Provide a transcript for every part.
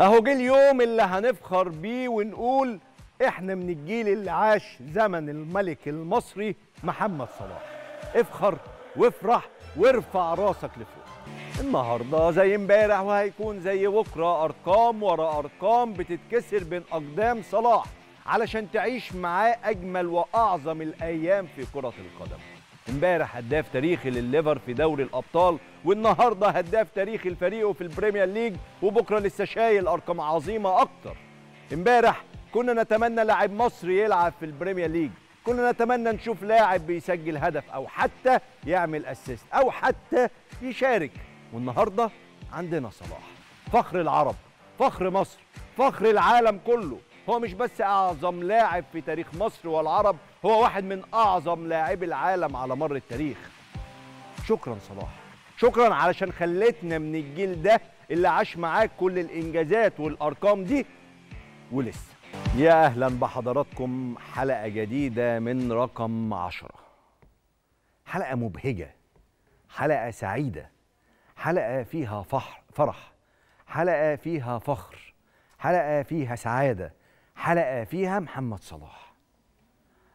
اهو جه اليوم اللي هنفخر بيه ونقول إحنا من الجيل اللي عاش زمن الملك المصري محمد صلاح. افخر وافرح وارفع راسك لفوق. النهارده زي امبارح وهيكون زي بكره ارقام ورا ارقام بتتكسر بين اقدام صلاح علشان تعيش معاه اجمل واعظم الأيام في كرة القدم. امبارح هداف تاريخي لليفر في دوري الأبطال والنهاردة هداف تاريخي لفريقه في البريمير ليج وبكرة لسه شايل أرقام عظيمة أكتر. امبارح كنا نتمنى لاعب مصري يلعب في البريمير ليج. كنا نتمنى نشوف لاعب بيسجل هدف أو حتى يعمل assist أو حتى يشارك. والنهاردة عندنا صلاح. فخر العرب فخر مصر فخر العالم كله. هو مش بس أعظم لاعب في تاريخ مصر والعرب هو واحد من أعظم لاعبي العالم على مر التاريخ. شكرا صلاح. شكرا علشان خلتنا من الجيل ده اللي عاش معاك كل الإنجازات والأرقام دي ولسه. يا أهلا بحضراتكم حلقة جديدة من رقم عشرة. حلقة مبهجة. حلقة سعيدة. حلقة فيها فحر فرح. حلقة فيها فخر. حلقة فيها سعادة. حلقة فيها محمد صلاح.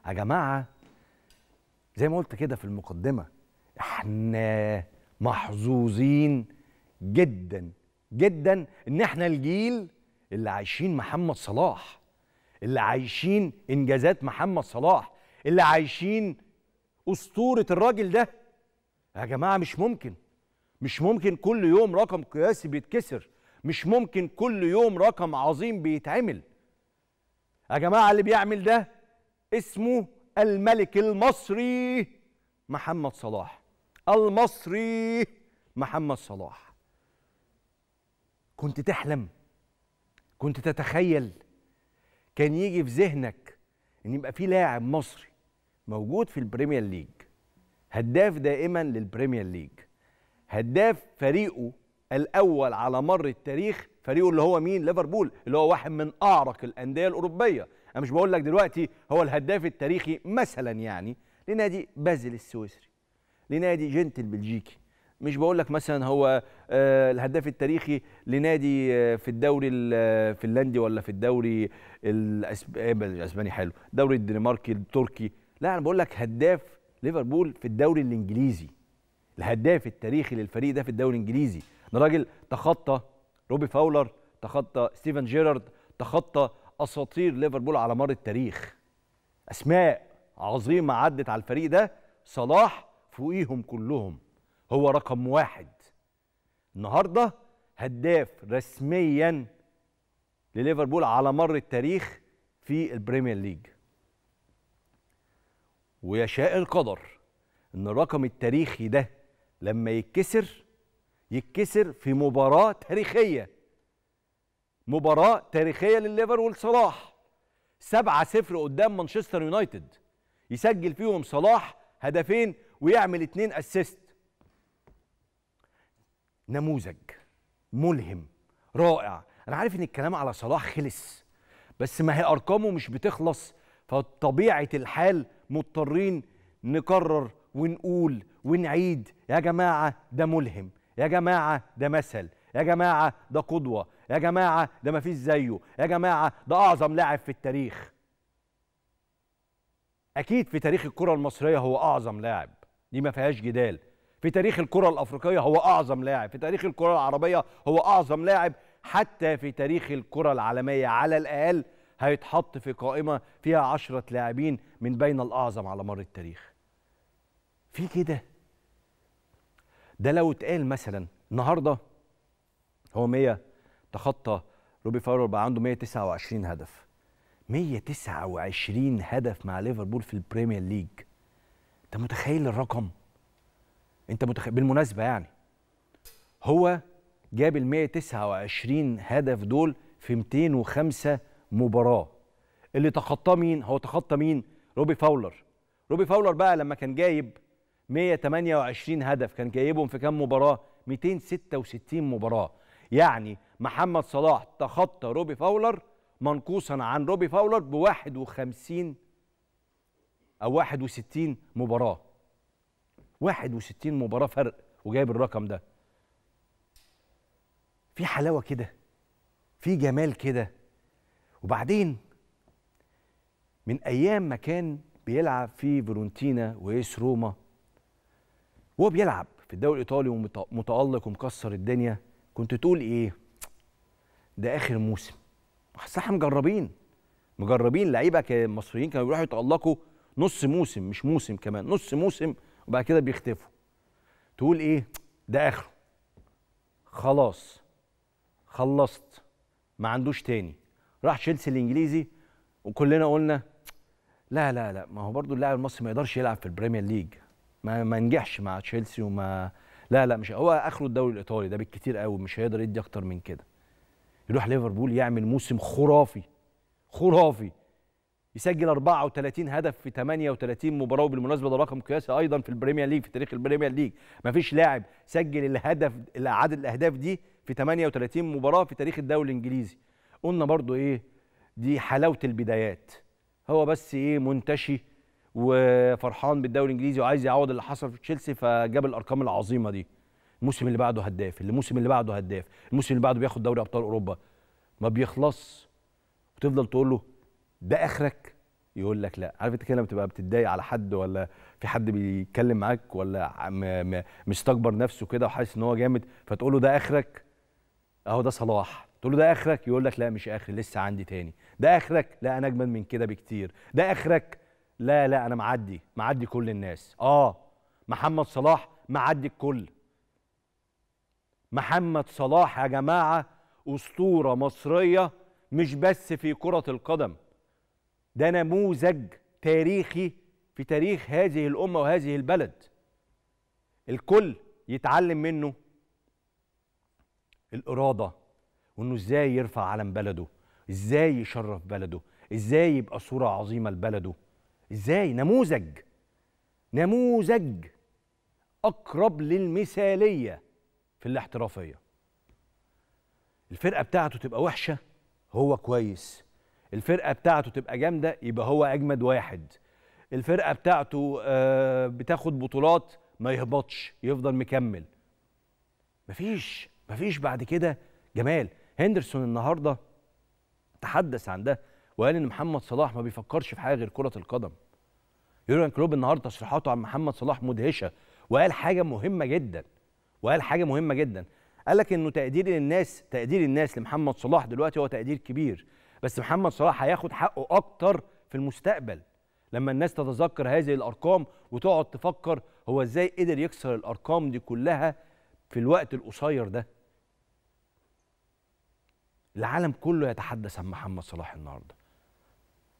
يا جماعة زي ما قلت كده في المقدمة إحنا محظوظين جدا جدا إن إحنا الجيل اللي عايشين محمد صلاح اللي عايشين إنجازات محمد صلاح اللي عايشين أسطورة الراجل ده. يا جماعة مش ممكن مش ممكن كل يوم رقم قياسي بيتكسر مش ممكن كل يوم رقم عظيم بيتعمل. يا جماعة اللي بيعمل ده اسمه الملك المصري محمد صلاح. المصري محمد صلاح. كنت تحلم كنت تتخيل كان يجي في ذهنك إن يبقى في لاعب مصري موجود في البريمير ليج هداف دائما للبريمير ليج هداف فريقه الأول على مر التاريخ فريقه اللي هو مين؟ ليفربول اللي هو واحد من أعرق الأندية الأوروبية. أنا مش بقول لك دلوقتي هو الهداف التاريخي مثلا يعني لنادي بازل السويسري لنادي جنت البلجيكي. مش بقول لك مثلا هو آه الهداف التاريخي لنادي آه في الدوري الفنلندي ولا في الدوري الأسباني حلو الدوري الدنماركي التركي. لا أنا بقول لك هداف ليفربول في الدوري الإنجليزي. الهداف التاريخي للفريق ده في الدوري الإنجليزي. ده راجل تخطى روبي فاولر تخطى ستيفن جيرارد تخطى أساطير ليفربول على مر التاريخ. أسماء عظيمة عدت على الفريق ده صلاح فوقيهم كلهم. هو رقم واحد. النهارده هداف رسميا لليفربول على مر التاريخ في البريمير ليج. ويشاء القدر إن الرقم التاريخي ده لما يتكسر يتكسر في مباراة تاريخية مباراة تاريخية لليفر والصلاح 7 0 قدام مانشستر يونايتد. يسجل فيهم صلاح هدفين ويعمل اتنين أسيست. نموذج ملهم رائع. أنا عارف إن الكلام على صلاح خلص بس ما هي أرقامه مش بتخلص فطبيعة الحال مضطرين نكرر ونقول ونعيد. يا جماعة ده ملهم يا جماعة ده مثل. يا جماعة ده قدوة يا جماعة ده مفيش زيه يا جماعة ده أعظم لاعب في التاريخ. أكيد في تاريخ الكرة المصرية هو أعظم لاعب دي ما فيهاش جدال. في تاريخ الكرة الأفريقية هو أعظم لاعب في تاريخ الكرة العربية هو أعظم لاعب حتى في تاريخ الكرة العالمية على الأقل هيتحط في قائمة فيها عشرة لاعبين من بين الأعظم على مر التاريخ. في كده؟ ده لو اتقال مثلا النهارده هو 100 تخطى روبي فاولر بقى عنده 129 هدف. 129 هدف مع ليفربول في البريمير ليج. انت متخيل الرقم؟ انت متخيل بالمناسبة يعني. هو جاب ال 129 هدف دول في 205 مباراة. اللي تخطاه مين؟ هو تخطى مين؟ روبي فاولر. روبي فاولر بقى لما كان جايب 128 هدف كان جايبهم في كام مباراة؟ 266 مباراة. يعني محمد صلاح تخطى روبي فاولر منقوصا عن روبي فاولر ب 51 أو 61 مباراة. 61 مباراة فرق وجايب الرقم ده. في حلاوة كده في جمال كده. وبعدين من أيام ما كان بيلعب في فيرونتينا وإيس روما وهو بيلعب في الدوري الإيطالي ومتالق ومكسر الدنيا كنت تقول إيه؟ ده آخر موسم. صح مجربين مجربين. لعيبة مصريين كانوا بيروحوا يتألقوا نص موسم مش موسم كمان نص موسم وبعد كده بيختفوا. تقول إيه؟ ده آخره. خلاص خلصت ما عندوش تاني. راح تشيلسي الإنجليزي وكلنا قلنا لا لا لا. ما هو برضو اللاعب المصري ما يقدرش يلعب في البريمير ليج ما ما نجحش مع تشيلسي وما لا لا مش هو آخره الدوري الإيطالي ده بالكتير قوي مش هيقدر يدي أكتر من كده. يروح ليفربول يعمل موسم خرافي خرافي. يسجل 34 هدف في 38 مباراة وبالمناسبة ده رقم قياسي أيضا في البريمير ليج في تاريخ البريمير ليج. ما فيش لاعب سجل الهدف عدد الأهداف دي في 38 مباراة في تاريخ الدوري الإنجليزي. قلنا برضو إيه؟ دي حلاوة البدايات. هو بس إيه؟ منتشي. وفرحان بالدوري الإنجليزي وعايز يعوض اللي حصل في تشيلسي فجاب الأرقام العظيمة دي. الموسم اللي بعده هداف الموسم اللي بعده هداف الموسم اللي بعده بياخد دوري أبطال أوروبا. ما بيخلص. وتفضل تقول له ده آخرك؟ يقول لك لا. عارف أنت كده لما بتتضايق على حد ولا في حد بيتكلم معاك ولا مستكبر نفسه كده وحاسس إن هو جامد فتقول له ده آخرك؟ أهو ده صلاح. تقول له ده آخرك؟ يقول لك لا مش آخر لسه عندي تاني. ده آخرك؟ لا أنا أجمل من كده بكتير. ده آخرك؟ لا لا أنا معدي معدي كل الناس. آه محمد صلاح معدي الكل. محمد صلاح يا جماعة أسطورة مصرية مش بس في كرة القدم. ده نموذج تاريخي في تاريخ هذه الأمة وهذه البلد. الكل يتعلم منه الإرادة وإنه إزاي يرفع علم بلده إزاي يشرف بلده إزاي يبقى صورة عظيمة لبلده. إزاي؟ نموذج. نموذج أقرب للمثالية في الاحترافية. الفرقة بتاعته تبقى وحشة هو كويس. الفرقة بتاعته تبقى جامدة يبقى هو أجمد واحد. الفرقة بتاعته آه بتاخد بطولات ما يهبطش يفضل مكمل. مفيش مفيش بعد كده. جمال هندرسون النهارده تحدث عن ده. وقال إن محمد صلاح ما بيفكرش في حاجة غير كرة القدم. يورجن كلوب النهارده تصريحاته عن محمد صلاح مدهشة وقال حاجة مهمة جدا وقال حاجة مهمة جدا. قال لك إنه تقدير الناس تقدير الناس لمحمد صلاح دلوقتي هو تقدير كبير. بس محمد صلاح هياخد حقه أكتر في المستقبل. لما الناس تتذكر هذه الأرقام وتقعد تفكر هو إزاي قدر يكسر الأرقام دي كلها في الوقت القصير ده. العالم كله يتحدث عن محمد صلاح النهارده.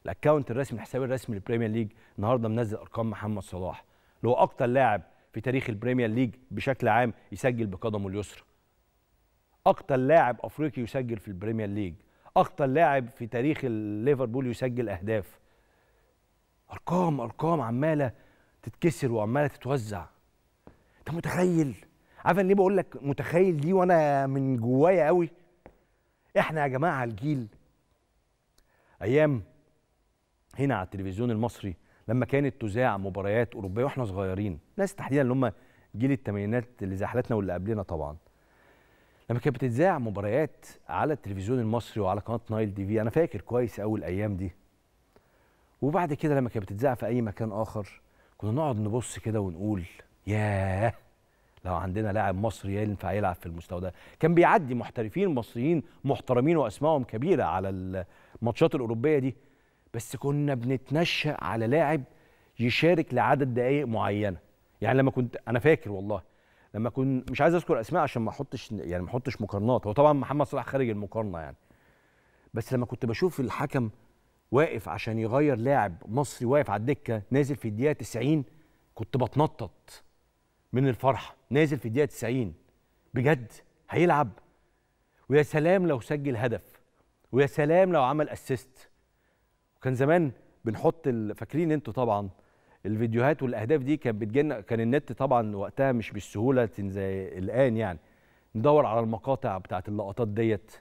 ال account الرسمي الحساب الرسمي للبريمير ليج النهارده منزل أرقام محمد صلاح. اللي هو أكتر لاعب في تاريخ البريمير ليج بشكل عام يسجل بقدمه اليسرى. أكتر لاعب أفريقي يسجل في البريمير ليج أكتر لاعب في تاريخ ليفربول يسجل أهداف. أرقام أرقام عمالة تتكسر وعمالة تتوزع. أنت متخيل؟ عارف ليه بقول لك متخيل دي وأنا من جوايا قوي إحنا يا جماعة الجيل. أيام هنا على التلفزيون المصري لما كانت تذاع مباريات أوروبية وإحنا صغيرين ناس تحديدا اللي هم جيل الثمانينات اللي زي حالتنا واللي قبلنا طبعا. لما كانت بتتذاع مباريات على التلفزيون المصري وعلى قناة نايل تي في أنا فاكر كويس قوي الأيام دي. وبعد كده لما كانت بتتذاع في أي مكان آخر كنا نقعد نبص كده ونقول ياه! لو عندنا لاعب مصري ينفع يلعب في المستوى ده. كان بيعدي محترفين مصريين محترمين وأسمائهم كبيرة على الماتشات الأوروبية دي. بس كنا بنتنشأ على لاعب يشارك لعدد دقائق معينة. يعني لما كنت أنا فاكر والله لما كنت مش عايز أذكر أسماء عشان ما أحطش يعني ما أحطش مقارنات. هو طبعا محمد صلاح خارج المقارنة يعني. بس لما كنت بشوف الحكم واقف عشان يغير لاعب مصري واقف على الدكة نازل في الدقيقة 90 كنت بتنطط من الفرحة. نازل في الدقيقة 90 بجد هيلعب. ويا سلام لو سجل هدف. ويا سلام لو عمل اسيست وكان زمان بنحط فاكرين أنتوا طبعا الفيديوهات والأهداف دي كانت بتجينا كان النت طبعا وقتها مش بالسهولة زي الآن يعني. ندور على المقاطع بتاعت اللقطات ديت.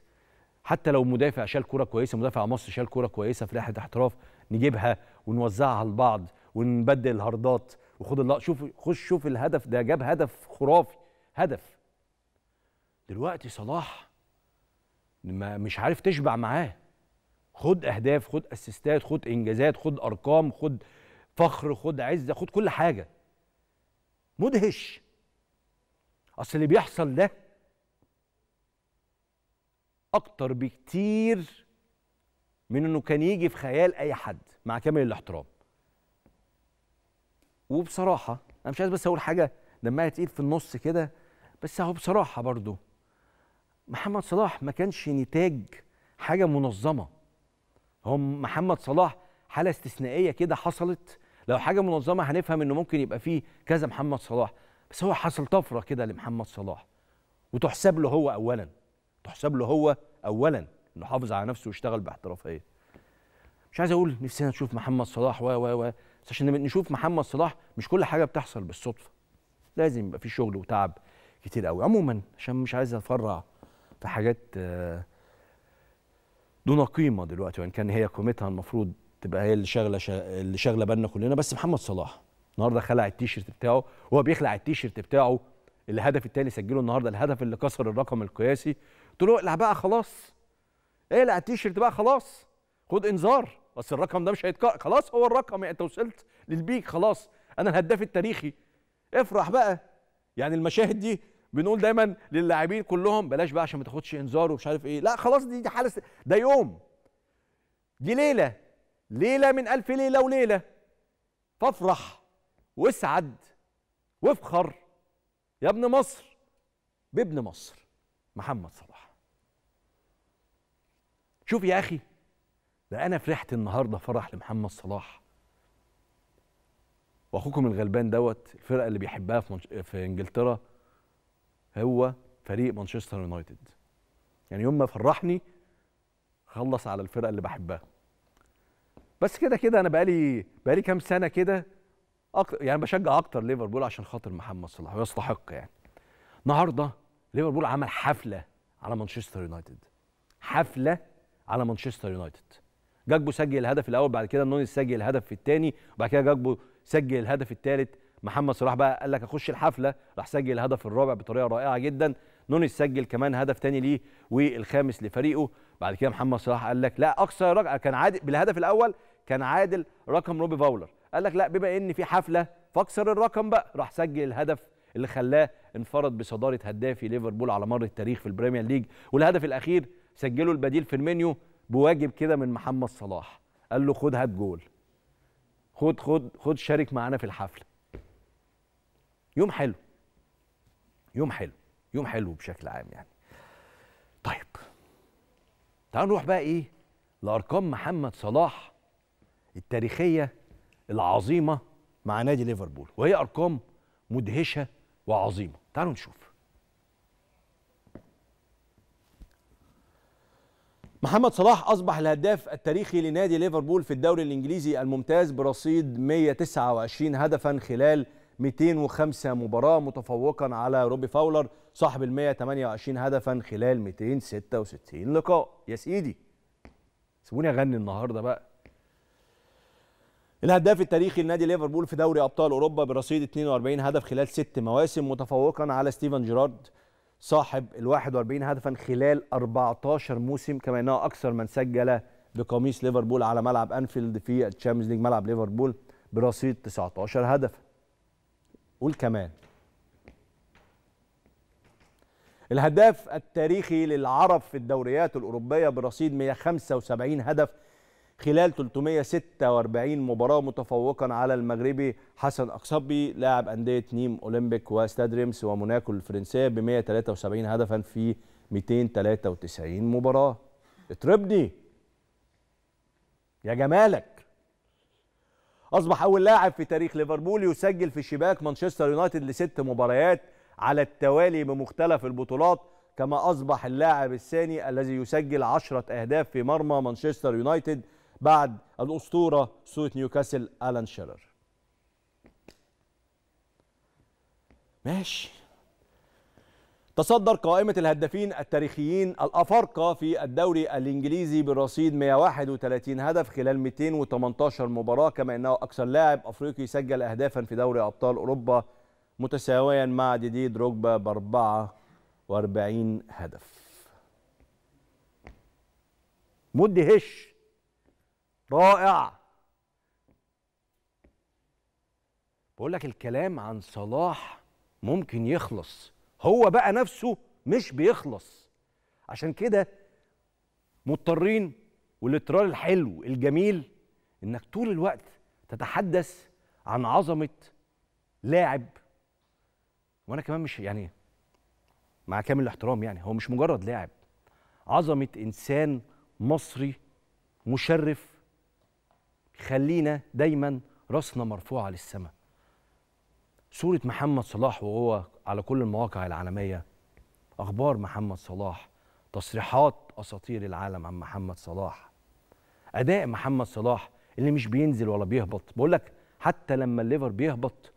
حتى لو مدافع شال كوره كويسة مدافع مصر شال كوره كويسة في رحلة احتراف نجيبها ونوزعها لبعض ونبدل الهاردات وخد اللقطه شوف خش شوف الهدف ده جاب هدف خرافي هدف. دلوقتي صلاح ما مش عارف تشبع معاه. خد أهداف خد أسيستات خد إنجازات خد أرقام خد فخر خد عزة خد كل حاجة. مدهش. أصل اللي بيحصل ده أكتر بكتير من إنه كان يجي في خيال أي حد مع كامل الاحترام. وبصراحة أنا مش عايز بس أقول حاجة دمها تقيل في النص كده بس أهو بصراحة برضو محمد صلاح ما كانش نتاج حاجة منظمة. هو محمد صلاح حالة استثنائية كده حصلت. لو حاجة منظمة هنفهم إنه ممكن يبقى فيه كذا محمد صلاح. بس هو حصل طفرة كده لمحمد صلاح. وتحسب له هو اولا. تحسب له هو اولا إنه حافظ على نفسه ويشتغل باحترافية. مش عايز أقول نفسنا نشوف محمد صلاح و و و. بس عشان نشوف محمد صلاح مش كل حاجة بتحصل بالصدفة. لازم يبقى في شغل وتعب كتير قوي عموما عشان مش عايز أفرع في حاجات آه، دون قيمة دلوقتي وإن كان هي قيمتها المفروض تبقى هي اللي شاغلة اللي شاغلة بالنا كلنا. بس محمد صلاح النهارده خلع التيشيرت بتاعه وهو بيخلع التيشيرت بتاعه الهدف الثاني سجله النهارده الهدف اللي كسر الرقم القياسي. قلت له اقلع بقى خلاص. اقلع التيشيرت بقى خلاص. خد إنذار. بس الرقم ده مش هيتكرر خلاص هو الرقم يعني انت وصلت للبيك خلاص. أنا الهداف التاريخي. افرح بقى. يعني المشاهد دي بنقول دايما للاعبين كلهم بلاش بقى عشان ما تاخدش انذار ومش عارف إيه. لا خلاص دي دي حالة ده يوم. دي ليلة. ليلة من ألف ليلة وليلة. فافرح واسعد وافخر. يا ابن مصر. بابن مصر. محمد صلاح. شوف يا أخي ده أنا فرحت النهارده فرح لمحمد صلاح. وأخوكم الغلبان دوت الفرقة اللي بيحبها في. في إنجلترا هو فريق مانشستر يونايتد. يعني يوم ما فرحني خلص على الفرقة اللي بحبها. بس كده كده أنا بقالي بقالي كام سنة كده أكتر يعني بشجع أكتر ليفربول عشان خاطر محمد صلاح ويستحق يعني. النهارده ليفربول عمل حفلة على مانشستر يونايتد. حفلة على مانشستر يونايتد. جاكبو سجل الهدف الأول بعد كده نونيز سجل الهدف الثاني وبعد كده جاكبو سجل الهدف الثالث محمد صلاح بقى قال لك أخش الحفلة راح سجل الهدف الرابع بطريقة رائعة جدا. نونيز سجل كمان هدف ثاني ليه والخامس لفريقه. بعد كده محمد صلاح قال لك لا أقصى رقم كان عادل بالهدف الأول كان عادل رقم روبي فاولر. قال لك لا بما إن في حفلة فاكسر الرقم بقى. راح سجل الهدف اللي خلاه انفرد بصدارة هدافي ليفربول على مر التاريخ في البريمير ليج. والهدف الأخير سجله البديل فيرمينيو بواجب كده من محمد صلاح. قال له خد هات جول. خد خد خد شارك معانا في الحفلة. يوم حلو. يوم حلو. يوم حلو بشكل عام يعني. طيب. تعالوا نروح بقى إيه؟ لأرقام محمد صلاح التاريخية العظيمة مع نادي ليفربول وهي أرقام مدهشة وعظيمة. تعالوا نشوف. محمد صلاح أصبح الهداف التاريخي لنادي ليفربول في الدوري الإنجليزي الممتاز برصيد 129 هدفا خلال 205 مباراة متفوقا على روبي فاولر صاحب ال 128 هدفا خلال 266 لقاء. يا سيدي سيبوني أغني النهارده بقى. الهداف التاريخي لنادي ليفربول في دوري أبطال أوروبا برصيد 42 هدف خلال ست مواسم متفوقا على ستيفن جيرارد صاحب ال 41 هدفا خلال 14 موسم كما إنه أكثر من سجل بقميص ليفربول على ملعب أنفيلد في الشامبيونز ليج. ملعب ليفربول برصيد 19 هدف. قول كمان. الهداف التاريخي للعرب في الدوريات الأوروبية برصيد 175 هدف خلال 346 مباراة متفوقا على المغربي حسن أقصبي لاعب أندية نيم أولمبيك وستاد ريمس وموناكو الفرنسية ب 173 هدفا في 293 مباراة. اطربني يا جمالك. أصبح أول لاعب في تاريخ ليفربول يسجل في شباك مانشستر يونايتد لست مباريات على التوالي بمختلف البطولات كما أصبح اللاعب الثاني الذي يسجل عشرة أهداف في مرمى مانشستر يونايتد بعد الأسطورة أسطورة نيوكاسل ألان شيرر. ماشي. تصدر قائمة الهدافين التاريخيين الأفارقة في الدوري الإنجليزي برصيد 131 هدف خلال 218 مباراة كما أنه أكثر لاعب أفريقي سجل أهدافا في دوري أبطال أوروبا متساويا مع ديدي دروجبا ب 44 هدف. مدهش رائع. بقول لك الكلام عن صلاح ممكن يخلص. هو بقى نفسه مش بيخلص. عشان كده مضطرين والاضطرار الحلو الجميل إنك طول الوقت تتحدث عن عظمة لاعب. وأنا كمان مش يعني مع كامل الاحترام يعني هو مش مجرد لاعب. عظمة إنسان مصري مشرف خلينا دايما راسنا مرفوعة للسماء. صورة محمد صلاح وهو على كل المواقع العالمية. أخبار محمد صلاح تصريحات أساطير العالم عن محمد صلاح. أداء محمد صلاح اللي مش بينزل ولا بيهبط. بقول لك حتى لما الليفر بيهبط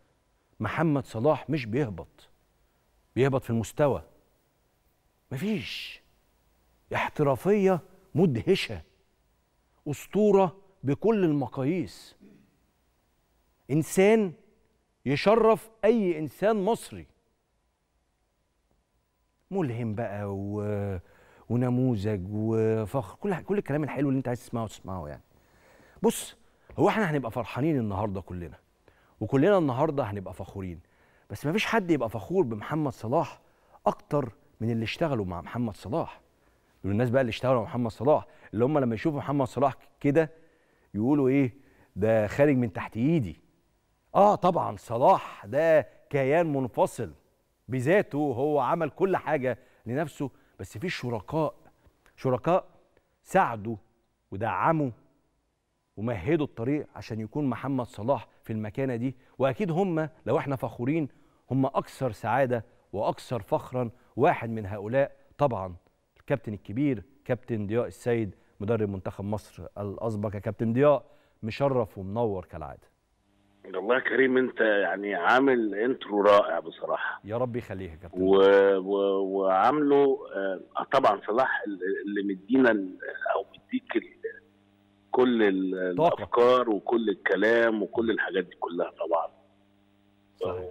محمد صلاح مش بيهبط. بيهبط في المستوى. مفيش. احترافية مدهشة. أسطورة بكل المقاييس. إنسان يشرف أي إنسان مصري. ملهم بقى و... ونموذج وفخر كل كل الكلام الحلو اللي أنت عايز تسمعه تسمعه يعني. بص هو إحنا هنبقى فرحانين النهارده كلنا وكلنا النهارده هنبقى فخورين بس ما فيش حد يبقى فخور بمحمد صلاح أكتر من اللي اشتغلوا مع محمد صلاح. دول الناس بقى اللي اشتغلوا مع محمد صلاح اللي هم لما يشوفوا محمد صلاح كده يقولوا إيه؟ ده خارج من تحت إيدي. آه طبعا صلاح ده كيان منفصل. بذاته هو عمل كل حاجة لنفسه بس في شركاء. شركاء ساعدوا ودعموا ومهدوا الطريق عشان يكون محمد صلاح في المكانة دي. وأكيد هم لو إحنا فخورين هم أكثر سعادة وأكثر فخرا واحد من هؤلاء. طبعا الكابتن الكبير كابتن ضياء السيد مدرب منتخب مصر الأسبق يا كابتن ضياء مشرف ومنور كالعادة. والله كريم أنت يعني عامل انترو رائع بصراحة. يا رب يخليك يا كابتن. و... و... وعامله آه طبعا صلاح اللي مدينا ال- أو مديك ال... كل ال- طاقة. الأفكار وكل الكلام وكل الحاجات دي كلها طبعا. صحيح.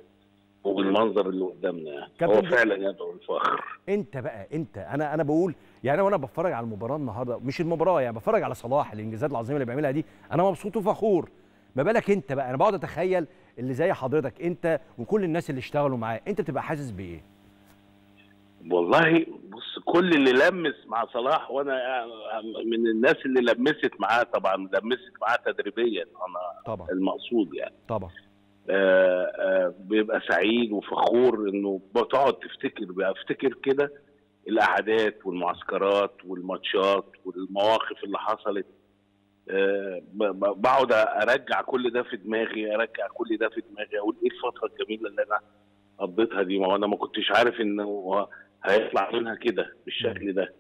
وبالمنظر اللي قدامنا. هو فعلا يدعو الفخر. أنت بقى أنت أنا أنا بقول يعني وأنا بتفرج على المباراة النهارده مش المباراة يعني بتفرج على صلاح الإنجازات العظيمة اللي بيعملها دي أنا مبسوط وفخور. ما بالك انت بقى؟ أنا بقعد اتخيل اللي زي حضرتك انت وكل الناس اللي اشتغلوا معاه انت بتبقى حاسس بإيه؟ والله بص كل اللي لمس مع صلاح وأنا من الناس اللي لمست معاه طبعا لمست معاه تدريبيا أنا طبعا. المقصود يعني. طبعا. آه، آه، بيبقى سعيد وفخور إنه بتقعد تفتكر بقى افتكر كده القعدات والمعسكرات والماتشات والمواقف اللي حصلت. بقعد أرجع كل ده في دماغي أرجع كل ده في دماغي أقول إيه الفترة الجميلة اللي أنا قضيتها دي ما هو أنا ما كنتش عارف انه هيطلع منها كده بالشكل ده.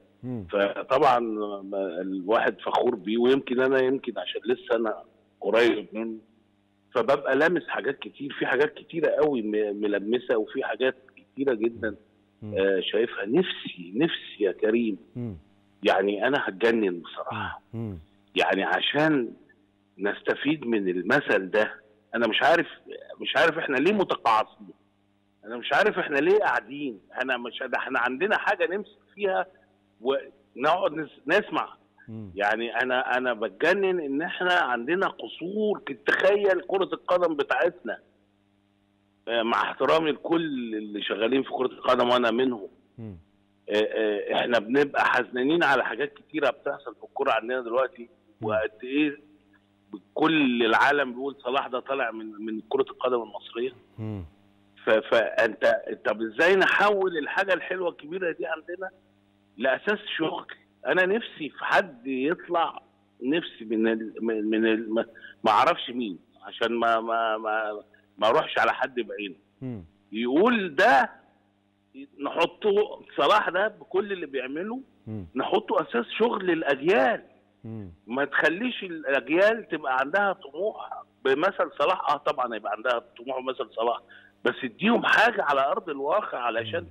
فطبعا الواحد فخور بيه ويمكن أنا يمكن عشان لسه أنا قريب منه فببقى لامس حاجات كتير في حاجات كتيرة قوي ملمسة وفي حاجات كتيرة جدا. آه، شايفها نفسي نفسي يا كريم. يعني أنا هتجنن بصراحة. يعني عشان نستفيد من المثل ده أنا مش عارف مش عارف إحنا ليه متقاعسين. أنا مش عارف إحنا ليه قاعدين. إحنا مش ده إحنا عندنا حاجة نمسك فيها ونقعد نس- نسمع. يعني أنا أنا بتجنن إن إحنا عندنا قصور تخيل كرة القدم بتاعتنا. آه، مع احترامي لكل اللي شغالين في كرة القدم وأنا منهم. آه، آه، إحنا بنبقى حزنانين على حاجات كتيرة بتحصل في الكوره عندنا دلوقتي. وقد إيه كل العالم بيقول صلاح ده طالع من من كرة القدم المصرية فانت طب إزاي نحول الحاجة الحلوة الكبيرة دي عندنا لأساس شغل أنا نفسي في حد يطلع نفسي من ال من من ال ما- أعرفش مين عشان ما ما ما ما أروحش على حد بعينه. يقول ده نحطه صلاح ده بكل اللي بيعمله. نحطه أساس شغل الأجيال. ما تخليش الأجيال تبقى عندها طموح بمثل صلاح. آه طبعا يبقى عندها طموح بمثل صلاح بس اديهم حاجة على أرض الواقع علشان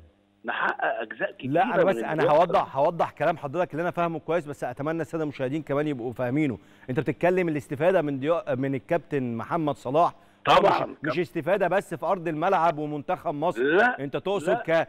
نحقق أجزاء كتيرة لا أنا بس أنا. هوضح هوضح كلام حضرتك اللي أنا فاهمه كويس بس أتمنى السادة المشاهدين كمان يبقوا فاهمينه. أنت بتتكلم الاستفادة من ديو... من الكابتن محمد صلاح. طبعا مش, مش استفادة بس في أرض الملعب ومنتخب مصر. لا أنت تقصد ك...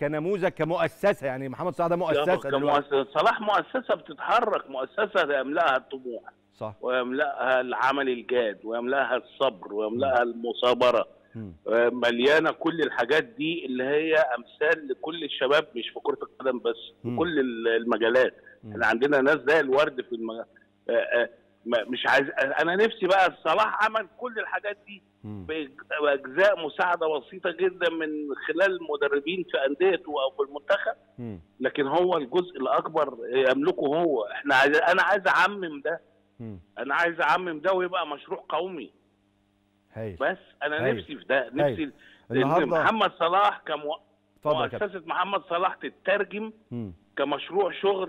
كنموذج كمؤسسة يعني محمد صلاح ده مؤسسة كمؤسسة. صلاح مؤسسة بتتحرك. مؤسسة يملأها الطموح صح. ويملأها العمل الجاد ويملأها الصبر مم. آه، مليانة كل الحاجات دي اللي هي أمثال لكل الشباب مش في كرة القدم بس في. كل ال- المجالات. إحنا عندنا ناس زي الورد في المج... مش عايز أنا نفسي بقى صلاح عمل كل الحاجات دي باجزاء مساعدة بسيطة جدا من خلال المدربين في انديته أو في المنتخب. لكن هو الجزء الأكبر يملكه هو إحنا عايز أنا عايز أعمم ده. أنا عايز أعمم ده ويبقى مشروع قومي بس أنا. نفسي في ده نفسي النهارده محمد صلاح كمؤسسه محمد صلاح تترجم مم. كمشروع شغل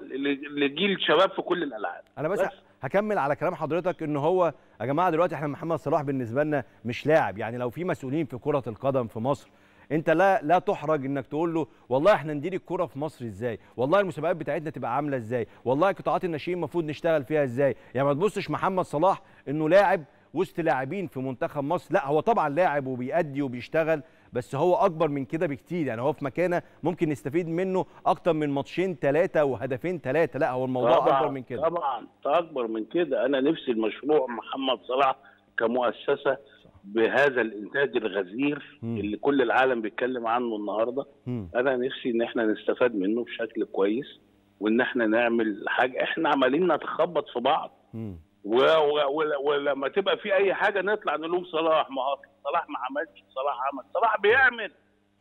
لجيل شباب في كل الألعاب أنا بس, بس. هكمل على كلام حضرتك إن هو يا جماعة دلوقتي إحنا محمد صلاح بالنسبة لنا مش لاعب. يعني لو في مسؤولين في كرة القدم في مصر أنت لا لا تحرج إنك تقول له والله إحنا ندير الكرة في مصر إزاي؟ والله المسابقات بتاعتنا تبقى عاملة إزاي؟ والله قطاعات الناشئين المفروض نشتغل فيها إزاي؟ يعني ما تبصش محمد صلاح إنه لاعب وسط لاعبين في منتخب مصر. لا هو طبعا لاعب وبيأدي وبيشتغل. بس هو أكبر من كده بكتير. يعني هو في مكانة ممكن نستفيد منه أكتر من ماتشين ثلاثة وهدفين ثلاثة لا هو الموضوع طبعا أكبر من كده. طبعا أكبر من كده. أنا نفسي المشروع محمد صلاح كمؤسسة بهذا الإنتاج الغزير مم. اللي كل العالم بيتكلم عنه النهارده. مم. أنا نفسي إن إحنا نستفاد منه بشكل كويس وإن إحنا نعمل حاجة. إحنا عمالين نتخبط في بعض. مم. ولما تبقى في أي حاجة نطلع نلوم صلاح. ما صلاح ما عملش صلاح عمل. صلاح بيعمل.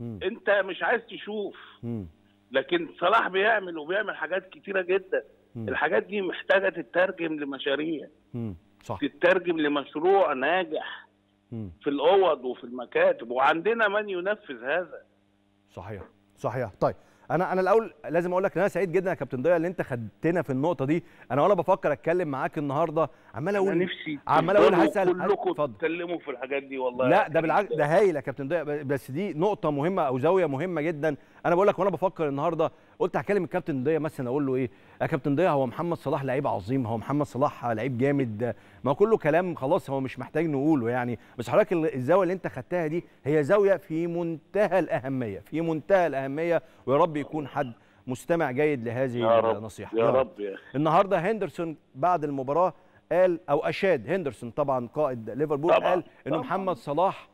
مم. أنت مش عايز تشوف. مم. لكن صلاح بيعمل وبيعمل حاجات كتيرة جدا. مم. الحاجات دي محتاجة تترجم لمشاريع. صح. تترجم لمشروع ناجح. مم. في الأوض وفي المكاتب. وعندنا من ينفذ هذا. صحيح. صحيح. طيب. أنا أنا الأول لازم أقول لك إن أنا سعيد جدا يا كابتن ضياء ان انت خدتنا في النقطة دي. أنا وأنا بفكر اتكلم معاك النهارده. عمال أنا أقول نفسي عمال أقول هسال كلكم تتكلموا في الحاجات دي والله. لا ده بالعكس ده هايل يا كابتن ضياء. بس دي نقطة مهمة أو زاوية مهمة جدا. أنا بقول لك وأنا بفكر النهاردة قلت هكلم الكابتن ضياء مثلا أقول له إيه يا كابتن ضياء هو محمد صلاح لعيب عظيم هو محمد صلاح لعيب جامد ما كله كلام خلاص هو مش محتاج نقوله يعني بس حضرتك ال- الزاوية اللي أنت خدتها دي هي زاوية في منتهى الأهمية في منتهى الأهمية ويا رب يكون حد مستمع جيد لهذه يا رب النصيحة يا رب يا أخي. النهارده هندرسون بعد المباراة قال أو أشاد هندرسون طبعا قائد ليفربول قال طبعاً. محمد صلاح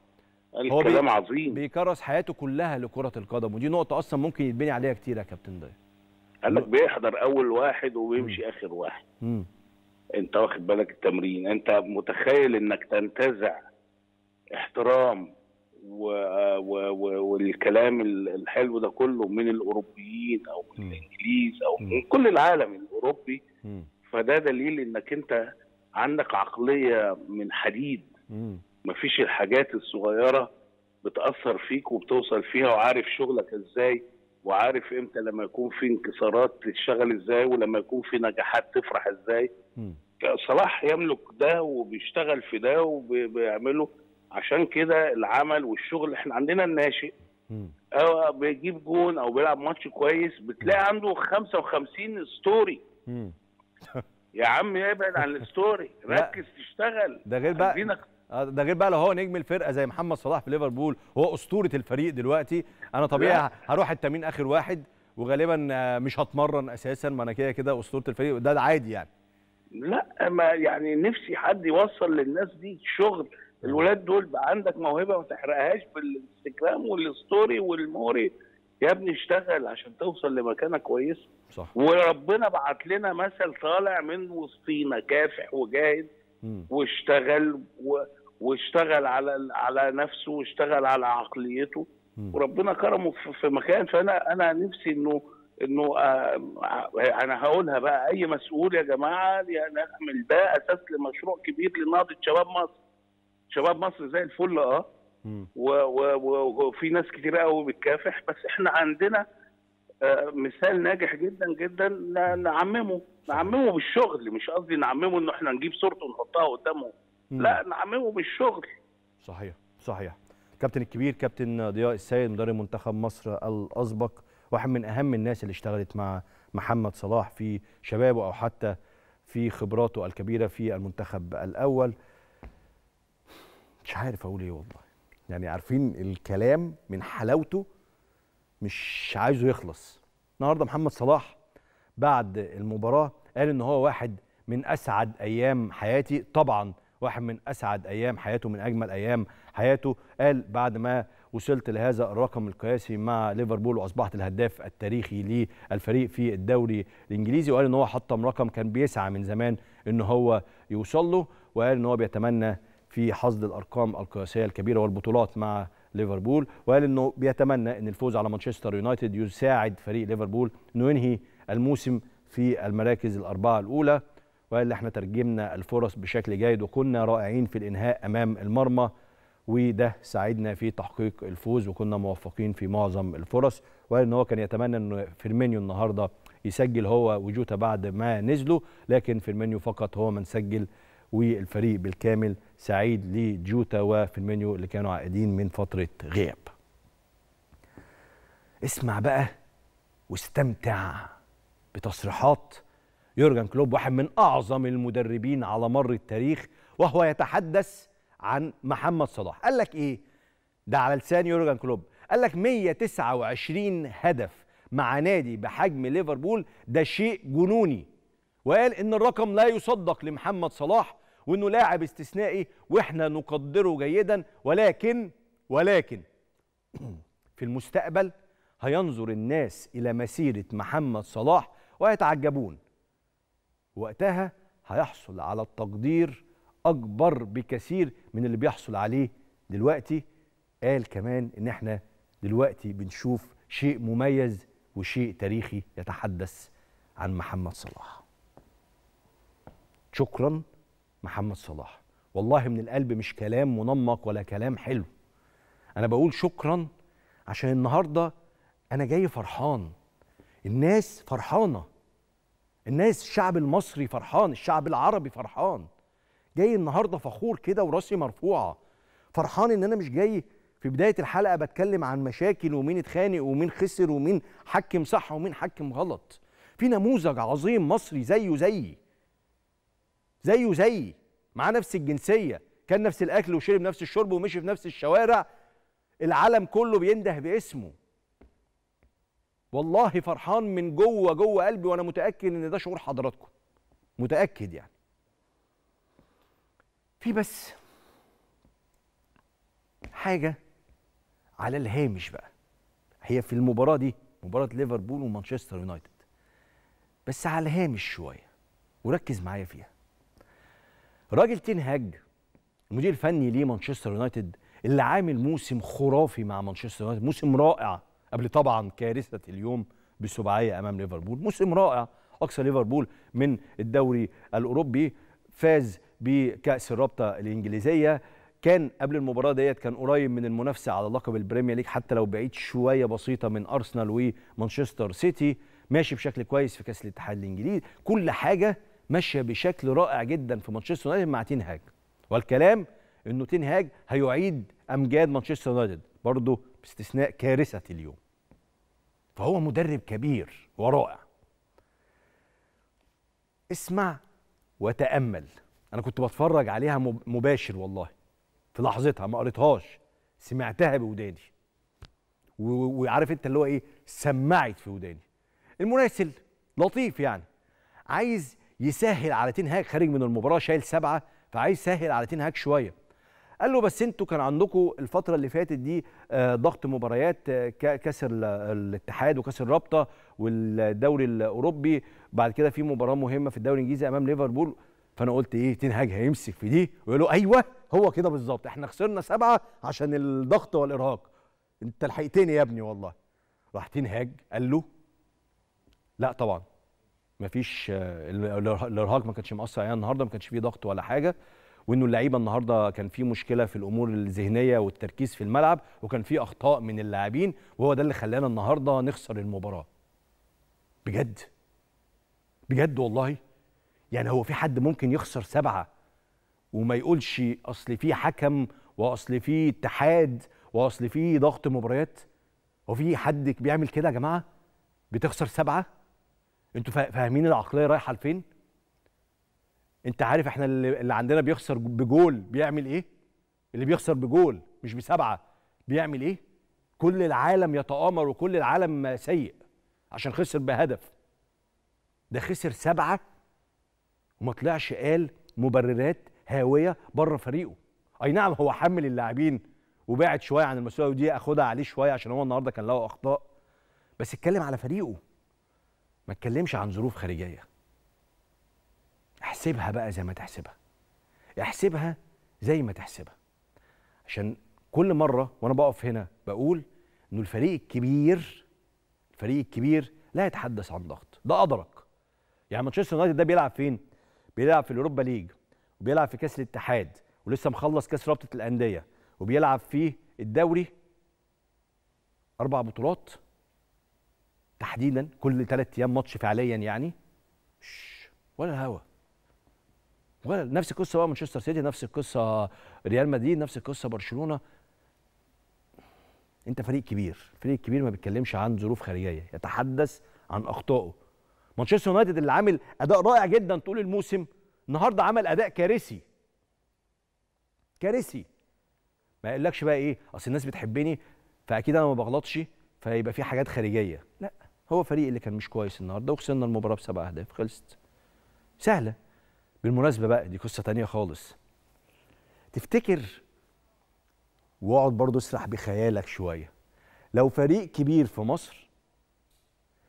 هو بي- عظيم. بيكرس حياته كلها لكرة القدم ودي نقطة أصلا ممكن يتبني عليها كتير يا كابتن ضياء قال لك بيحضر أول واحد وبيمشي آخر واحد. امم أنت واخد بالك التمرين. أنت متخيل إنك تنتزع احترام و... و... و... والكلام ال- الحلو ده كله من الأوروبيين أو من مم. الإنجليز أو مم. من كل العالم الأوروبي. امم فده دليل إنك أنت عندك عقلية من حديد. امم مفيش الحاجات الصغيرة بتأثر فيك وبتوصل فيها وعارف شغلك إزاي وعارف إمتى لما يكون في انكسارات تشتغل إزاي ولما يكون في نجاحات تفرح إزاي. صلاح يملك ده وبيشتغل في ده وبيعمله. عشان كده العمل والشغل إحنا عندنا الناشئ. أو بيجيب جون أو بيلعب ماتش كويس بتلاقي عنده 55 story يا عم ابعد عن ال story. ركز تشتغل. ده غير بقى ده غير بقى لو هو نجم الفرقة زي محمد صلاح في ليفربول هو أسطورة الفريق دلوقتي. أنا طبيعي. هروح التمرين آخر واحد وغالبا آه، مش هتمرن أساسا ما أنا كده كده أسطورة الفريق ده, عادي يعني. لا ما يعني نفسي حد يوصل للناس دي شغل. الولاد دول بقى عندك موهبة ما تحرقهاش بالإنستجرام والستوري والموري. يا ابني اشتغل عشان توصل لمكانة كويسة. صح. وربنا بعت لنا مثل طالع من وسطينا كافح وجاهد. واشتغل و... واشتغل على على نفسه واشتغل على عقليته. مم. وربنا كرمه في- مكان. فانا أنا نفسي انه إنه آه، أنا هقولها بقى. أي مسؤول يا جماعة نعمل ده أساس لمشروع كبير لنهضة شباب مصر. شباب مصر زي الفل آه. وفي ناس كتير قوي بتكافح. بس إحنا عندنا آه، مثال ناجح جدا جدا نعممه. نعممه بالشغل. مش قصدي نعممه إنه إحنا نجيب صورته ونحطها قدامه. مم. لا نعممه بالشغل. صحيح صحيح. كابتن الكبير كابتن ضياء السيد مدرب منتخب مصر الأسبق واحد من أهم الناس اللي اشتغلت مع محمد صلاح في شبابه أو حتى في خبراته الكبيرة في المنتخب الأول. مش عارف أقول إيه والله. يعني عارفين الكلام من حلاوته مش عايزه يخلص. النهارده محمد صلاح بعد المباراة قال إن هو واحد من أسعد أيام حياتي. طبعا واحد من أسعد أيام حياته من أجمل أيام حياته. قال بعد ما وصلت لهذا الرقم القياسي مع ليفربول وأصبحت الهداف التاريخي للفريق في الدوري الإنجليزي وقال إن هو حطم رقم كان بيسعى من زمان إن هو يوصل له وقال إن هو بيتمنى في حصد الأرقام القياسية الكبيرة والبطولات مع ليفربول. وقال إنه بيتمنى إن الفوز على مانشستر يونايتد يساعد فريق ليفربول إنه ينهي الموسم في المراكز الأربعة الأولى. وقال إحنا ترجمنا الفرص بشكل جيد وكنا رائعين في الإنهاء أمام المرمى وده ساعدنا في تحقيق الفوز وكنا موفقين في معظم الفرص وقال إن هو كان يتمنى انه فيرمينيو النهارده يسجل هو وجوتا بعد ما نزلوا لكن فيرمينيو فقط هو من سجل والفريق بالكامل سعيد لجوتا وفيرمينيو اللي كانوا عائدين من فترة غياب. اسمع بقى واستمتع بتصريحات يورجن كلوب واحد من أعظم المدربين على مر التاريخ وهو يتحدث عن محمد صلاح. قال لك إيه؟ ده على لسان يورجن كلوب. قال لك 129 هدف مع نادي بحجم ليفربول ده شيء جنوني. وقال إن الرقم لا يصدق لمحمد صلاح وإنه لاعب استثنائي وإحنا نقدره جيدا ولكن ولكن في المستقبل هينظر الناس إلى مسيرة محمد صلاح ويتعجبون. وقتها هيحصل على التقدير أكبر بكثير من اللي بيحصل عليه دلوقتي. قال كمان إن إحنا دلوقتي بنشوف شيء مميز وشيء تاريخي يتحدث عن محمد صلاح. شكرا محمد صلاح. والله من القلب مش كلام منمق ولا كلام حلو. أنا بقول شكرا عشان النهارده أنا جاي فرحان. الناس فرحانة. الناس الشعب المصري فرحان الشعب العربي فرحان. جاي النهارده فخور كده وراسي مرفوعة. فرحان إن أنا مش جاي في بداية الحلقة بتكلم عن مشاكل ومين اتخانق ومين خسر ومين حكم صح ومين حكم غلط. في نموذج عظيم مصري زيه زيي زيه زيي معاه نفس الجنسية كان نفس الأكل وشرب نفس الشرب ومشي في نفس الشوارع العالم كله بينده باسمه. والله فرحان من جوه جوه قلبي وأنا متأكد إن ده شعور حضراتكم. متأكد يعني. في بس حاجة على الهامش بقى. هي في المباراة دي مباراة ليفربول ومانشستر يونايتد. بس على الهامش شوية وركز معايا فيها. إريك تنهاج المدير الفني ليه مانشستر يونايتد اللي عامل موسم خرافي مع مانشستر يونايتد موسم رائع. قبل طبعا كارثة اليوم بسباعيه أمام ليفربول. موسم رائع. أقصى ليفربول من الدوري الأوروبي فاز بكأس الرابطة الإنجليزية. كان قبل المباراة ديت كان قريب من المنافسة على لقب البريمير ليج حتى لو بعيد شوية بسيطة من أرسنال ومانشستر سيتي. ماشي بشكل كويس في كأس الاتحاد الإنجليزي. كل حاجة ماشية بشكل رائع جدا في مانشستر يونايتد مع تين هاج. والكلام إنه تين هاج هيعيد أمجاد مانشستر يونايتد. برضه باستثناء كارثة اليوم. فهو مدرب كبير ورائع. اسمع وتأمل. أنا كنت بتفرج عليها مباشر والله. في لحظتها ما قريتهاش. سمعتها بوداني. وعارف أنت اللي هو إيه؟ سمعت في وداني. المراسل لطيف يعني. عايز يسهل على تين خارج من المباراة شايل سبعة فعايز يسهل على تين شوية. قال له بس أنتوا كان عندكم الفترة اللي فاتت دي ضغط مباريات كاس الاتحاد وكاس الرابطة والدوري الأوروبي. بعد كده في مباراة مهمة في الدوري الإنجليزي أمام ليفربول. فأنا قلت إيه تين هاج هيمسك في دي؟ ويقول له أيوه هو كده بالظبط. إحنا خسرنا سبعة عشان الضغط والإرهاق. أنت لحقتني يا ابني والله. راح تين هاج قال له لا طبعا. مفيش الإرهاق ما كانش مأثر علينا النهارده ما كانش فيه ضغط ولا حاجة. وإنه اللعيبة النهارده كان في مشكلة في الأمور الذهنية والتركيز في الملعب وكان في أخطاء من اللاعبين وهو ده اللي خلانا النهارده نخسر المباراة. بجد. بجد والله. يعني هو في حد ممكن يخسر سبعة؟ وما يقولش أصل في حكم وأصل في اتحاد وأصل في ضغط مباريات. هو في حد بيعمل كده يا جماعة؟ بتخسر سبعة؟ أنتوا فاهمين العقلية رايحة لفين؟ انت عارف إحنا اللي, عندنا بيخسر بجول بيعمل إيه؟ اللي بيخسر بجول مش بسبعة بيعمل إيه؟ كل العالم يتآمر وكل العالم سيء عشان خسر بهدف. ده خسر سبعة وما طلعش قال مبررات هاوية بره فريقه. أي نعم هو حمل اللاعبين وبعد شوية عن المسؤولية ودي أخدها عليه شوية عشان هو النهاردة كان له أخطاء. بس اتكلم على فريقه. ما اتكلمش عن ظروف خارجية. احسبها بقى زي ما تحسبها. احسبها زي ما تحسبها. عشان كل مرة وأنا بقف هنا بقول إنه الفريق الكبير الفريق الكبير لا يتحدث عن ضغط. ده أدرك. يعني مانشستر يونايتد ده بيلعب فين؟ بيلعب في الأوروبا ليج وبيلعب في كأس الاتحاد ولسه مخلص كأس رابطة الأندية وبيلعب في الدوري أربع بطولات تحديدا كل ثلاث أيام ماتش فعليا يعني. ولا ولا نفس القصة بقى مانشستر سيتي نفس القصة ريال مدريد نفس القصة برشلونة. انت فريق كبير فريق كبير ما بيتكلمش عن ظروف خارجية يتحدث عن أخطائه. مانشستر يونايتد اللي عامل أداء رائع جدا طول الموسم النهارده عمل أداء كارثي. كارثي. ما يقولكش بقى إيه أصل الناس بتحبني فأكيد أنا ما بغلطش فيبقى في حاجات خارجية. لا هو فريق اللي كان مش كويس النهارده وخسرنا المباراة بسبع أهداف خلصت. سهلة. بالمناسبة بقى دي قصة تانية خالص. تفتكر واقعد برضه اسرح بخيالك شوية. لو فريق كبير في مصر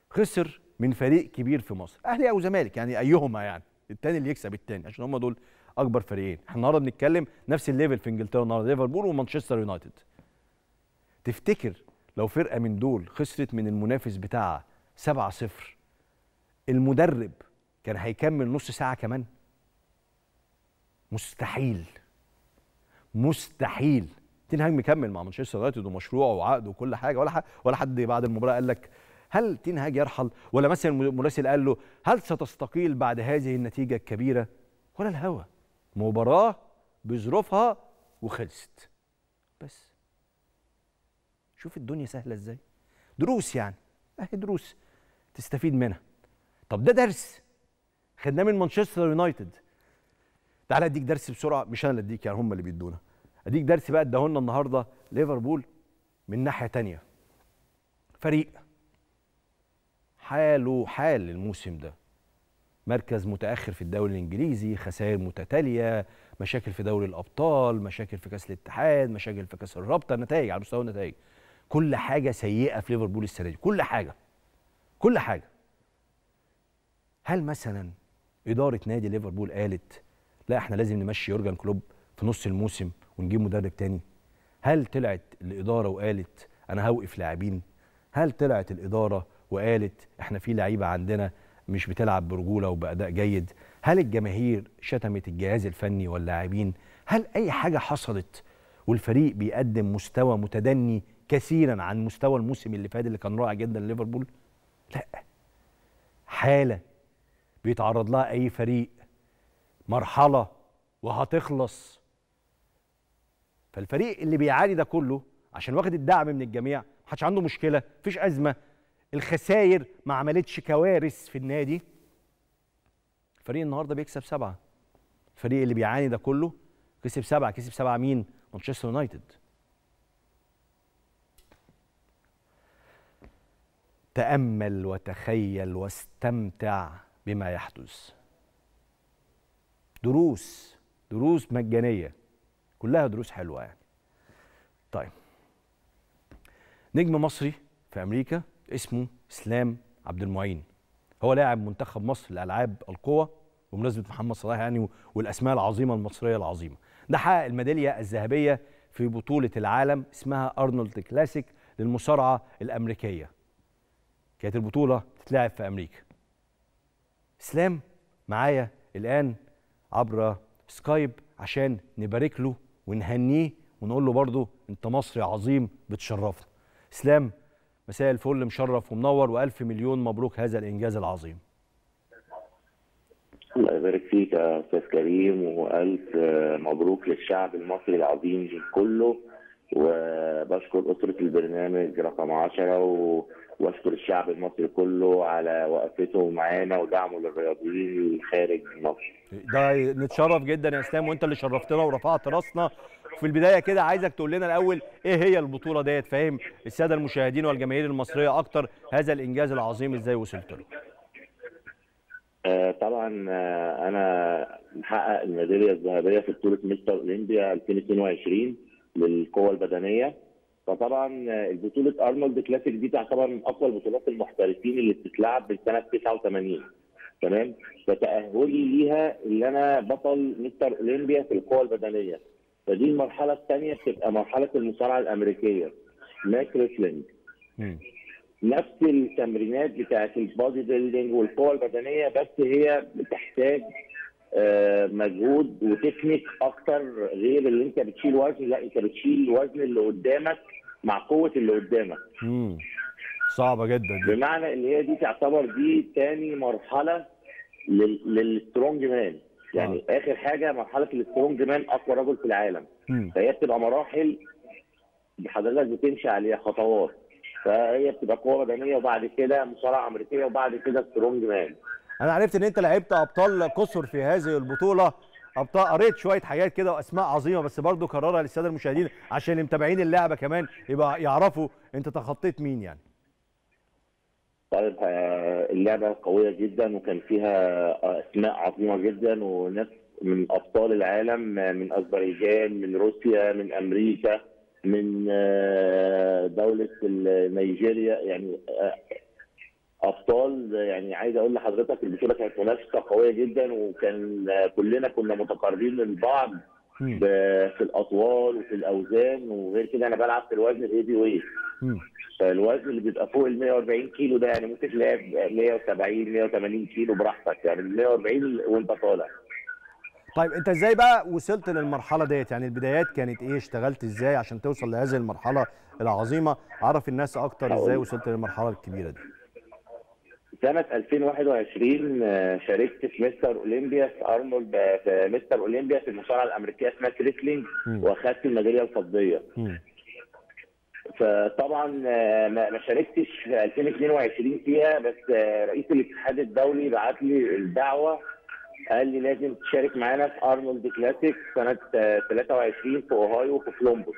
خسر من فريق كبير في مصر أهلي أو زمالك يعني أيهما يعني التاني اللي يكسب التاني عشان هم دول أكبر فريقين. إحنا النهارده بنتكلم نفس ال level في إنجلترا النهارده ليفربول ومانشستر يونايتد. تفتكر لو فرقة من دول خسرت من المنافس بتاعها 7-0 المدرب كان هيكمل نص ساعة كمان؟ مستحيل. مستحيل. تين هاج مكمل مع مانشستر يونايتد ومشروعه وعقده وكل حاجة. ولا حد ولا حد بعد المباراة قال لك هل تين هاج يرحل؟ ولا مثلا المراسل قال له هل ستستقيل بعد هذه النتيجة الكبيرة؟ ولا الهوى مباراة بظروفها وخلصت. بس. شوف الدنيا سهلة إزاي. دروس يعني. أهي دروس تستفيد منها. طب ده درس. خدناه من مانشستر يونايتد. تعالى اديك درس بسرعة مش أنا اللي اديك يعني هم اللي بيدونا. اديك درس بقى اداهولنا النهارده ليفربول من ناحية تانية. فريق حاله حال الموسم ده. مركز متأخر في الدوري الإنجليزي خسائر متتالية مشاكل في دوري الأبطال مشاكل في كأس الاتحاد مشاكل في كأس الرابطة نتائج على مستوى النتائج. كل حاجة سيئة في ليفربول السنة دي. كل حاجة. كل حاجة. هل مثلا إدارة نادي ليفربول قالت لا إحنا لازم نمشي يورجن كلوب في نص الموسم ونجيب مدرب تاني. هل طلعت الإدارة وقالت أنا هوقف لاعبين؟ هل طلعت الإدارة وقالت إحنا في لعيبة عندنا مش بتلعب برجولة وبأداء جيد؟ هل الجماهير شتمت الجهاز الفني واللاعبين؟ هل أي حاجة حصلت والفريق بيقدم مستوى متدني كثيرا عن مستوى الموسم اللي فات اللي كان رائع جدا لليفربول؟ لا. حالة بيتعرض لها أي فريق مرحلة وهتخلص. فالفريق اللي بيعاني ده كله عشان واخد الدعم من الجميع محدش عنده مشكلة مفيش أزمة. الخسائر ما عملتش كوارث في النادي. الفريق النهارده بيكسب سبعة. الفريق اللي بيعاني ده كله كسب سبعة. كسب سبعة مين؟ مانشستر يونايتد. تأمل وتخيل واستمتع بما يحدث. دروس دروس مجانية. كلها دروس حلوة يعني. طيب. نجم مصري في أمريكا اسمه اسلام عبد المعين هو لاعب منتخب مصر لألعاب القوى بمناسبة محمد صلاح يعني والأسماء العظيمة المصرية العظيمة. ده حقق الميدالية الذهبية في بطولة العالم اسمها أرنولد كلاسيك للمصارعة الأمريكية. كانت البطولة بتتلعب في أمريكا. اسلام معايا الآن عبر سكايب عشان نبارك له ونهنيه ونقول له برضه انت مصري عظيم بتشرفنا. اسلام مساء الفل مشرف ومنور وألف مليون مبروك هذا الإنجاز العظيم. الله يبارك فيك يا أستاذ كريم وألف مبروك للشعب المصري العظيم كله. وبشكر أسرة البرنامج رقم 10 و... واشكر الشعب المصري كله على وقفته معانا ودعمه للرياضيين خارج مصر. ده نتشرف جدا يا اسلام وأنت اللي شرفتنا ورفعت راسنا. في البداية كده عايزك تقول لنا الأول إيه هي البطولة ديت؟ فاهم؟ السادة المشاهدين والجماهير المصرية أكتر هذا الإنجاز العظيم إزاي وصلت له؟ آه، طبعا آه، أنا محقق الميدالية الذهبية في بطولة مستر أولمبيا 2022 للقوة البدنية. فطبعا البطولة أرنولد كلاسيك دي تعتبر من أقوى البطولات المحترفين اللي بتتلعب من سنة 89 تمام؟ فتأهلي ليها اللي أنا بطل مستر أولمبيا في القوه البدنية. فدي المرحلة الثانية بتبقى مرحلة المصارعة الأمريكية. mas wrestling. نفس التمرينات بتاعت ال body building والقوه البدنية بس هي بتحتاج آه، مجهود وتكنيك أكتر غير اللي أنت بتشيل وزن. لا أنت بتشيل الوزن اللي قدامك مع قوة اللي قدامك. مم. صعبة جدا دي. بمعنى اللي هي دي تعتبر دي تاني مرحلة لل- لل strong man يعني آه. آخر حاجة مرحلة ال strong man أقوى رجل في العالم. مم. فهي بتبقى مراحل حضرتك بتمشي عليها خطوات. فهي بتبقى قوة بدنية وبعد كده مصارعة أمريكية وبعد كده strong man أنا عرفت إن أنت لعبت أبطال كتير في هذه البطولة. ابطال قريت شوية حاجات كده وأسماء عظيمة بس برضو كررها للسادة المشاهدين عشان اللي متابعين اللعبة كمان يبقى يعرفوا أنت تخطيت مين يعني. طيب آه، اللعبة قوية جدا وكان فيها آه، أسماء عظيمة جدا وناس من أبطال العالم آه، من أذربيجان من روسيا من أمريكا من دولة نيجيريا يعني أبطال يعني عايز أقول لحضرتك البطوله كانت منافسة قوية جدا وكان كلنا كنا متقاربين من بعض مم. ب- في الأطوال وفي الأوزان وغير كده أنا بلعب في الوزن ال heavy weight مم. فالوزن اللي بيبقى فوق ال 140 كيلو ده يعني ممكن تلاقي 170 180 كيلو براحتك يعني ال 140 وأنت طالع. طيب أنت إزاي بقى وصلت للمرحلة ديت؟ يعني البدايات كانت إيه؟ اشتغلت إزاي عشان توصل لهذه المرحلة العظيمة؟ عرف الناس أكتر إزاي وصلت للمرحلة الكبيرة دي. سنة 2021 آه، شاركت في مستر أولمبيا في أرنولد آه، في مستر أولمبيا في المصارعة الأمريكية اسمها wrestling مم. وأخدت الميدالية الفضية. فطبعا آه، ما شاركتش في 2022 فيها بس رئيس الاتحاد الدولي بعت لي الدعوة قال لي لازم تشارك معانا في أرنولد كلاسيك سنة آه، 23 في أوهايو في كولومبوس.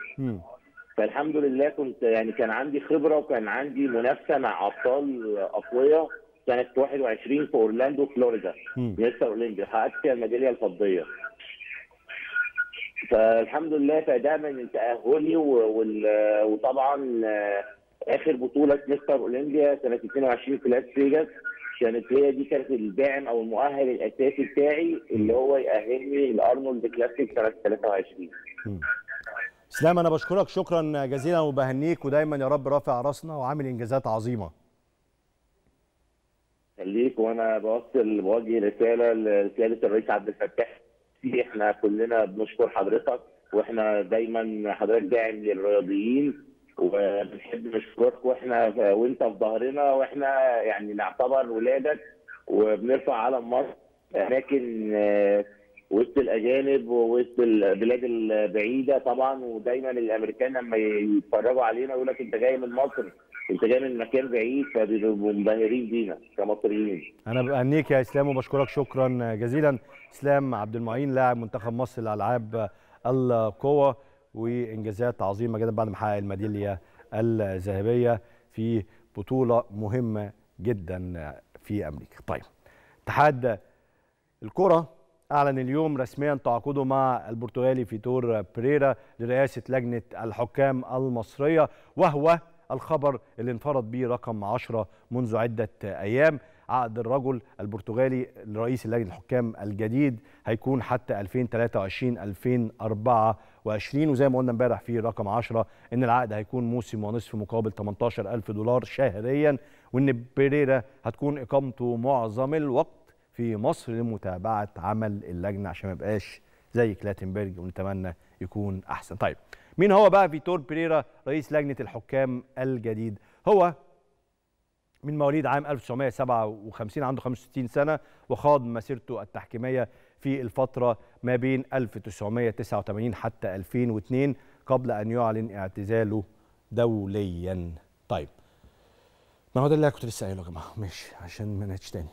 فالحمد لله كنت يعني كان عندي خبرة وكان عندي منافسة مع أبطال أقوياء سنة 21 في أورلاندو فلوريدا. مستر أولمبيا. حققت فيها الميدالية الفضية. فالحمد لله فده من تأهلي وطبعا آخر بطولة مستر أولمبيا سنة 22 في لاس فيجاس كانت هي دي كانت الداعم أو المؤهل الأساسي بتاعي اللي هو يأهلني لأرنولد كلاسيك سنة 23 اسلام أنا بشكرك. شكرا جزيلا وبهنيك ودايما يا رب رافع راسنا وعامل إنجازات عظيمة. خليك وأنا بوصل بوجه رسالة لسياده الرئيس عبد الفتاح. إحنا كلنا بنشكر حضرتك وإحنا دايما حضرتك داعم للرياضيين وبنحب نشكرك وإحنا وانت في ظهرنا وإحنا يعني نعتبر ولادك وبنرفع علم مصر اماكن آه، وسط الأجانب ووسط البلاد البعيدة طبعا ودايما الأمريكان لما يتفرجوا علينا يقول لك أنت جاي من مصر انت جاي من مكان بعيد فبيبقوا منبهرين بينا كمصريين. أنا بهنيك يا إسلام وبشكرك شكرا جزيلا. إسلام عبد المعين لاعب منتخب مصر لألعاب القوة وإنجازات عظيمة جدا بعد ما حقق الميدالية الذهبية في بطولة مهمة جدا في أمريكا. طيب اتحاد الكرة أعلن اليوم رسميا تعاقده مع البرتغالي فيتور بريرا لرئاسة لجنة الحكام المصرية وهو الخبر اللي انفرد به رقم 10 منذ عدة أيام عقد الرجل البرتغالي لرئيس لجنة الحكام الجديد هيكون حتى 2023 2024 وزي ما قلنا امبارح في رقم 10 إن العقد هيكون موسم ونصف مقابل 18000 دولار شهريا وإن بيريرا هتكون إقامته معظم الوقت في مصر لمتابعة عمل اللجنة عشان ما يبقاش زي كلاتنبرج ونتمنى يكون أحسن. طيب مين هو بقى فيتور بيريرا رئيس لجنة الحكام الجديد؟ هو من مواليد عام 1957 عنده 65 سنة وخاض مسيرته التحكيمية في الفترة ما بين 1989 حتى 2002 قبل أن يعلن اعتزاله دوليا. طيب ما هو ده اللي كنت لسه قايله يا جماعة ماشي عشان ما نعيدش تاني.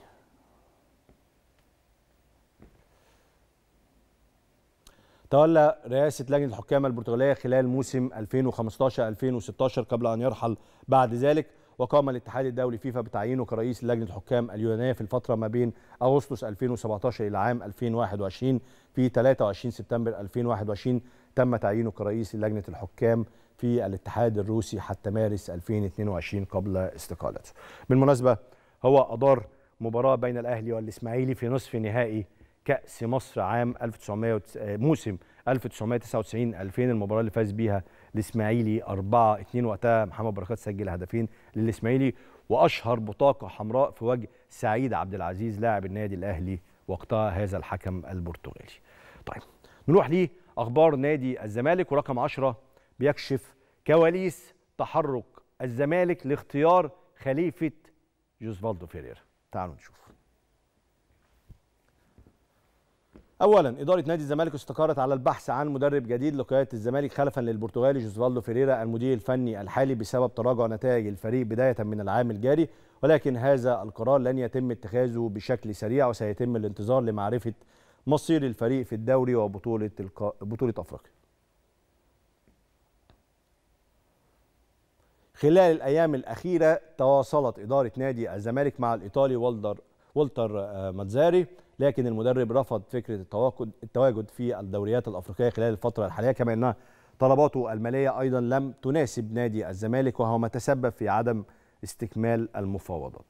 تولى رئاسة لجنة الحكام البرتغالية خلال موسم 2015-2016 قبل أن يرحل بعد ذلك وقام الاتحاد الدولي فيفا بتعيينه كرئيس لجنة الحكام اليونانية في الفترة ما بين أغسطس 2017 إلى عام 2021 في 23 سبتمبر 2021 تم تعيينه كرئيس لجنة الحكام في الاتحاد الروسي حتى مارس 2022 قبل استقالته. بالمناسبة هو أدار مباراة بين الأهلي والإسماعيلي في نصف نهائي كأس مصر عام 1900 موسم 1999 2000 المباراة اللي فاز بيها الإسماعيلي 4 2 وقتها محمد بركات سجل هدفين للإسماعيلي وأشهر بطاقة حمراء في وجه سعيد عبد العزيز لاعب النادي الأهلي وقتها هذا الحكم البرتغالي. طيب نروح لأخبار نادي الزمالك ورقم 10 بيكشف كواليس تحرك الزمالك لاختيار خليفة جوزفالدو فيريرا. تعالوا نشوف. اولا إدارة نادي الزمالك استقرت على البحث عن مدرب جديد لقيادة الزمالك خلفا للبرتغالي جوزفالدو فيريرا المدير الفني الحالي بسبب تراجع نتائج الفريق بداية من العام الجاري ولكن هذا القرار لن يتم اتخاذه بشكل سريع وسيتم الانتظار لمعرفة مصير الفريق في الدوري وبطولة الق... بطولة أفريقيا. خلال الأيام الأخيرة تواصلت إدارة نادي الزمالك مع الإيطالي والدر والتر ماتزاري لكن المدرب رفض فكرة التواجد التواجد في الدوريات الأفريقية خلال الفترة الحالية كما أن طلباته المالية أيضا لم تناسب نادي الزمالك وهو ما تسبب في عدم استكمال المفاوضات.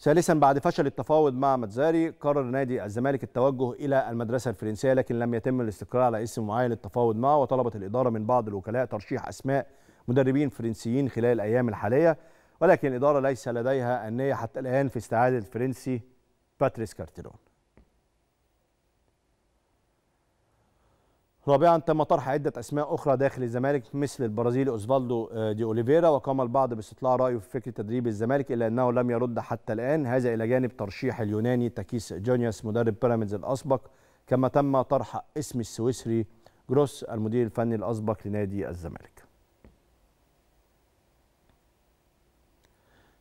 ثالثا بعد فشل التفاوض مع متزاري قرر نادي الزمالك التوجه إلى المدرسة الفرنسية لكن لم يتم الاستقرار على اسم معين للتفاوض معه وطلبت الإدارة من بعض الوكلاء ترشيح أسماء مدربين فرنسيين خلال الأيام الحالية ولكن الإدارة ليس لديها النية حتى الآن في استعادة الفرنسي باتريس كارتيرون. رابعا تم طرح عدة أسماء أخرى داخل الزمالك مثل البرازيلي أوزفالدو دي أوليفيرا وقام البعض باستطلاع رأيه في فكرة تدريب الزمالك إلا أنه لم يرد حتى الآن. هذا إلى جانب ترشيح اليوناني تاكيس جونيوس مدرب بيراميدز الأسبق. كما تم طرح اسم السويسري جروس المدير الفني الأسبق لنادي الزمالك.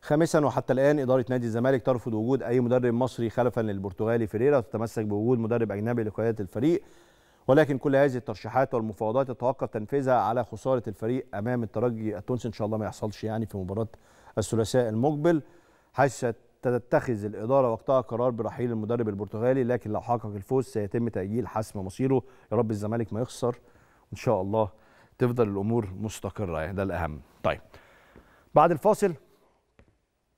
خامسا وحتى الآن إدارة نادي الزمالك ترفض وجود أي مدرب مصري خلفا للبرتغالي فيريرا وتتمسك بوجود مدرب أجنبي لقيادة الفريق. ولكن كل هذه الترشيحات والمفاوضات يتوقف تنفيذها على خسارة الفريق أمام الترجي التونسي إن شاء الله ما يحصلش يعني في مباراة الثلاثاء المقبل حيث تتخذ الإدارة وقتها قرار برحيل المدرب البرتغالي. لكن لو حقق الفوز سيتم تأجيل حسم مصيره. يا رب الزمالك ما يخسر. إن شاء الله تفضل الأمور مستقرة يعني ده الأهم. طيب بعد الفاصل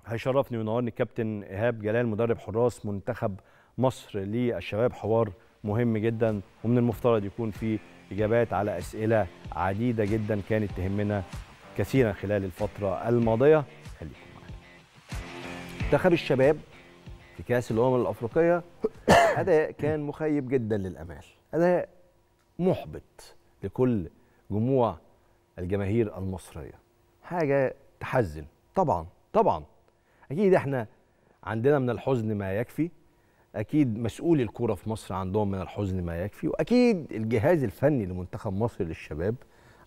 هيشرفني وينورني الكابتن إيهاب جلال مدرب حراس منتخب مصر للشباب. حوار مهم جدا ومن المفترض يكون فيه إجابات على أسئلة عديدة جدا كانت تهمنا كثيرا خلال الفترة الماضية. خليكم معانا منتخب الشباب في كأس الأمم الأفريقية أداء كان مخيب جدا للأمال. أداء محبط لكل جموع الجماهير المصرية. حاجة تحزن. طبعا طبعا. أكيد إحنا عندنا من الحزن ما يكفي. أكيد مسؤولي الكورة في مصر عندهم من الحزن ما يكفي. وأكيد الجهاز الفني لمنتخب مصر للشباب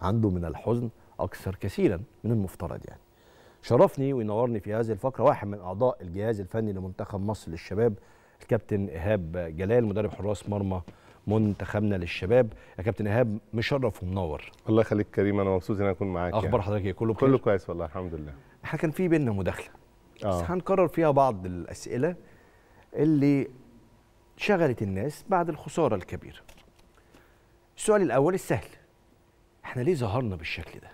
عنده من الحزن أكثر كثيرا من المفترض يعني. شرفني وينورني في هذه الفقرة واحد من أعضاء الجهاز الفني لمنتخب مصر للشباب الكابتن إيهاب جلال مدرب حراس مرمى منتخبنا للشباب. يا كابتن إيهاب مشرف ومنور. الله يخليك كريم أنا مبسوط إن أكون معاك أخبار يعني. حضرتك إيه؟ كله بخير؟ كله كويس والله الحمد لله. إحنا كان في بينا مداخلة. بس آه. هنكرر فيها بعض الأسئلة اللي شغلت الناس بعد الخسارة الكبيرة. السؤال الأول السهل. إحنا ليه ظهرنا بالشكل ده؟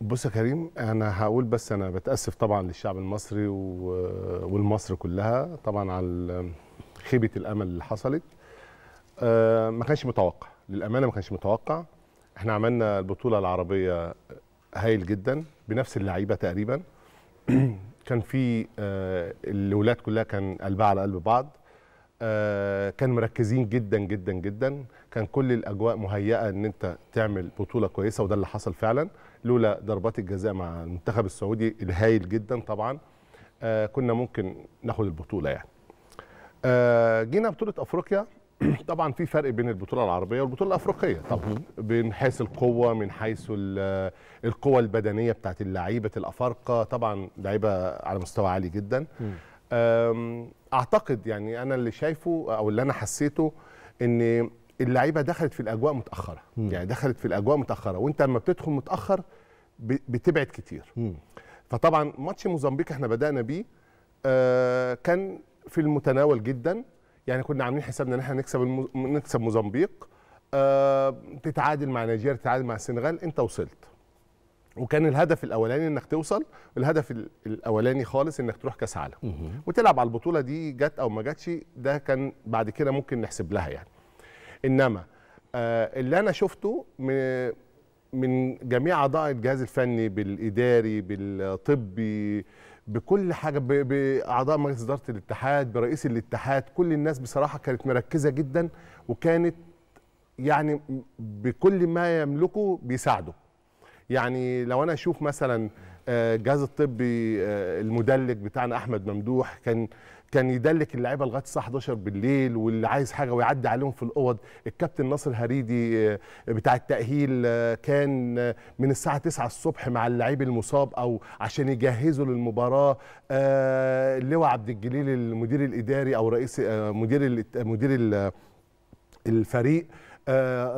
بص يا كريم أنا هقول بس أنا بتأسف طبعا للشعب المصري. والمصر كلها طبعا على خيبة الأمل اللي حصلت. آه ما كانش متوقع. للأمانة ما كانش متوقع. إحنا عملنا البطولة العربية هايل جدا بنفس اللعيبة تقريبا. كان في آه الاولاد كلها كان قلبها على قلب بعض. آه كان مركزين جدا جدا جدا. كان كل الأجواء مهيئة إن أنت تعمل بطولة كويسة وده اللي حصل فعلا. لولا ضربات الجزاء مع المنتخب السعودي الهايل جدا طبعا. آه كنا ممكن ناخد البطولة يعني. جينا بطولة أفريقيا. طبعا في فرق بين البطولة العربية والبطولة الأفريقية. طبعا من حيث القوة من حيث ال- القوة البدنية بتاعت اللعيبة الأفارقة. طبعا لعيبة على مستوى عالي جدا. أعتقد يعني أنا اللي شايفه أو اللي أنا حسيته إن اللعيبة دخلت في الأجواء متأخرة. يعني دخلت في الأجواء متأخرة. وأنت لما بتدخل متأخر بتبعد كتير. فطبعا ماتش موزمبيق إحنا بدأنا بيه آه كان في المتناول جدا. يعني كنا عاملين حسابنا إن إحنا نكسب الم... نكسب موزمبيق. آه تتعادل مع نيجيريا تتعادل مع السنغال أنت وصلت. وكان الهدف الأولاني إنك توصل والهدف ال- الأولاني خالص إنك تروح كأس عالم. وتلعب على البطولة دي جت أو ما جاتش ده كان بعد كده ممكن نحسب لها يعني. إنما آه اللي أنا شفته من من جميع أعضاء الجهاز الفني بالإداري بالطبي بكل حاجة بأعضاء مجلس إدارة الاتحاد برئيس الاتحاد كل الناس بصراحة كانت مركزة جدا وكانت يعني بكل ما يملكه بيساعده. يعني لو أنا أشوف مثلا آه، الجهاز الطبي آه، المدلك بتاعنا أحمد ممدوح كان كان يدلك اللعيبة لغاية الساعة 11 بالليل واللي عايز حاجة ويعدي عليهم في الأوض. الكابتن ناصر هريدي آه، بتاع التأهيل آه، كان آه، من الساعة 9 الصبح مع اللعيب المصاب أو عشان يجهزوا للمباراة. اللواء عبد الجليل المدير الإداري أو رئيس مدير مدير ال- الفريق.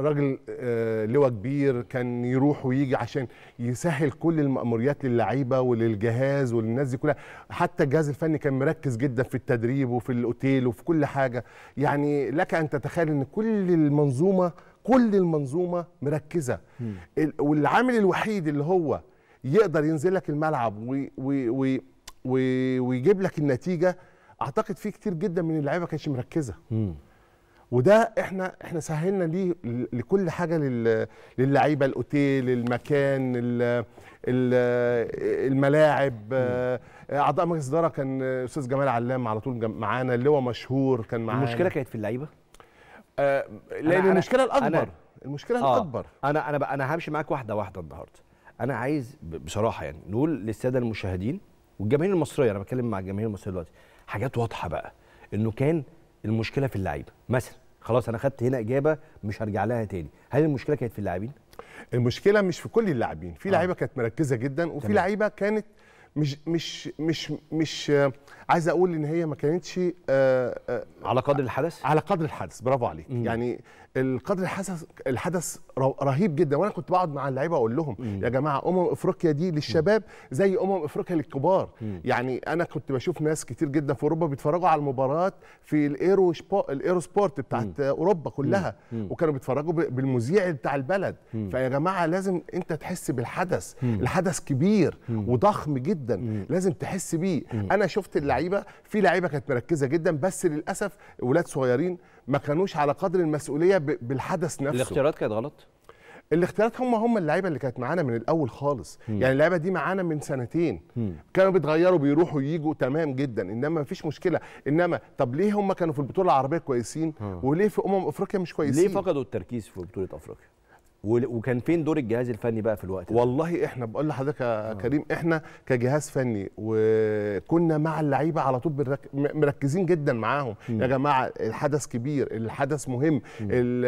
راجل آه، لواء كبير كان يروح ويجي عشان يسهل كل المأموريات للعيبة وللجهاز وللناس دي كلها. حتى الجهاز الفني كان مركز جدا في التدريب وفي الأوتيل وفي كل حاجة. يعني لك أن تتخيل إن كل المنظومة كل المنظومة مركزة. ال- والعامل الوحيد اللي هو يقدر ينزل لك الملعب وي وي وي وي ويجيب لك النتيجة أعتقد في كتير جدا من اللعيبة ما كانتش مركزة. وده إحنا إحنا سهلنا ليه لكل حاجة لل- للعيبة الأوتيل المكان ال- ال- الملاعب. أعضاء مجلس الاداره كان أستاذ جمال علام على طول معانا اللي هو مشهور كان معانا. المشكلة كانت في اللعيبة؟ آه لأن المشكلة الأكبر أنا- المشكلة آه. الأكبر. أنا أنا أنا همشي معاك واحدة واحدة النهارده. أنا عايز بصراحة يعني نقول للسادة المشاهدين والجماهير المصرية أنا بتكلم مع الجماهير المصرية دلوقتي حاجات واضحة بقى إنه كان المشكلة في اللعيبة. مثلا خلاص أنا خدت هنا إجابة مش هرجع لها تاني. هل المشكلة كانت في اللاعبين؟ المشكلة مش في كل اللاعبين. في لعيبة كانت مركزة جدا وفي. لعيبة كانت مش مش مش مش آه، عايز أقول ان هي ما كانتش آه، آه، على قدر الحدث؟ على قدر الحدث برافو عليك. مم. يعني القدر الحدث الحدث رهيب جدا. وأنا كنت بقعد مع اللعيبه أقول لهم يا جماعة أمم إفريقيا دي للشباب زي أمم إفريقيا للكبار. يعني أنا كنت بشوف ناس كتير جدا في أوروبا بيتفرجوا على المباريات في الإيرو شبو الإيرو سبورت بتاعت أوروبا كلها. وكانوا بيتفرجوا بالمذيع بتاع البلد. فيا جماعة لازم أنت تحس بالحدث. الحدث كبير وضخم جدا. لازم تحس بيه. أنا شفت اللعيبة في لعيبة كانت مركزة جدا بس للأسف ولاد صغيرين ما كانوش على قدر المسؤولية بالحدث نفسه. الاختيارات كانت غلط؟ الاختيارات هم هم اللعيبة اللي كانت معانا من الأول خالص. يعني اللعيبة دي معانا من سنتين. كانوا بيتغيروا بيروحوا يجوا تمام جدا. إنما ما فيش مشكلة. إنما طب ليه هم كانوا في البطولة العربية كويسين؟ وليه في أمم أفريقيا مش كويسين؟ ليه فقدوا التركيز في بطولة أفريقيا؟ وكان فين دور الجهاز الفني بقى في الوقت ده؟ والله إحنا بقول لحضرتك يا كريم إحنا كجهاز فني وكنا مع اللعيبة على طول مركزين جدا معاهم. يا جماعة الحدث كبير الحدث مهم. ال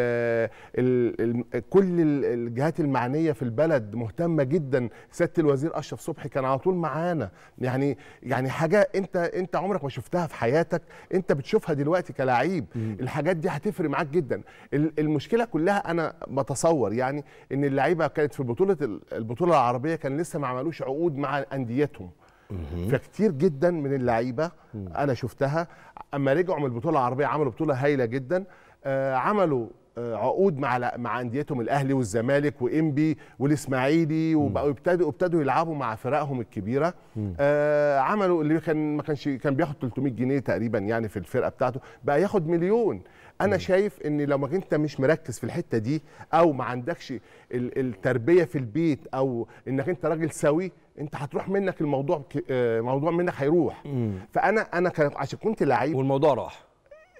ال ال كل ال- الجهات المعنية في البلد مهتمة جدا. سيادة الوزير أشرف صبحي كان على طول معانا. يعني يعني حاجة أنت أنت عمرك ما شفتها في حياتك أنت بتشوفها دلوقتي كلاعب. الحاجات دي هتفرق معاك جدا. ال- المشكلة كلها أنا بتصور يعني إن اللعيبة كانت في بطولة ال- البطولة العربية كان لسه ما عملوش عقود مع أنديتهم. فكتير جدا من اللعيبة أنا شفتها أما رجعوا من البطولة العربية عملوا بطولة هايلة جدا آه عملوا آه، عقود مع مع أنديتهم الأهلي والزمالك وإنبي والإسماعيلي وبقوا يبتدوا ابتدوا يلعبوا مع فرقهم الكبيرة. آه عملوا اللي كان ما كانش كان بياخد 300 جنيه تقريبا يعني في الفرقة بتاعته بقى ياخد مليون. أنا شايف إن لو ما أنت مش مركز في الحتة دي أو ما عندكش ال- التربية في البيت أو إنك أنت راجل سوي أنت هتروح منك الموضوع آه، موضوع منك هيروح. فأنا أنا عشان كنت لعيب والموضوع راح.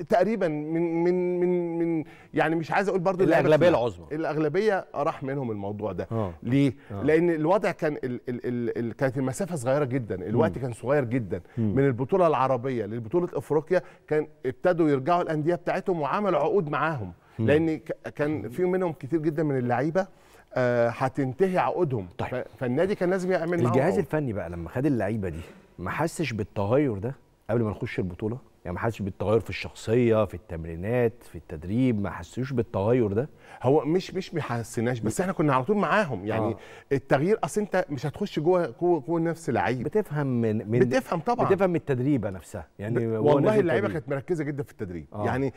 تقريبا من من من من يعني مش عايز أقول الأغلبية كلها. العظمى. الأغلبية راح منهم الموضوع ده آه. ليه آه. لأن الوضع كان ال ال ال ال كانت المسافة صغيرة جدا الوقت كان صغير جدا من البطولة العربية للبطوله إفريقيا كان ابتدوا يرجعوا الأندية بتاعتهم وعملوا عقود معاهم لأن ك- كان في منهم كتير جدا من اللعيبة آه، هتنتهي عقودهم طيب. فالنادي كان لازم يعمل الجهاز. الفني بقى لما خد اللعيبة دي ما حسش بالتغير ده قبل ما نخش البطولة يعني ما حسش بالتغير في الشخصية في التمرينات في التدريب ما حسوش بالتغير ده هو مش مش ما حسيناش بس إحنا كنا على طول معاهم يعني آه. آه. التغيير أصل أنت مش هتخش جوه جوه جوه نفس لعيب بتفهم من, من بتفهم طبعا بتفهم من التدريبه نفسها يعني والله اللعيبة. كانت مركزة جدا في التدريب آه. آه. يعني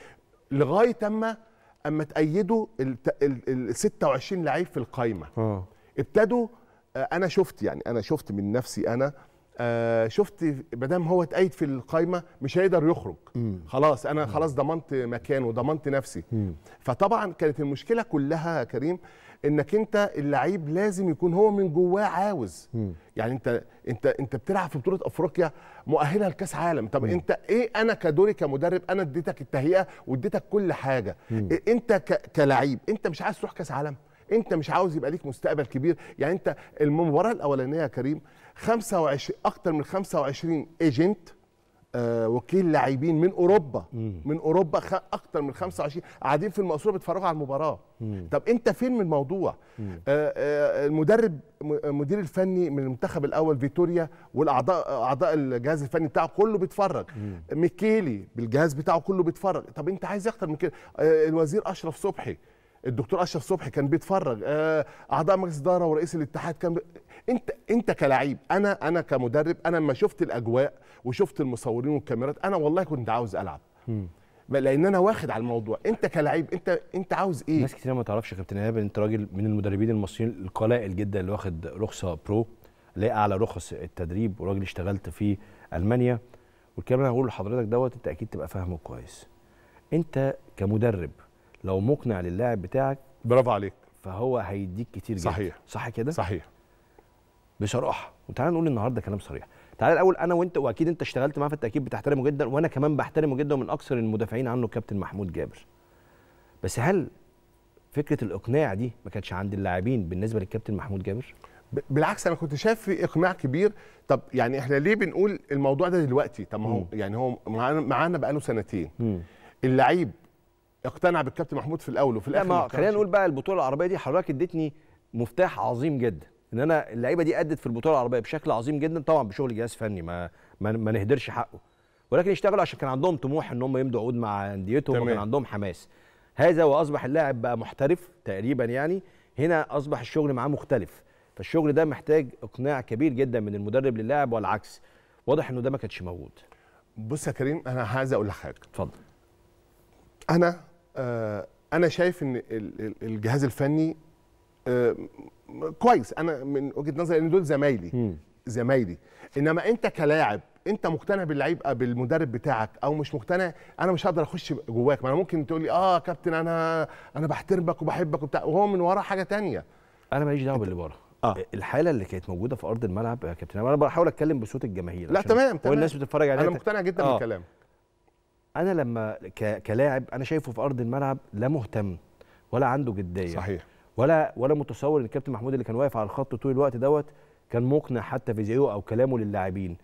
لغاية أما أما تأيدوا ال ال- ال 26 لعيب في القايمة آه ابتدوا آه، أنا شفت يعني أنا شفت من نفسي أنا آه، شفت ما دام هو اتأيد في القايمة مش هيقدر يخرج. خلاص أنا خلاص ضمنت مكانه وضمنت نفسي. فطبعا كانت المشكلة كلها يا كريم إنك أنت اللعيب لازم يكون هو من جواه عاوز. يعني أنت أنت أنت بتلعب في بطولة أفريقيا مؤهلة لكأس عالم. طب أنت إيه أنا كدوري كمدرب أنا اديتك التهيئة واديتك كل حاجة. إيه أنت كلعيب أنت مش عايز تروح كأس عالم. أنت مش عاوز يبقى ليك مستقبل كبير. يعني أنت المباراة الأولانية يا كريم 25 أكتر من 25 ايجنت آه وكيل لاعبين من أوروبا. من أوروبا خ... أكتر من 25 قاعدين في المقصوره بيتفرجوا على المباراة. طب أنت فين من الموضوع؟ آه آه المدرب المدير الفني من المنتخب الأول فيتوريا والأعضاء أعضاء الجهاز الفني بتاعه كله بيتفرج. ميكيلي بالجهاز بتاعه كله بيتفرج. طب أنت عايز أكتر من كده؟ آه الوزير أشرف صبحي الدكتور أشرف صبحي كان بيتفرج. أعضاء مجلس الاداره ورئيس الاتحاد كان بي... انت انت كلاعب أنا أنا كمدرب أنا لما شفت الاجواء وشفت المصورين والكاميرات أنا والله كنت عاوز العب. لأن أنا واخد على الموضوع. انت كلاعب انت انت عاوز إيه؟ ناس كتير ما تعرفش يا كابتن إيهاب ان انت راجل من المدربين المصريين القلائل جدا اللي واخد رخصة برو اللي هي أعلى رخص التدريب وراجل اشتغلت في ألمانيا. والكلام اللي هقوله لحضرتك دوت أنت أكيد تبقى فاهمه كويس. أنت كمدرب لو مقنع للاعب بتاعك برافو عليك. فهو هيديك كتير جدا. صحيح. صح كده؟ صحيح. بصراحه وتعالى نقول النهارده كلام صريح. تعالى الأول أنا وأنت وأكيد أنت اشتغلت معاه فانت بتحترمه جدا وأنا كمان بحترمه جدا ومن أكثر المدافعين عنه كابتن محمود جابر. بس هل فكرة الإقناع دي ما كانتش عند اللاعبين بالنسبة للكابتن محمود جابر؟ بالعكس أنا كنت شايف في إقناع كبير. طب يعني إحنا ليه بنقول الموضوع ده دلوقتي؟ طب ما هو يعني هو معانا معانا بقاله سنتين. اللعيب اقتنع بالكابتن محمود في الأول وفي لا الآخر. خلينا نقول بقى البطولة العربية دي حضرتك اديتني مفتاح عظيم جدا. إن أنا اللعيبة دي أدت في البطولة العربية بشكل عظيم جدا طبعا بشغل جهاز فني ما ما, ما نهدرش حقه. ولكن اشتغلوا عشان كان عندهم طموح إن هم يمضوا عقود مع أنديتهم. وكان عندهم حماس. هذا وأصبح اللاعب بقى محترف تقريبا يعني. هنا أصبح الشغل معاه مختلف. فالشغل ده محتاج إقناع كبير جدا من المدرب للاعب والعكس. واضح إنه ده ما كانش موجود. بص يا كريم أنا عايز أقول لك حاجة. اتفضل. أنا آه أنا شايف إن ال- ال- الجهاز الفني آه كويس. أنا من وجهة نظري إن دول زمايلي زمايلي. إنما أنت كلاعب أنت مقتنع باللعيب بالمدرب بتاعك أو مش مقتنع أنا مش هقدر أخش جواك. ما أنا ممكن تقول لي آه كابتن أنا أنا بحترمك وبحبك وبتاع. وهو من ورا حاجة تانية. أنا ماليش دعوة باللي بره. آه. الحالة اللي كانت موجودة في أرض الملعب يا كابتن أنا بحاول أتكلم بصوت الجماهير لا تمام تمام. الناس بتتفرج عليها. أنا مقتنع جدا آه. بالكلام. أنا لما. كلاعب أنا شايفه في أرض الملعب لا مهتم ولا عنده جدية. صحيح. ولا ولا متصور إن الكابتن محمود اللي كان واقف على الخط طول الوقت دوت كان مقنع حتى في زيه أو كلامه للاعبين.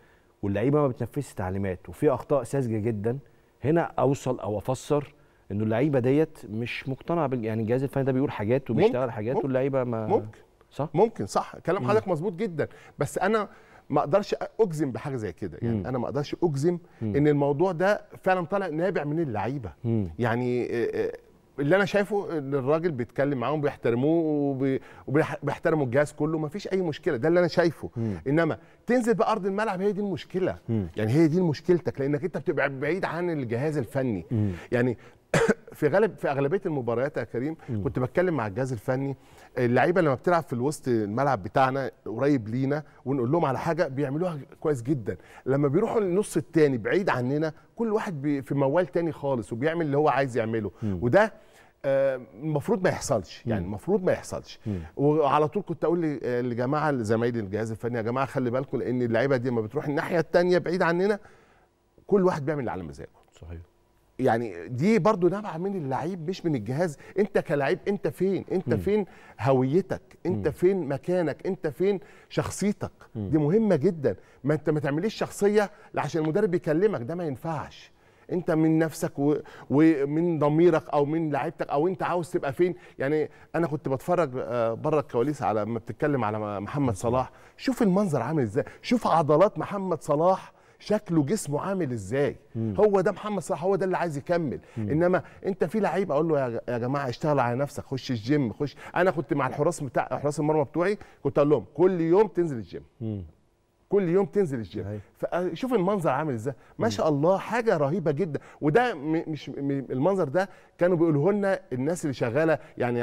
واللعيبة ما بتنفذش تعليمات وفي أخطاء ساذجة جدا. هنا أوصل أو أفسر إنه اللعيبة ديت مش مقتنعة بال... يعني الجهاز الفني ده بيقول حاجات وبيشتغل حاجات واللعيبة ما ممكن. صح؟ ممكن صح. كلام حضرتك مظبوط جدا. بس أنا ما أقدرش أجزم بحاجة زي كده. يعني مم. أنا ما أقدرش أجزم إن الموضوع ده فعلا طالع نابع من اللعيبة. مم. يعني اللي أنا شايفه إن الراجل بيتكلم معاهم بيحترموه وبي- وبيحترموا الجهاز كله ما فيش أي مشكلة. ده اللي أنا شايفه. إنما تنزل بارض الملعب هي دي المشكلة. يعني هي دي مشكلتك لأنك أنت بتبقى بعيد عن الجهاز الفني. يعني في غالب في أغلبية المباريات يا كريم كنت بتكلم مع الجهاز الفني. اللعيبة لما بتلعب في الوسط الملعب بتاعنا قريب لينا ونقول لهم على حاجة بيعملوها كويس جدا. لما بيروحوا للنص التاني بعيد عننا كل واحد في موال تاني خالص وبيعمل اللي هو عايز يعمله. وده آه، المفروض ما يحصلش. يعني المفروض ما يحصلش. وعلى طول كنت أقول لجماعة زمايلي الجهاز الفني يا جماعة خلي بالكم لأن اللعيبة دي لما بتروح الناحية التانية بعيد عننا كل واحد بيعمل اللي على مزاجه. صحيح. يعني دي برضو نابعه من اللعيب مش من الجهاز. انت كلاعب انت فين؟ انت م. فين هويتك؟ انت م. فين مكانك؟ انت فين شخصيتك؟ م. دي مهمة جدا. ما انت ما تعمليش شخصية عشان المدرب يكلمك ده ما ينفعش. انت من نفسك و... ومن ضميرك أو من لعيبتك أو انت عاوز تبقى فين. يعني أنا كنت بتفرج آه، بره الكواليس على ما بتتكلم على محمد صلاح. شوف المنظر عامل إزاي. شوف عضلات محمد صلاح شكله جسمه عامل إزاي. هو ده محمد صلاح هو ده اللي عايز يكمل. انما انت في لعيب أقول له يا جماعة اشتغل على نفسك خش الجيم خش. أنا كنت مع الحراس بتاع حراس المرمى بتوعي كنت أقول لهم كل يوم تنزل الجيم. كل يوم تنزل الجيم. فشوف المنظر عامل إزاي. ما شاء الله حاجة رهيبة جدا. وده مش المنظر ده كانوا بيقولوه لنا الناس اللي شغالة يعني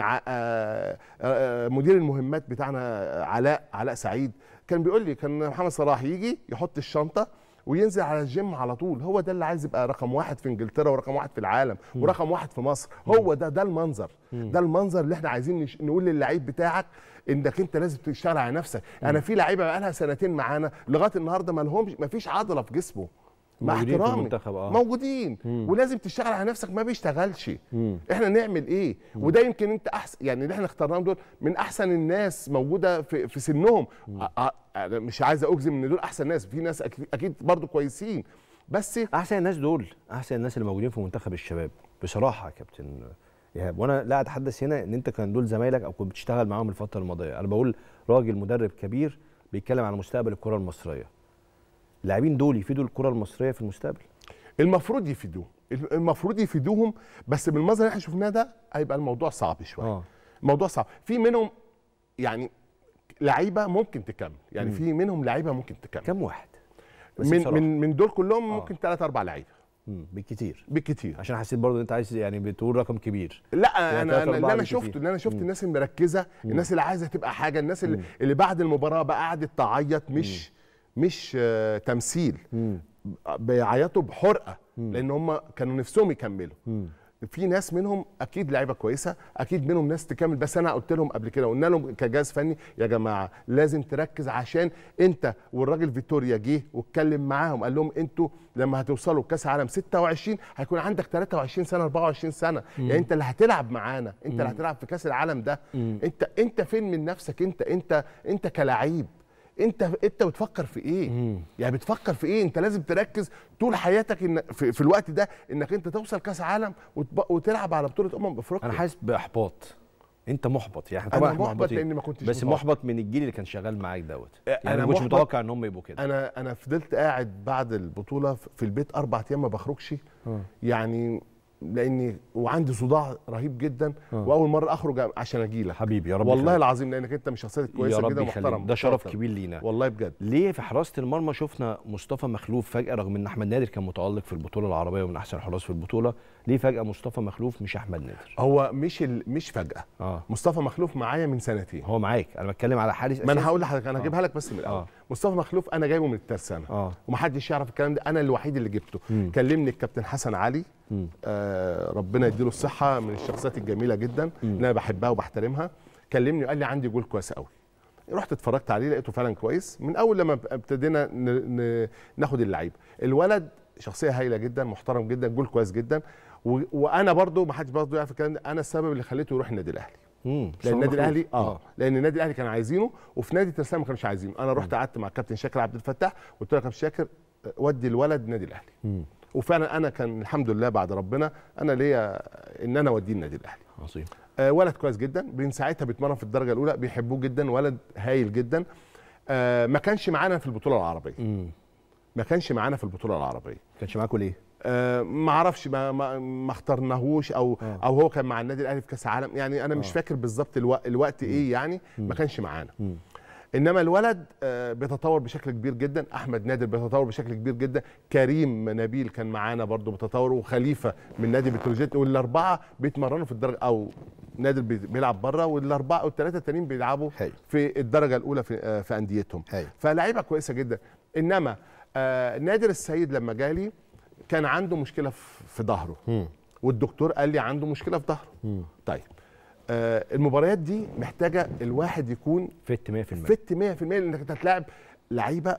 مدير المهمات بتاعنا علاء علاء سعيد. كان بيقول لي كان محمد صلاح يجي يحط الشنطة وينزل على الجيم على طول. هو ده اللي عايز يبقى رقم واحد في إنجلترا ورقم واحد في العالم ورقم واحد في مصر. هو ده ده المنظر. ده المنظر اللي إحنا عايزين نش- نقول للعيب بتاعك إنك أنت لازم تشتغل على نفسك. أنا في لعيبة بقى لها سنتين معانا لغاية النهارده ما لهمش ما فيش عضلة في جسمه. مع احترامي. آه. موجودين. ولازم تشتغل على نفسك ما بيشتغلش. إحنا نعمل إيه؟ وده يمكن انت احسن يعني اللي إحنا اخترناهم دول من أحسن الناس موجودة في, في سنهم. أنا مش عايز أجزم إن دول أحسن ناس. في ناس أكيد برضو كويسين. بس أحسن الناس دول أحسن الناس اللي موجودين في منتخب الشباب. بصراحة يا كابتن إيهاب وأنا لا أتحدث هنا إن أنت كان دول زمايلك أو كنت بتشتغل معاهم الفترة الماضية. أنا بقول راجل مدرب كبير بيتكلم على مستقبل الكرة المصرية. اللاعبين دول يفيدوا الكرة المصرية في المستقبل؟ المفروض يفيدوهم. المفروض يفيدوهم بس بالمنظر اللي إحنا شفناه ده هيبقى الموضوع صعب شوية. آه. الموضوع صعب. في منهم يعني لعيبة ممكن تكمل. يعني في منهم لعيبة ممكن تكمل. كم واحد؟ من بصراحة. من من دول كلهم آه. ممكن ثلاث أربع لعيبة. مم، بالكتير. بالكتير. عشان حسيت برضه إن أنت عايز يعني بتقول رقم كبير. لا أنا تلاتة أنا أربعة اللي أنا. شفته اللي أنا شفت الناس المركزة الناس اللي عايزة تبقى حاجة الناس اللي, اللي بعد المباراة بقى قعدت تعيط مش مش آه تمثيل. بيعيطوا بحرقة لأن هم كانوا نفسهم يكملوا. في ناس منهم أكيد لعيبة كويسة أكيد منهم ناس تكمل بس أنا قلت لهم قبل كده قلنا لهم كجهاز فني يا جماعة لازم تركز عشان أنت والراجل فيتوريا جه واتكلم معاهم قال لهم أنتوا لما هتوصلوا كاس عالم 26 هيكون عندك 23 سنة 24 سنة. يعني أنت اللي هتلعب معانا أنت اللي هتلعب في كأس العالم ده. أنت أنت فين من نفسك؟ أنت أنت أنت كلاعب. انت انت بتفكر في إيه؟ يعني بتفكر في إيه؟ انت لازم تركز طول حياتك إن في, في الوقت ده إنك انت توصل كأس عالم وتلعب على بطولة أمم أفريقيا. أنا حاسس بإحباط. أنت محبط. يعني طبعا إحنا محبط. لأني ما كنتش بس متوقع. محبط من الجيل اللي كان شغال معاك دوت. يعني أنا مش محبط- متوقع إن هم يبقوا كده. أنا أنا فضلت قاعد بعد البطولة في البيت أربع أيام ما بخرجش. يعني لاني وعندي صداع رهيب جدا وأول مرة أخرج عشان أجي لك. حبيبي يا رب والله يخليك. العظيم لأنك أنت من الكويسة رب جدا محترم ده شرف محترم. كبير لينا. والله بجد. ليه في حراسة المرمى شفنا مصطفى مخلوف فجأة رغم إن أحمد نادر كان متألق في البطولة العربية ومن أحسن الحراس في البطولة ليه فجأة مصطفى مخلوف مش أحمد نادر؟ هو مش ال... مش فجأة. آه. مصطفى مخلوف معايا من سنتين. هو معاك. أنا بتكلم على حارس ما أنا. هقول لحضرتك أنا هجيبها لك بس من الأول. آه. مصطفى مخلوف أنا جايبه من الترسانه آه. ومحدش يعرف الكلام ده. أنا الوحيد اللي جبته. مم. كلمني الكابتن حسن علي. آه ربنا يديله الصحة من الشخصيات الجميلة جدا اللي أنا بحبها وبحترمها. كلمني وقال لي عندي جول كويس قوي رحت اتفرجت عليه لقيته فعلا كويس. من أول لما ابتدينا. ناخد اللعيب. الولد شخصية هايلة جدا محترم جدا جول كويس جدا. و... وأنا برضو ما حدش برضو يعرف الكلام ده. أنا السبب اللي خليته يروح النادي الأهلي. لأن النادي الاهلي آه. لأن النادي الأهلي كان عايزينه وفي نادي ترسانة ما كانوش عايزينه. أنا رحت قعدت مع الكابتن شاكر عبد الفتاح قلت له يا كابتن شاكر آه، ودي الولد النادي الأهلي. مم. وفعلا أنا كان الحمد لله بعد ربنا أنا ليا إن أنا أوديه النادي الأهلي. عظيم. آه ولد كويس جدا من ساعتها بيتمرن في الدرجة الأولى بيحبوه جدا ولد هايل جدا. آه ما كانش معانا في البطولة العربية. امم ما كانش معانا في البطولة العربية. كانش معاكوا ليه؟ آه ما أعرفش ما, ما, ما اخترناهوش أو آه. أو هو كان مع النادي الأهلي في كأس العالم. يعني أنا مش آه. فاكر بالظبط ألو... الوقت إيه يعني ما كانش معانا. مم. إنما الولد آه، بيتطور بشكل كبير جدا. أحمد نادر بيتطور بشكل كبير جدا. كريم نبيل كان معانا برضو بيتطور وخليفة من نادي بتروجيت. والأربعة بيتمرنوا في الدرجة أو نادر بي- بيلعب بره والأربعة أو الثلاثه التانيين بيلعبوا حلو. في الدرجة الأولى في آه، في أنديتهم. حلو. فلعيبة كويسة جدا. إنما آه، نادر السيد لما جالي كان عنده مشكلة في ظهره. والدكتور قال لي عنده مشكلة في ظهره. طيب. المباريات دي محتاجة الواحد يكون فت 100% فت 100% لأنك أنت هتلاعب لعيبة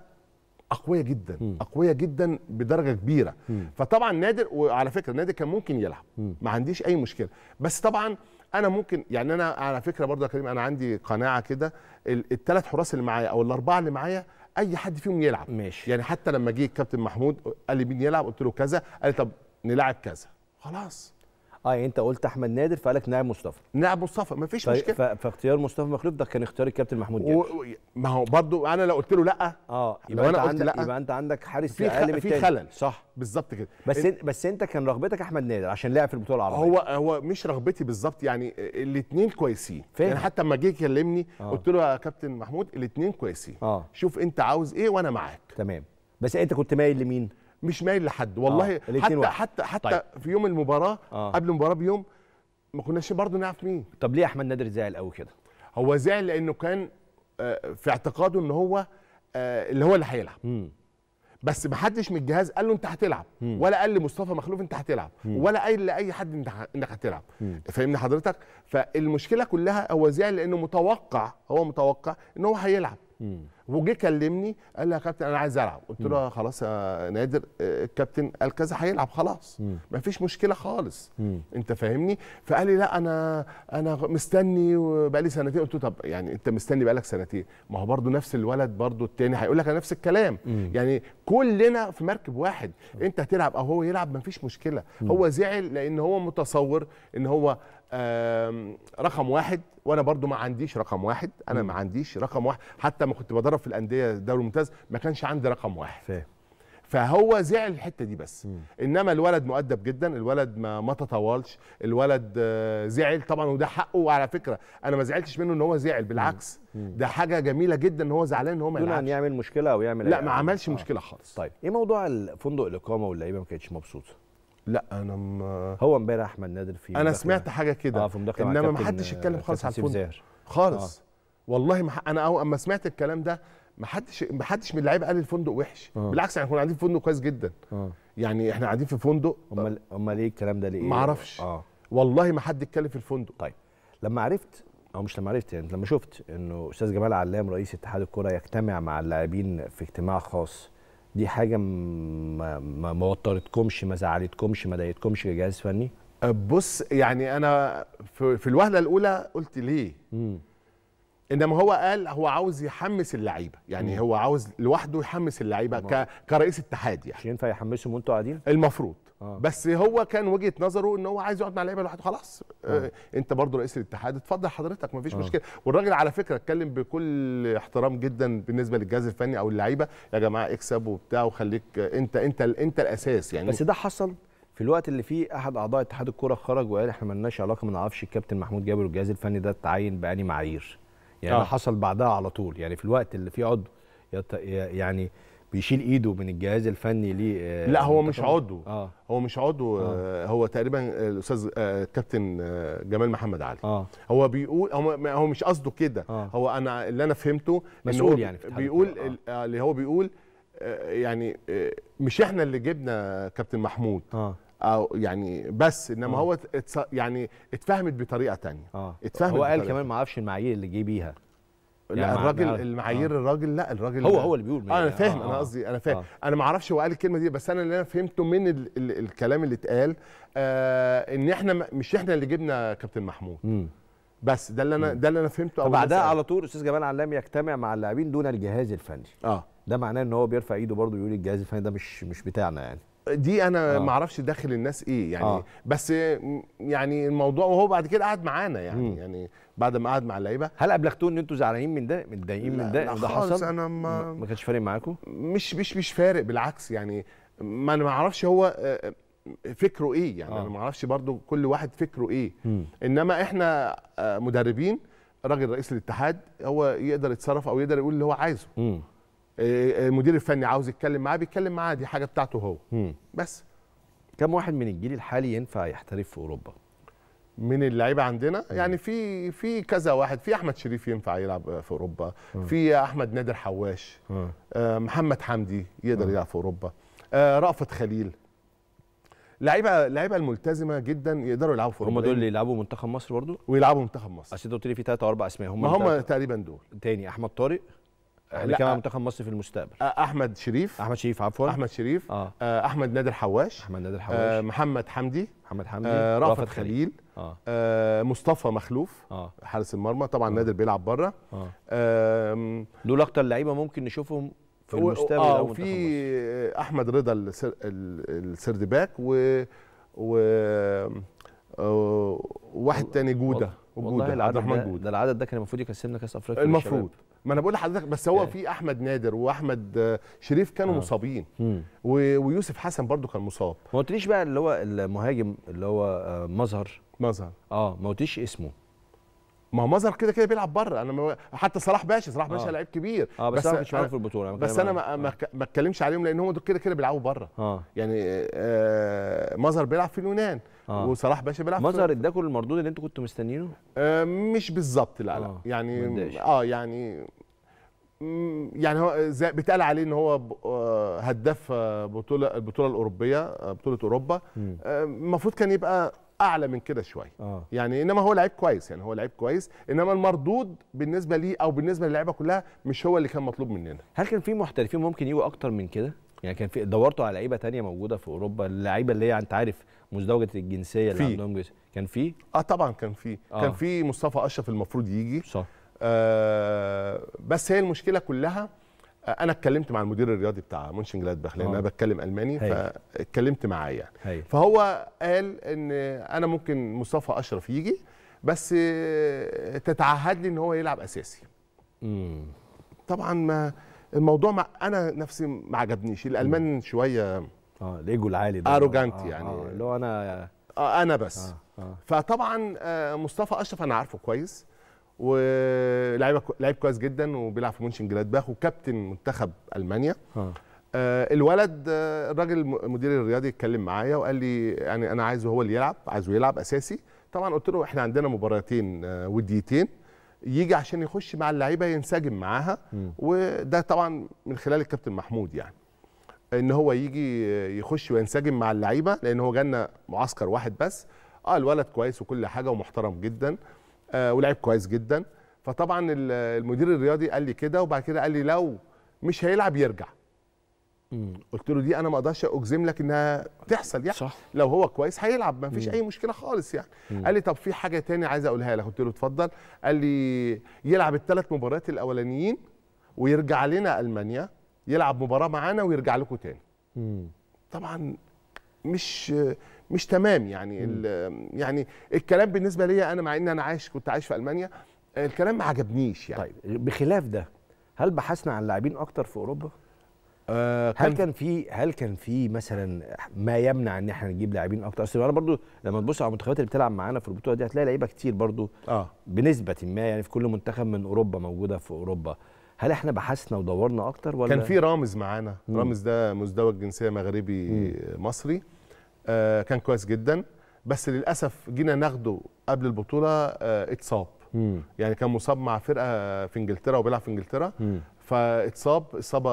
أقوياء جدا مم. أقوياء جدا بدرجة كبيرة. فطبعا نادر وعلى فكرة نادر كان ممكن يلعب. ما عنديش أي مشكلة. بس طبعا أنا ممكن يعني أنا على فكرة برضه يا كريم أنا عندي قناعة كده الثلاث حراس اللي معايا أو الأربعة اللي معايا أي حد فيهم يلعب. ماشي. يعني حتى لما جه الكابتن محمود قال لي مين يلعب؟ قلت له كذا. قال لي طب نلعب كذا. خلاص. آه يعني انت قلت أحمد نادر فقالك نائب مصطفى. نلعب مصطفى مفيش طيب مشكلة. فاختيار مصطفى مخلوف ده كان اختيار الكابتن محمود جابر. و... ما هو برضو أنا لو قلت له لأ آه يبقى أنت أنا قلت عندك لأ، يبقى أنت عندك حارس في أقل من في. خلل. صح. بالظبط كده. بس إن- انت بس انت كان رغبتك أحمد نادر عشان لعب في البطولة العربية. هو هو مش رغبتي بالظبط يعني الاثنين كويسين. فاهم. يعني حتى لما جه يكلمني آه. قلت له يا كابتن محمود الاثنين كويسين. آه. شوف انت عاوز إيه وأنا معاك. تمام. بس انت كنت مايل لمين؟ مش مايل لحد. والله الاتنين حتى واحد. حتى حتى طيب. في يوم المباراة آه. قبل المباراة بيوم ما كناش برضه نعرف مين. طب ليه أحمد نادر زعل قوي كده؟ هو زعل لأنه كان آه، في اعتقاده إن هو آه، اللي هو اللي هيلعب. بس ما حدش من الجهاز قال له أنت هتلعب. مم. ولا قال لمصطفى مخلوف أنت هتلعب. ولا قال لأي حد أنت إنك هتلعب. فاهمني حضرتك؟ فالمشكلة كلها هو زعل لأنه متوقع هو متوقع إن هو هيلعب. وجه كلمني قال لي يا كابتن أنا عايز ألعب. قلت له خلاص يا نادر آه، الكابتن قال كذا هيلعب خلاص. ما فيش مشكلة خالص. مم. أنت فاهمني؟ فقال لي لا أنا أنا مستني وبقالي سنتين. قلت له طب يعني أنت مستني بقالك سنتين؟ ما هو برضه نفس الولد برضه التاني هيقول لك نفس الكلام. مم. يعني كلنا في مركب واحد. أنت هتلعب أو هو يلعب ما فيش مشكله هو زعل لأن هو متصور إن هو رقم واحد وأنا برضو ما عنديش رقم واحد أنا ما عنديش رقم واحد. حتى ما كنت بدرب في الأندية الدوري الممتاز ما كانش عندي رقم واحد. فاهم. فهو زعل الحتة دي بس. مم. إنما الولد مؤدب جدا الولد ما ما تطاولش الولد آه، زعل طبعا وده حقه. وعلى فكرة أنا ما زعلتش منه إن هو زعل بالعكس. ده حاجة جميلة جدا إن هو زعلان إن هو ما دون أن يعمل مشكلة أو يعمل لا ما. عملش آه. مشكلة خالص. طيب إيه موضوع فندق الإقامة واللعيبة؟ ما كانتش مبسوطة. لا أنا ما هو امبارح أحمد نادر في أنا سمعت حاجة كده. مع إنما ما حدش اتكلم آه، خالص على الفندق. خالص. والله ما ح- أنا أول اما سمعت الكلام ده ما حدش ما حدش من اللعيبة قال الفندق وحش. آه. بالعكس إحنا كنا قاعدين في فندق كويس جدا. آه. يعني إحنا قاعدين في فندق. أمال أمال إيه الكلام ده؟ ليه ما أعرفش. آه. والله ما حد اتكلم في الفندق. طيب لما عرفت أو مش لما عرفت يعني لما شفت إنه أستاذ جمال علام رئيس اتحاد الكره يجتمع مع اللاعبين في اجتماع خاص دي حاجة ما ما وترتكمش ما زعلتكمش ما ضايقتكمش كجهاز فني؟ أه، بص يعني أنا في, في الوهلة الأولى قلت ليه؟ امم إنما هو قال هو عاوز يحمس اللعيبة. يعني هو عاوز لوحده يحمس اللعيبة. كرئيس اتحاد يعني. مش ينفع يحمسهم وأنتوا قاعدين؟ المفروض. آه. بس هو كان وجهة نظره إن هو عايز يقعد مع اللعيبة لوحده خلاص آه. أنت برضو رئيس الاتحاد اتفضل حضرتك مفيش آه. مشكلة والراجل على فكرة اتكلم بكل احترام جدا بالنسبة للجهاز الفني أو اللعيبة يا جماعة اكسب وبتاع وخليك آه، أنت أنت أنت الأساس يعني بس ده حصل في الوقت اللي فيه أحد أعضاء اتحاد الكره خرج وقال إحنا مالناش علاقة ما نعرفش الكابتن محمود جابر والجهاز الفني ده اتعين بأني معايير يعني آه. حصل بعدها على طول يعني في الوقت اللي فيه عضو. يعني بيشيل ايده من الجهاز الفني ليه آه، لا هو مش عضو. آه. هو مش عضو آه. هو تقريبا الأستاذ آه، كابتن آه، جمال محمد علي. آه. هو بيقول هو هو مش قصده كده. آه. هو أنا اللي أنا فهمته مسؤول هو يعني في اتحاد بيقول آه. ال- آه، اللي هو بيقول آه، يعني آه، مش إحنا اللي جبنا كابتن محمود. آه. أو يعني بس إنما آه. هو يعني اتفهمت بطريقة تانية. آه. اتفهمت هو قال كمان ما أعرفش المعايير اللي جه بيها. لا الراجل مع- المعايير الراجل لا الراجل هو هو اللي بيقول آه أنا آه، فاهم آه، أنا آه. قصدي أنا فاهم. آه. أنا ما أعرفش هو قال الكلمة دي بس أنا اللي أنا فهمته من ال ال الكلام اللي اتقال آه إن إحنا م- مش إحنا اللي جبنا كابتن محمود. امم بس ده اللي أنا ده اللي أنا فهمته سأل. على طول أستاذ جمال علام يجتمع مع اللاعبين دون الجهاز الفني. آه. ده معناه إن هو بيرفع إيده برضه يقول الجهاز الفني ده مش مش بتاعنا يعني. دي أنا آه. ما أعرفش داخل الناس إيه يعني آه. آه. بس يعني الموضوع وهو بعد كده قعد معانا يعني مم. يعني بعد ما قعد مع اللعيبة هل ابلغتوه إن أنتوا زعلانين من ده متضايقين من ده لا ده حصل أنا ما ما كانش فارق معاكم مش مش مش فارق بالعكس يعني ما أنا ما أعرفش هو آه، فكره إيه يعني آه. أنا ما أعرفش برضو كل واحد فكره إيه مم. إنما إحنا آه، مدربين راجل رئيس الاتحاد هو يقدر يتصرف أو يقدر يقول اللي هو عايزه آه، المدير الفني عاوز يتكلم معاه بيتكلم معاه دي حاجة بتاعته هو. امم بس. كم واحد من الجيل الحالي ينفع يحترف في أوروبا؟ من اللعيبة عندنا؟ يعني في في كذا واحد. في أحمد شريف ينفع يلعب في أوروبا. في أحمد نادر حواش. آه آه، محمد حمدي يقدر يلعب في أوروبا. آه، رأفت خليل. لعيبة لعيبة الملتزمة جدا يقدروا يلعبوا في هم اوروبا دول اللي يلعبوا منتخب مصر برضو؟ ويلعبوا منتخب مصر. اصل انت قلت لي في ثلاثة أو أربع أسماء. هم ما هم. تقريبا دول. تاني أحمد طارق. لا. كان مع منتخب مصر في المستقبل. آه، أحمد شريف. أحمد شريف عفوا. أحمد شريف. آه، أحمد نادر حواش. أحمد نادر آه، حواش. محمد حمدي. محمد حمدي. آه، رأفت خليل. آه. آه، مصطفى مخلوف. آه. حارس المرمى. طبعا نادر بيلعب بره. آه. آم، دول أكتر لعيبة ممكن نشوفهم في المستقبل مصر. وفي أحمد رضا السر- ال- السردباك و و آه، واحد تاني جودة. والله عبد العدد ده, جودة. ده العدد ده كان المفروض يكسبنا كأس أفريقيا المفروض. ما أنا بقول لحضرتك بس هو. في أحمد نادر وأحمد آه، شريف كانوا آه. مصابين. ويوسف حسن برضو كان مصاب. ما قلتليش بقى اللي هو المهاجم اللي هو آه، مظهر. مظهر. آه ما قلتليش اسمه. ما هو مظهر كده كده بيلعب بره. أنا ما حتى صلاح باشا صلاح باشا آه. لعيب كبير. آه بس, أنا ما كنتش معانا في البطولة بس أنا ما ما ما اتكلمش عليهم لأن هم دول كده كده بيلعبوا بره. آه. يعني آه مظهر بيلعب في اليونان. آه. وصلاح باشا بيلعب في- مظهر اداكوا المردود اللي أنتوا كنتوا مستنيينه؟ آه مش بالظبط لا لا. آه، ما يعني. آه يعني مم، يعني هو زي بيتقال عليه إن هو آه، هداف آه، بطولة البطولة الأوروبية آه، بطولة أوروبا. آه، المفروض كان يبقى أعلى من كده شوية. آه. يعني إنما هو لعيب كويس يعني هو لعيب كويس. إنما المردود بالنسبة ليه أو بالنسبة للعيبة كلها مش هو اللي كان مطلوب مننا. هل كان في محترفين ممكن يجوا أكتر من كده؟ يعني كان في دورتوا على لعيبة تانية موجودة في أوروبا اللعيبة اللي هي أنت عارف مزدوجة الجنسية اللي. عندهم جنس كان في آه طبعا كان في آه. كان في مصطفى أشرف المفروض يجي صح آه بس هي المشكلة كلها آه أنا اتكلمت مع المدير الرياضي بتاع مونشن جلادباخ لأن آه. أنا بتكلم ألماني. فاتكلمت معاه يعني هاي فهو قال إن أنا ممكن مصطفى أشرف يجي بس آه، تتعهد لي إن هو يلعب أساسي امم طبعا ما الموضوع ما أنا نفسي ما عجبنيش الألمان شوية آه الإيجو العالي ده. Arrogant آه يعني. آه اللي هو أنا آه أنا بس. آه آه. فطبعا آه، مصطفى أشرف أنا عارفه كويس ولاعيب لعيب كويس جدا وبيلعب في مونشن جلادباخ وكابتن منتخب ألمانيا. آه. آه، الولد آه، الراجل الم- المدير الرياضي اتكلم معايا وقال لي يعني أنا عايزه هو اللي يلعب عايزه يلعب أساسي. طبعا قلت له إحنا عندنا مباراتين آه، وديتين. يجي عشان يخش مع اللعيبة ينسجم معاها. وده طبعا من خلال الكابتن محمود يعني. إن هو يجي يخش وينسجم مع اللعيبة لأن هو جالنا معسكر واحد بس. آه الولد كويس وكل حاجة ومحترم جدا آه ولعب كويس جدا. فطبعا ال- المدير الرياضي قال لي كده وبعد كده قال لي لو مش هيلعب يرجع. مم. قلت له دي أنا ما أقدرش أجزم لك إنها تحصل يعني صح لو هو كويس هيلعب ما فيش. أي مشكلة خالص يعني مم. قال لي طب في حاجة تاني عايز أقولها لك قلت له اتفضل قال لي يلعب الثلاث مباريات الأولانيين ويرجع لنا ألمانيا يلعب مباراة معانا ويرجع لكم تاني مم. طبعا مش مش تمام يعني ال- يعني الكلام بالنسبة لي أنا مع إن أنا عايش كنت عايش في ألمانيا الكلام ما عجبنيش يعني طيب بخلاف ده هل بحثنا عن لاعبين أكتر في أوروبا؟ آه هل كان في هل كان في مثلا ما يمنع إن إحنا نجيب لاعبين أكتر؟ أصل أنا برضو لما تبص على المنتخبات اللي بتلعب معانا في البطولة دي هتلاقي لعيبة كتير برضو آه. بنسبة ما يعني في كل منتخب من أوروبا موجودة في أوروبا. هل إحنا بحثنا ودورنا أكتر ولا؟ كان في رامز معانا. مم. رامز ده مزدوج جنسيه مغربي مصري. آه كان كويس جدا. بس للأسف جينا ناخده قبل البطولة آه اتصاب. مم. يعني كان مصاب مع فرقة في إنجلترا وبيلعب في إنجلترا. مم. فاتصاب إصابة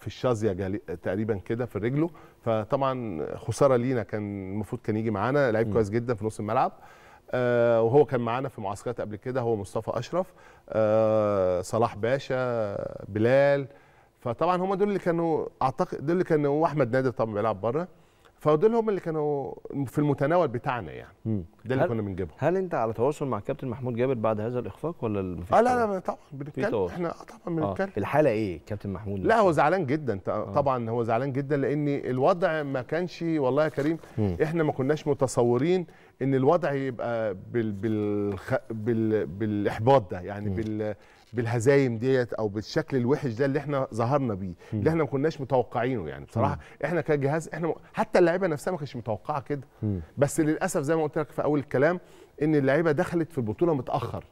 في جالي- تقريبا كده في رجله. فطبعا خسارة لينا كان المفروض كان يجي معانا لعيب. كويس جدا في نص الملعب. آه وهو كان معانا في معسكرات قبل كده هو مصطفى أشرف آه صلاح باشا بلال. فطبعا هم دول اللي كانوا اعتقد دول اللي كانوا واحمد نادر طبعا بيلعب بره. فدول هم اللي كانوا في المتناول بتاعنا يعني مم. ده اللي هل- كنا بنجيبهم هل انت على تواصل مع كابتن محمود جابر بعد هذا الإخفاق ولا مفيش آه لا؟ لا طبعا بنتكلم. إحنا آه طبعا آه. بنتكلم الحالة إيه كابتن محمود لا هو زعلان جدا ط- طبعا هو زعلان جدا لأن الوضع ما كانش والله يا كريم مم. إحنا ما كناش متصورين إن الوضع يبقى بال بالخ بال بالإحباط ده يعني مم. بال بالهزايم ديت أو بالشكل الوحش ده اللي إحنا ظهرنا بيه اللي إحنا ما كناش متوقعينه يعني. بصراحة إحنا كجهاز إحنا م- حتى اللعيبة نفسها ما كانتش متوقعة كده. بس للأسف زي ما قلت لك في أول الكلام إن اللعيبة دخلت في البطولة متأخر.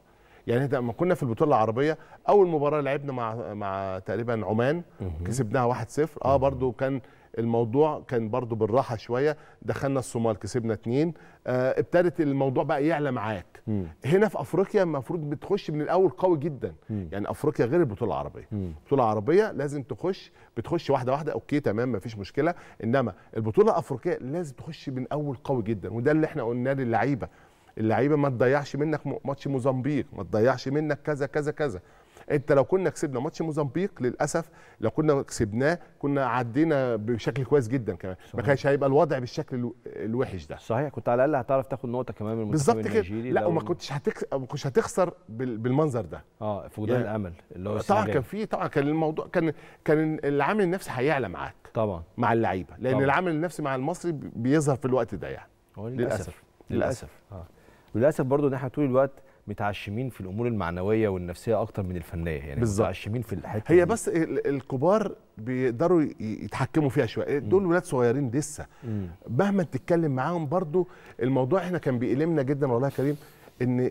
يعني إحنا لما كنا في البطولة العربية أول مباراة لعبنا مع مع تقريبا عمان كسبناها 1-0 آه برضو كان الموضوع كان برضو بالراحة شوية. دخلنا الصومال كسبنا اتنين. آه ابتدت الموضوع بقى يعلى معاك. مم. هنا في أفريقيا المفروض بتخش من الأول قوي جدا. مم. يعني أفريقيا غير البطولة العربية. البطولة العربية لازم تخش بتخش واحدة واحدة. أوكي تمام مفيش مشكلة. إنما البطولة الأفريقية لازم تخش من أول قوي جدا. وده اللي إحنا قلناه للعيبة. اللعيبة ما تضيعش منك م- ماتش موزمبيق. ما تضيعش منك كذا كذا كذا. انت لو كنا كسبنا ماتش موزمبيق للأسف لو كنا كسبناه كنا عدينا بشكل كويس جدا كمان. ما. كانش هيبقى الوضع بالشكل الو- الوحش ده. صحيح. كنت على الأقل هتعرف تاخد نقطة كمان من المنتخب النيجيري لا وما كنتش هتكس... ما كنتش هتخسر بال... بالمنظر ده. آه فقدان يعني- الأمل اللي هو طبعا. كان في طبعا كان الموضوع كان كان العامل النفسي هيعلى معاك. طبعا. مع اللعيبة. لأن طبعا. العامل النفسي مع المصري بي- بيظهر في الوقت ده يعني. للأسف. للأسف. للأسف. آه. وللاسف برضو إن إحنا طول الوقت متعشمين في الأمور المعنوية والنفسية أكتر من الفنية يعني بالظبط. متعشمين في الحتة هي دي. بس ال- الكبار بيقدروا يتحكموا فيها شوية دول ولاد صغيرين لسه. مهما تتكلم معاهم برضو الموضوع إحنا كان بيألمنا جدا والله يا كريم إن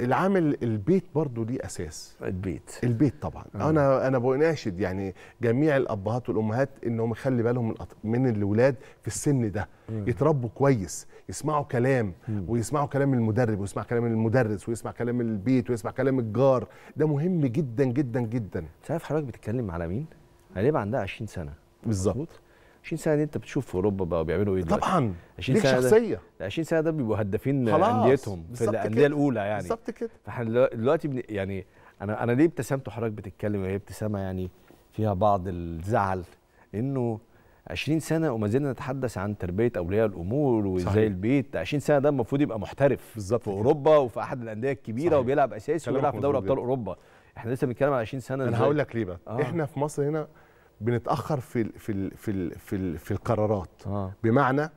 العامل البيت برضو ليه أساس. البيت. البيت طبعا. آه. أنا أنا بناشد يعني جميع الأبهات والأمهات انهم يخلي بالهم من من الاولاد في السن ده. مم. يتربوا كويس يسمعوا كلام مم. ويسمعوا كلام المدرب ويسمع كلام المدرس ويسمع كلام البيت ويسمع كلام الجار. ده مهم جدا جدا جدا. انت عارف حضرتك بتتكلم على مين؟ هيبقى عندها 20 سنة. بالظبط. 20 سنة دي انت بتشوف في أوروبا بقى بيعملوا إيه طبعا 20 ليك سنة شخصية 20 سنة ده بيبقوا هدافين خلاص، أنديتهم في الأندية. الأولى يعني بالظبط كده فاحنا دلو- دلوقتي بن... يعني أنا أنا ليه ابتسامته حضرتك بتتكلم وهي ابتسامة يعني فيها بعض الزعل انه 20 سنة وما زلنا نتحدث عن تربية أولياء الأمور وإزاي. البيت 20 سنة ده المفروض يبقى محترف بالظبط في. أوروبا وفي أحد الأندية الكبيرة صحيح. وبيلعب أساسي وبيلعب في دوري أبطال. أوروبا إحنا لسه بنتكلم على 20 سنة أنا؟ هقول لك ليه بقى. آه. إحنا في مصر هنا بنتأخر في ال في ال في ال في, ال في القرارات. آه. بمعنى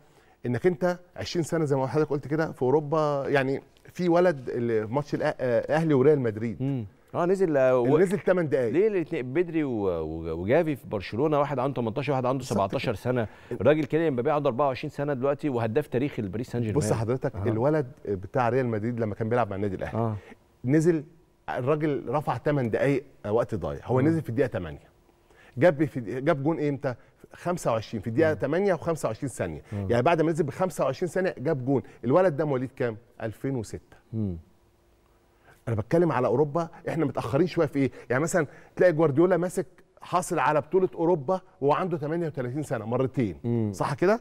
إنك أنت 20 سنة زي ما حضرتك قلت كده في أوروبا يعني في ولد اللي في ماتش الأ- آه، أهلي وريال مدريد. آه نزل آه، و... نزل 8 دقائق ليه؟ الاثنين بدري. وجافي في برشلونة واحد عنده 18 واحد عنده 17 سنة. الراجل كيليان مبابي عنده 24 سنة دلوقتي وهداف تاريخي لباريس سان جيرمان. بص حضرتك آه. آه. الولد بتاع ريال مدريد لما كان بيلعب مع النادي الأهلي. آه. نزل الراجل رفع 8 دقائق وقت ضايع. هو آه. نزل في الدقيقة 8 جاب في جاب جون إمتى؟ 25 في الدقيقة 8 و25 ثانية. آه. يعني بعد ما نزل ب 25 ثانية جاب جون. الولد ده مواليد كام؟ 2006 امم أنا بتكلم على أوروبا إحنا متأخرين شوية في إيه؟ يعني مثلا تلاقي جوارديولا ماسك حاصل على بطولة أوروبا وهو عنده 38 سنة مرتين. مم. صح كده؟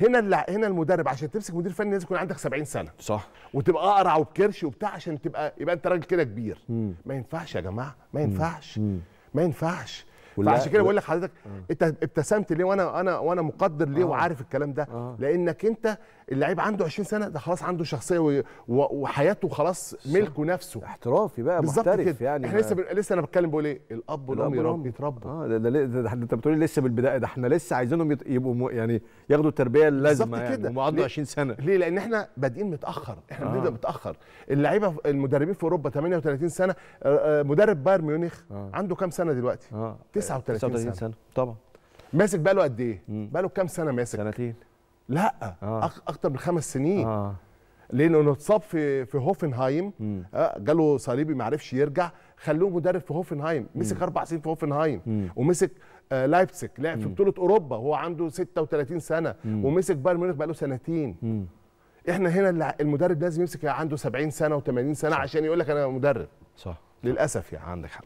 هنا اللع... هنا المدرب عشان تمسك مدير فني لازم يكون عندك 70 سنة. صح. وتبقى أقرع وبكرش وبتاع عشان تبقى يبقى أنت راجل كده كبير. امم ما ينفعش يا جماعة ما ينفعش. مم. ما ينفعش. فعشان كده بقول لك حضرتك انت ابتسمت ليه وأنا أنا وأنا مقدر ليه آه. وعارف الكلام ده آه. لانك انت اللعيب عنده 20 سنة ده خلاص عنده شخصية. وحياته خلاص ملكه نفسه. احترافي بقى محترف كده. يعني. إحنا لسه ب... لسه أنا بتكلم بقول إيه؟ الأب والأم الأب والأم. يرب- يتربوا آه ده, ده, ده, أنت بتقولي لسه بالبداية؟ ده إحنا لسه عايزينهم يت- يبقوا م... يعني ياخدوا التربية اللازمة يعني. كده. هم عنده ليه؟ 20 سنة. ليه؟ لأن إحنا بادئين متأخر. إحنا آه. بنبدا متأخر. اللعيبة المدربين في أوروبا 38 سنة آه، آه، مدرب بايرن ميونخ آه. عنده كام سنة دلوقتي؟ آه. 39 39 سنة. سنة. طبعا. ماسك بقاله قد إيه. بقاله كام سنة ماسك؟ سنتين. لا آه. أكتر من خمس سنين. آه. لأنه اتصاب في في هوفنهايم. آه، جاله صليبي ما عرفش يرجع. خلوه مدرب في هوفنهايم. مسك أربع سنين في هوفنهايم. ومسك آه، لايبزيج لعب في. بطولة أوروبا. وهو عنده 36 سنة. مم. ومسك بايرن ميونخ بقاله سنتين. مم. إحنا هنا المدرب لازم يمسك عنده 70 سنة و80 سنة صح. عشان يقول لك أنا مدرب. صح. للأسف يعني. عندك حق.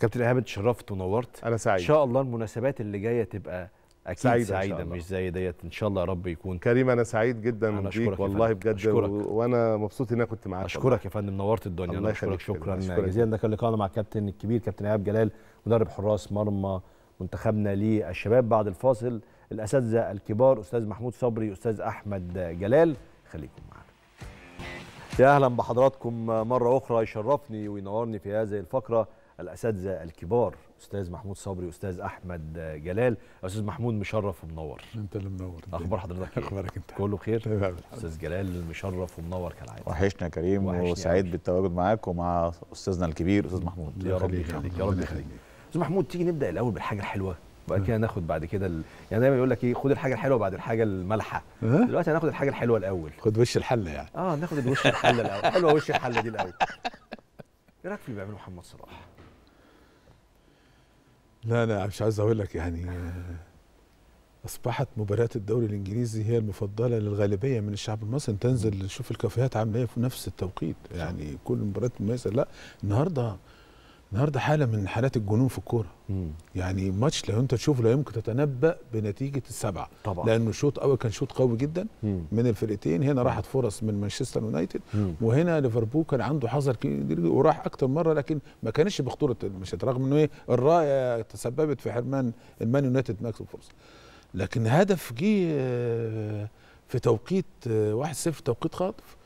كابتن إيهاب اتشرفت ونورت. أنا إن سعيد شاء الله المناسبات اللي جاية تبقى أكيد سعيدة سعيدة, سعيدة. مش زي ديت. إن شاء الله يا رب يكون. كريم أنا سعيد جدا أنا بيك والله. بجد أشكرك. وأنا مبسوط ان أنا كنت معاك أشكرك يا فندم نورت الدنيا. الله أشكرك. شكرا. جزيلا. ده كان لقاءنا مع الكابتن الكبير كابتن إيهاب جلال مدرب حراس مرمى منتخبنا للشباب. بعد الفاصل الأساتذة الكبار أستاذ محمود صبري أستاذ أحمد جلال خليكم معانا. يا أهلا بحضراتكم مرة أخرى يشرفني وينورني في هذه الفقرة. الأساتذة الكبار أستاذ محمود صبري أستاذ أحمد جلال أستاذ محمود مشرف ومنور. أنت اللي منور. أخبار حضرتك إيه؟ أخبارك أنت؟ كله بخير؟ تمام. أستاذ جلال مشرف ومنور كالعادة. وحشنا يا كريم وسعيد. بالتواجد معاك ومع أستاذنا الكبير أستاذ محمود. يا رب يخليك. يخليك يا رب يخليك. أستاذ محمود تيجي نبدأ الأول بالحاجة الحلوة وبعد كده ناخد بعد كده ال... يعني دايما يقول لك إيه خد الحاجة الحلوة بعد الحاجة المالحة. ها؟ دلوقتي هناخد الحاجة الحلوة الأول. خد وش الحله يعني. آه ناخد الوش الحله الأول. حلوة وش الحله دي الأول. إيه رأيك في اللي بيعمله محمد صلاح؟ لا أنا مش عايز أقول لك يعني آه، أصبحت مباريات الدوري الإنجليزي هي المفضلة للغالبية من الشعب المصري. تنزل تشوف الكافيهات عاملة إيه في نفس التوقيت. يعني كل المباريات مميزة. لا النهارده النهارده حاله من حالات الجنون في الكوره. يعني ماتش لو انت تشوفه لا يمكن تتنبأ بنتيجة السبعة. طبعا. لأنه الشوط الأول كان شوط قوي جدا مم. من الفرقتين. هنا راحت فرص من مانشستر يونايتد. وهنا ليفربول كان عنده حذر كبير وراح أكتر مرة لكن ما كانش بخطورة المشهد رغم إنه إيه الراية تسببت في حرمان المان يونايتد مكسب فرصه لكن هدف جه آه، في توقيت آه، 1-0 توقيت خاطف.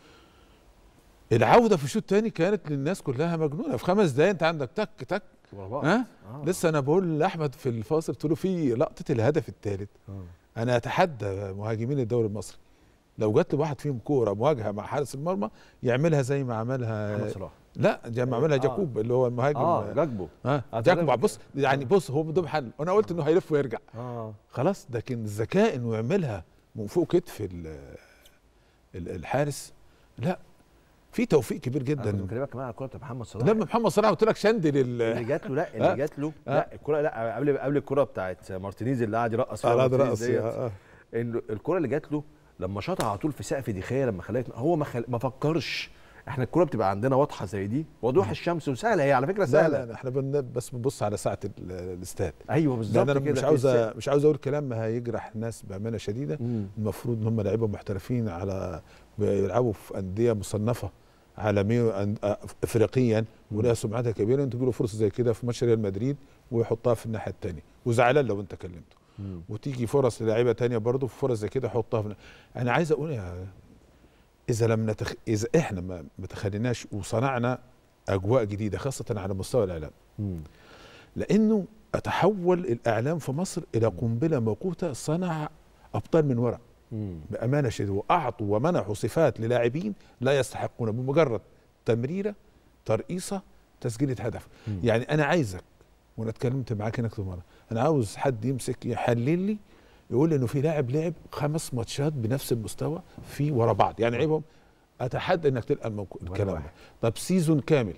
العودة في الشوط الثاني كانت للناس كلها مجنونة. في خمس دقايق انت عندك تك تك. ها؟ آه. لسه أنا بقول لأحمد في الفاصل قلت له في لقطة الهدف الثالث آه. أنا أتحدى مهاجمين الدوري المصري. لو جات له واحد فيهم كورة مواجهة مع حارس المرمى يعملها زي ما عملها محمد صلاح. لا زي ما عملها آه. جاكوب اللي هو المهاجم. آه جاكبو. آه، تمام. بص يعني بص هو بدون حل. أنا قلت إنه هيلف ويرجع. آه. خلاص لكن الذكاء إنه يعملها من فوق كتف ال- ال- الحارس لا. في توفيق كبير أنا جدا بكلمك كمان على بتاع محمد صلاح لما محمد صلاح قلت لك شندل اللي ال جات له لا آه. اللي جات له آه. لا الكوره لا قبل قبل الكوره بتاعت مارتينيز اللي قعد يرقص فيها. آه. إنه الكوره اللي جات له لما شاطها على طول في سقف ديخية لما خلاك هو ما خل... ما فكرش إحنا الكوره بتبقى عندنا واضحة زي دي وضوح الشمس وسهلة هي على فكرة لا سهلة لا إحنا بن- بس بنبص على ساعة ال- الاستاد أيوه بالظبط أنا كده مش عاوز مش عاوز أقول كلام هيجرح ناس بأمانة شديدة مم. المفروض إن هم لعيبة محترفين على بيلعبوا في أندية مصنفة عالميا افريقيا ولها سمعتها كبيره انت تجيله فرصة زي كده في ماتش ريال مدريد ويحطها في الناحية الثانية وزعلان لو أنت كلمته مم. وتيجي فرص للاعيبة تانية برضه في فرص زي كده يحطها في أنا عايز أقول يا إذا لم نتخ... إذا إحنا ما تخليناش وصنعنا أجواء جديدة خاصة على مستوى الإعلام مم. لأنه تحول الإعلام في مصر إلى قنبلة موقوتة صنع أبطال من مم. بأمانة شديدة وأعطوا ومنحوا صفات للاعبين لا يستحقون بمجرد تمريرة ترقيصه تسجيله هدف مم. يعني أنا عايزك وأنا اتكلمت معاك هناك مرة أنا عاوز حد يمسك يحلل لي يقول لي إنه في لاعب لعب خمس ماتشات بنفس المستوى في ورا بعض يعني لعبهم أتحدى إنك تلقى الكلام ده. طب سيزون كامل.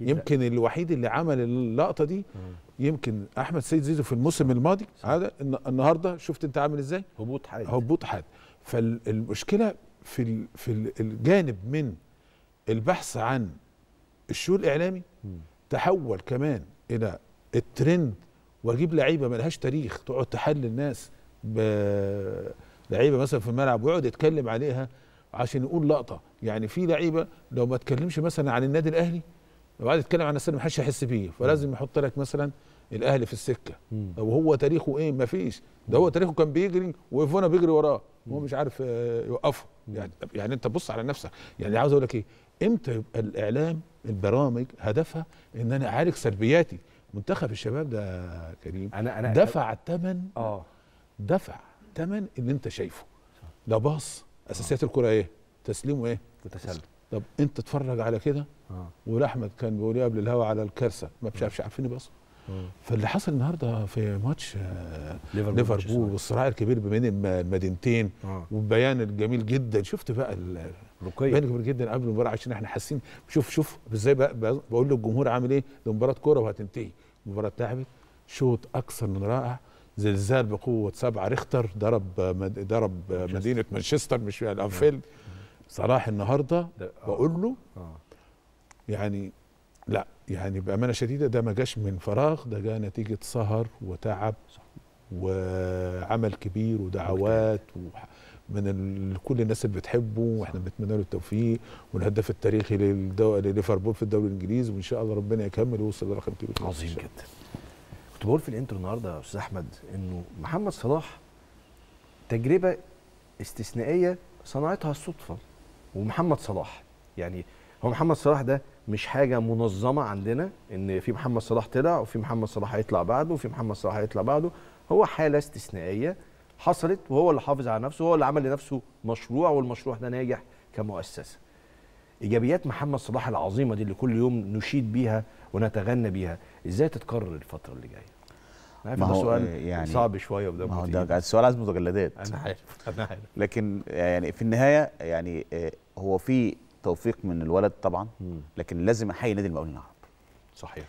يمكن الوحيد اللي عمل اللقطة دي يمكن أحمد سيد زيزو في الموسم الماضي. هذا الن- النهارده شفت أنت عامل إزاي؟ هبوط حاد. هبوط حاد. فالمشكلة في في ال- الجانب من البحث عن الشو الإعلامي. تحول كمان إلى الترند وأجيب لعيبة ملهاش تاريخ تقعد تحلل الناس بلعيبه مثلا في الملعب ويقعد يتكلم عليها عشان يقول لقطة. يعني في لعيبة لو ما اتكلمش مثلا عن النادي الأهلي لو قعد يتكلم عن السنة ما حدش هيحس بيه. فلازم يحط لك مثلا الاهلي في السكة. وهو تاريخه إيه؟ ما فيش. ده هو تاريخه كان بيجري وفونا بيجري وراه. هو مش عارف آه، يوقفه. يعني يعني أنت بص على نفسك. يعني عاوز أقول لك إيه؟ إمتى يبقى الإعلام البرامج هدفها إن أنا أعالج سلبياتي؟ منتخب الشباب ده كريم أنا أنا دفع ثمن آه. دفع ثمن اللي أنت شايفه. ده باص. أساسيات الكره إيه؟ تسليمه إيه؟ وتسلل طب أنت اتفرج على كده؟ والاحمد كان بيقول قبل الهوا على الكارثة. ما مش عارفين يبصوا فاللي حصل النهارده في ماتش آه، ليفربول والصراع الكبير بين الم- المدينتين آه. والبيان الجميل جدا. شفت بقى ال- البيان رقي الجميل جدا قبل المباراة عشان إحنا حاسين. شوف شوف إزاي بقى بقول للجمهور عامل إيه؟ ده مباراة كورة وهتنتهي. المباراه اتلعبت شوط أكثر من رائع. زلزال بقوة سبعة. ريختر ضرب مد- ضرب مدينة مانشستر مش الأنفيلد. صلاح النهارده ده- آه. بقول له يعني لا يعني بأمانة شديدة ده ما جاش من فراغ ده جاء نتيجة سهر وتعب وعمل كبير ودعوات من كل الناس اللي بتحبه وإحنا بنتمنى له التوفيق والهداف التاريخي. لليفربول في الدوري الإنجليزي وإن شاء الله ربنا يكمل ويوصل لرقم كبير عظيم جدا. كنت بقول في الإنترو النهارده يا أستاذ أحمد إنه محمد صلاح تجربة استثنائية صنعتها الصدفة ومحمد صلاح. يعني هو محمد صلاح ده مش حاجة منظمة عندنا إن في محمد صلاح طلع وفي محمد صلاح هيطلع بعده وفي محمد صلاح هيطلع بعده. هو حالة استثنائية حصلت وهو اللي حافظ على نفسه وهو اللي عمل لنفسه مشروع والمشروع ده ناجح كمؤسسة. إيجابيات محمد صلاح العظيمة دي اللي كل يوم نشيد بيها ونتغنى بيها إزاي تتكرر الفترة اللي جاية؟ ما هو، سؤال يعني- صعب شوية ما وده هو ده السؤال عايز مجلدات أنا عارف أنا عارف. لكن يعني في النهاية يعني آه، هو في توفيق من الولد طبعا. لكن لازم أحيي نادي المقاولين العرب صحيح.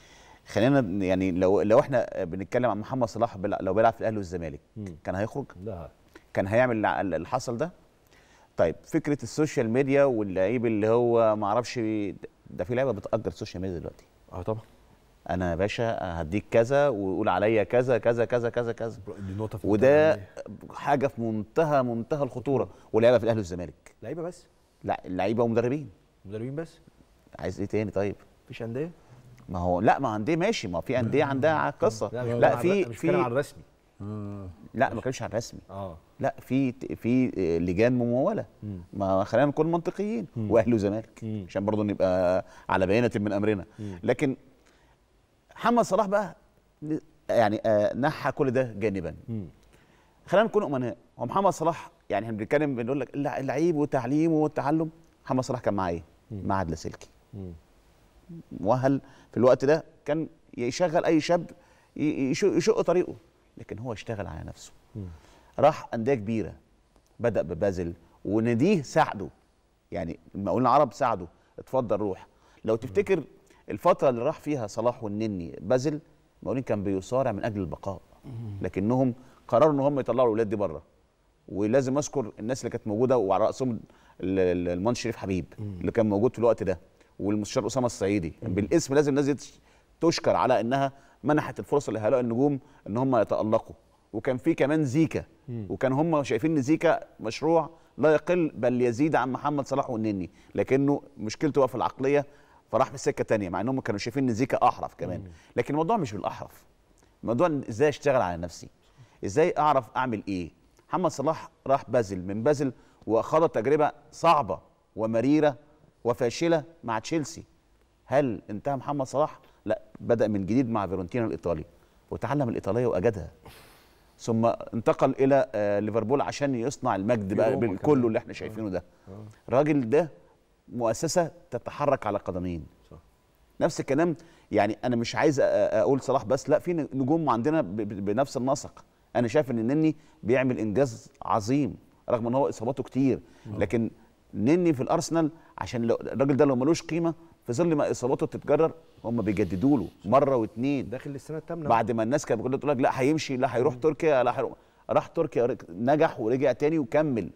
خلينا يعني لو لو إحنا بنتكلم عن محمد صلاح لو بيلعب في الأهلي والزمالك. كان هيخرج؟ لا. كان هيعمل اللي حصل ده؟ طيب فكرة ال social media واللعيب اللي هو ما أعرفش ده في لعيبة بتأجر ال social media دلوقتي. آه طبعا. أنا يا باشا هديك كذا وقول عليا كذا كذا كذا كذا كذا. دي نقطة في وده. حاجة في منتهى منتهى الخطورة ولعيبه في الأهلي والزمالك. لعيبة بس. لا لعيبه ومدربين. مدربين بس؟ عايز إيه تاني طيب؟ مفيش أندية؟ ما هو لا ما أندية ماشي. ما في أندية عندها قصة. مش لا بتكلم في مش في الرسمي. لا ما كانش على الرسمي. آه. لا في في لجان ممولة. مم. ما خلينا نكون منطقيين. وأهلي وزمالك. عشان برضه نبقى على بينه من أمرنا. لكن محمد صلاح بقى يعني آه، نحى كل ده جانبا. خلينا نكون أمناء. هو محمد صلاح يعني إحنا بنتكلم بنقول لك اللع- اللعيب وتعليمه والتعلم محمد صلاح كان معاه إيه؟ معهد لاسلكي مؤهل في الوقت ده كان يشغل أي شاب يشق طريقه لكن هو اشتغل على نفسه. راح أندية كبيرة بدأ ببازل وناديه ساعده. يعني المقاولين العرب ساعده اتفضل روح. لو تفتكر الفترة اللي راح فيها صلاح والنني بازل المقاولين كان بيصارع من أجل البقاء. لكنهم قرروا إن هم يطلعوا الأولاد دي بره. ولازم اذكر الناس اللي كانت موجودة وعلى رأسهم ال- ال- المهندس شريف حبيب اللي كان موجود في الوقت ده والمستشار أسامة الصعيدي. بالاسم لازم الناس دي تشكر على إنها منحت الفرصه لهؤلاء النجوم إن هم يتألقوا. وكان في كمان زيكا وكان هم شايفين إن زيكا مشروع لا يقل بل يزيد عن محمد صلاح والنني لكنه مشكلته بقى في العقلية فراح في سكة تانية مع إنهم كانوا شايفين إن زيكا أحرف كمان. لكن الموضوع مش بالأحرف. الموضوع إزاي أشتغل على نفسي؟ إزاي أعرف أعمل إيه؟ محمد صلاح راح بازل. من بازل وخاض تجربة صعبة ومريرة وفاشلة مع تشيلسي. هل انتهى محمد صلاح؟ لا بدأ من جديد مع فيرونتينا الإيطالي وتعلم الإيطالية وأجدها. ثم انتقل إلى آه، ليفربول عشان يصنع المجد بقى كمان. اللي إحنا شايفينه ده. الراجل ده مؤسسة تتحرك على قدمين. صح. نفس الكلام يعني أنا مش عايز أقول صلاح بس لا في نجوم عندنا بنفس النسق. أنا شايف ان النني بيعمل انجاز عظيم رغم ان هو اصاباته كتير لكن نني في الارسنال عشان لو الراجل ده لو ملوش قيمة في ظل ما اصاباته تتكرر هم بيجددوا له مرة واثنين داخل السنة الثامنه بعد ما الناس كانت بتقول تقول لك لا هيمشي لا هيروح تركيا لا هيروح راح تركيا رك- نجح ورجع تاني وكمل.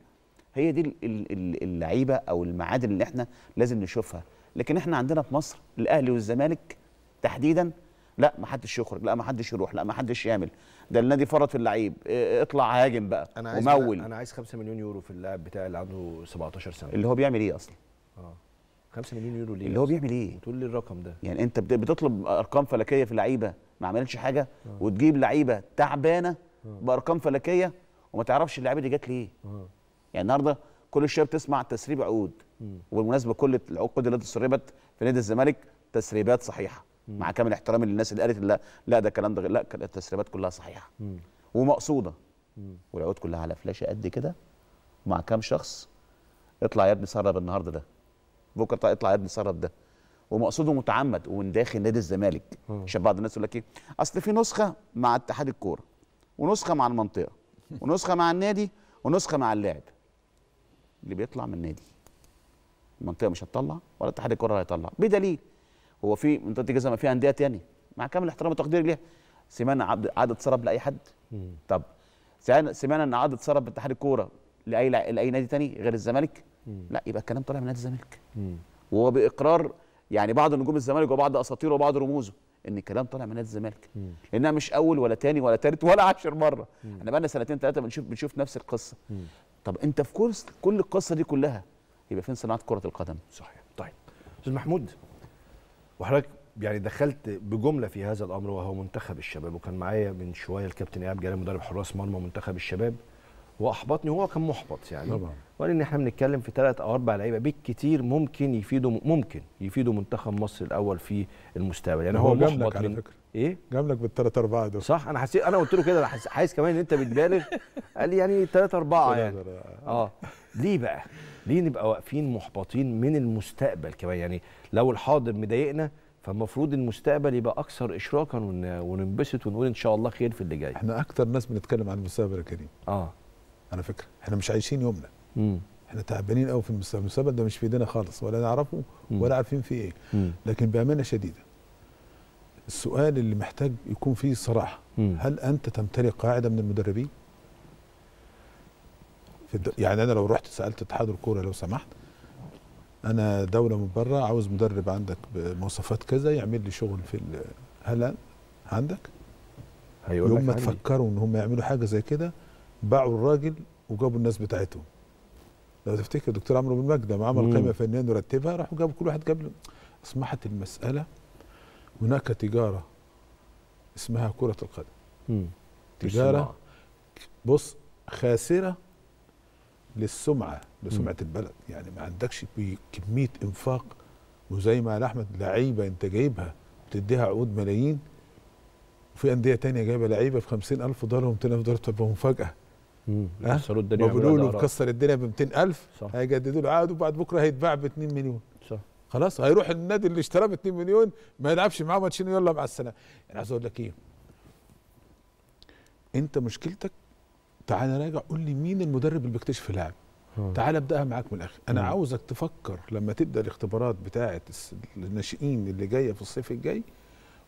هي دي ال- ال- ال- اللعيبة أو المعادن اللي إحنا لازم نشوفها. لكن إحنا عندنا في مصر الأهلي والزمالك تحديدا لا ما حدش يخرج لا ما حدش يروح لا ما حدش يعمل. ده النادي فرط في اللعيب. آه، اطلع هاجم بقى أنا عايز ومول. أنا عايز 5 مليون يورو في اللاعب بتاعي اللي عنده 17 سنة. اللي هو بيعمل إيه أصلا؟ 5 مليون يورو ليه اللي هو بيعمل إيه؟ تقول لي الرقم ده. يعني أنت بت- بتطلب أرقام فلكية في لعيبه ما عملتش حاجة وتجيب لعيبة تعبانة بأرقام فلكية وما تعرفش اللعيبة دي جت ليه. يعني النهارده كل الشباب تسمع تسريب عقود. وبالمناسبه كل العقود اللي تسربت في نادي الزمالك تسريبات صحيحة. مع كامل احترامي للناس اللي قالت لا لا ده الكلام ده لا التسريبات كلها صحيحة. ومقصودة. والعقود كلها على فلاشة قد كده مع كام شخص. اطلع يا ابني سرب النهارده ده. بكرة طيب اطلع يا ابني سرب ده. ومقصوده متعمد ومن داخل نادي الزمالك. عشان بعض الناس يقول لك إيه؟ أصل في نسخة مع اتحاد الكورة ونسخة مع المنطقة ونسخة مع النادي ونسخة مع اللاعب. اللي بيطلع من النادي المنطقة مش هتطلع ولا اتحاد الكورة هيطلع. بدليل هو في منطقه الجزاء ما فيها أندية تانية. مع كامل احترام وتقديري ليها. سمعنا عقد اتسرب لأي حد؟ طب سمعنا سمعنا إن عقد اتسرب باتحاد الكورة لأي لأي نادي تاني غير الزمالك؟ لا يبقى الكلام طالع من نادي الزمالك. وهو بإقرار يعني بعض نجوم الزمالك وبعض أساطيره وبعض رموزه إن الكلام طالع من نادي الزمالك. لأنها مش أول ولا تاني ولا تالت ولا عشر مرة. إحنا بقى لنا سنتين ثلاثة بنشوف بنشوف نفس القصة. طب أنت في كل كل القصة دي كلها يبقى فين صناعة كرة القدم؟ صحيح. طيب. أستاذ محمود وحضرتك يعني دخلت بجملة في هذا الأمر وهو منتخب الشباب وكان معايا من شوية الكابتن إيهاب جلال مدرب حراس مرمى منتخب الشباب واحبطني وهو كان محبط يعني. طبعا. وقال إن إحنا بنتكلم في ثلاث أو أربع لعيبة بالكتير ممكن يفيدوا ممكن يفيدوا منتخب مصر الأول في المستقبل. يعني هو, هو محبط على من فكرة. إيه؟ جاملك بالثلاث أربعة دول. صح أنا حسيت أنا قلت له كده أنا حاسس كمان إن أنت بتبالغ. قال لي يعني ثلاثة أربعة يعني. آه. ليه بقى؟ ليه نبقى واقفين محبطين من المستقبل كمان يعني لو الحاضر مضايقنا فالمفروض المستقبل يبقى أكثر إشراكا ون- وننبسط ونقول إن شاء الله خير في اللي جاي إحنا أكتر ناس بنتكلم عن المستقبل يا كريم آه على فكرة إحنا مش عايشين يومنا امم إحنا تعبانين قوي في المستقبل المستقبل ده مش في إيدينا خالص ولا نعرفه. ولا عارفين فيه إيه مم. لكن بأمانة شديدة السؤال اللي محتاج يكون فيه صراحة مم. هل أنت تمتلك قاعدة من المدربين. يعني أنا لو رحت سألت اتحاد الكورة لو سمحت أنا دولة من بره عاوز مدرب عندك بمواصفات كذا يعمل لي شغل في. هل عندك هيقول يوم ما. تفكروا إن هم يعملوا حاجة زي كده باعوا الراجل وجابوا الناس بتاعتهم لو تفتكر دكتور عمرو بن مجدة لما عمل. قائمة فنية نرتبها راحوا جابوا كل واحد جاب له اصبحت المسألة هناك تجارة اسمها كرة القدم. تجارة. بص خاسرة للسمعة لسمعة البلد. يعني ما عندكش كمية إنفاق وزي ما قال أحمد لعيبة أنت جايبها بتديها عقود ملايين وفي أندية تانية جايبة لعيبة ب 50000 دولار و200000 دولار تبقى مفاجأة؟ يكسروا الدنيا بيقولوا له مكسر الدنيا ب 200000 صح. هيجددوا له عقده وبعد بكرة هيتباع ب 2 مليون. صح. خلاص هيروح النادي اللي اشتراه ب 2 مليون ما يلعبش معاه ماتشين يلا مع السلامة. أنا عايز أقول لك إيه؟ أنت مشكلتك تعالى راجع قول لي مين المدرب اللي بيكتشف اللاعب. تعالى ابدأها معاك من الآخر. أنا مم. عاوزك تفكر لما تبدأ الاختبارات بتاعه الناشئين اللي جاية في الصيف الجاي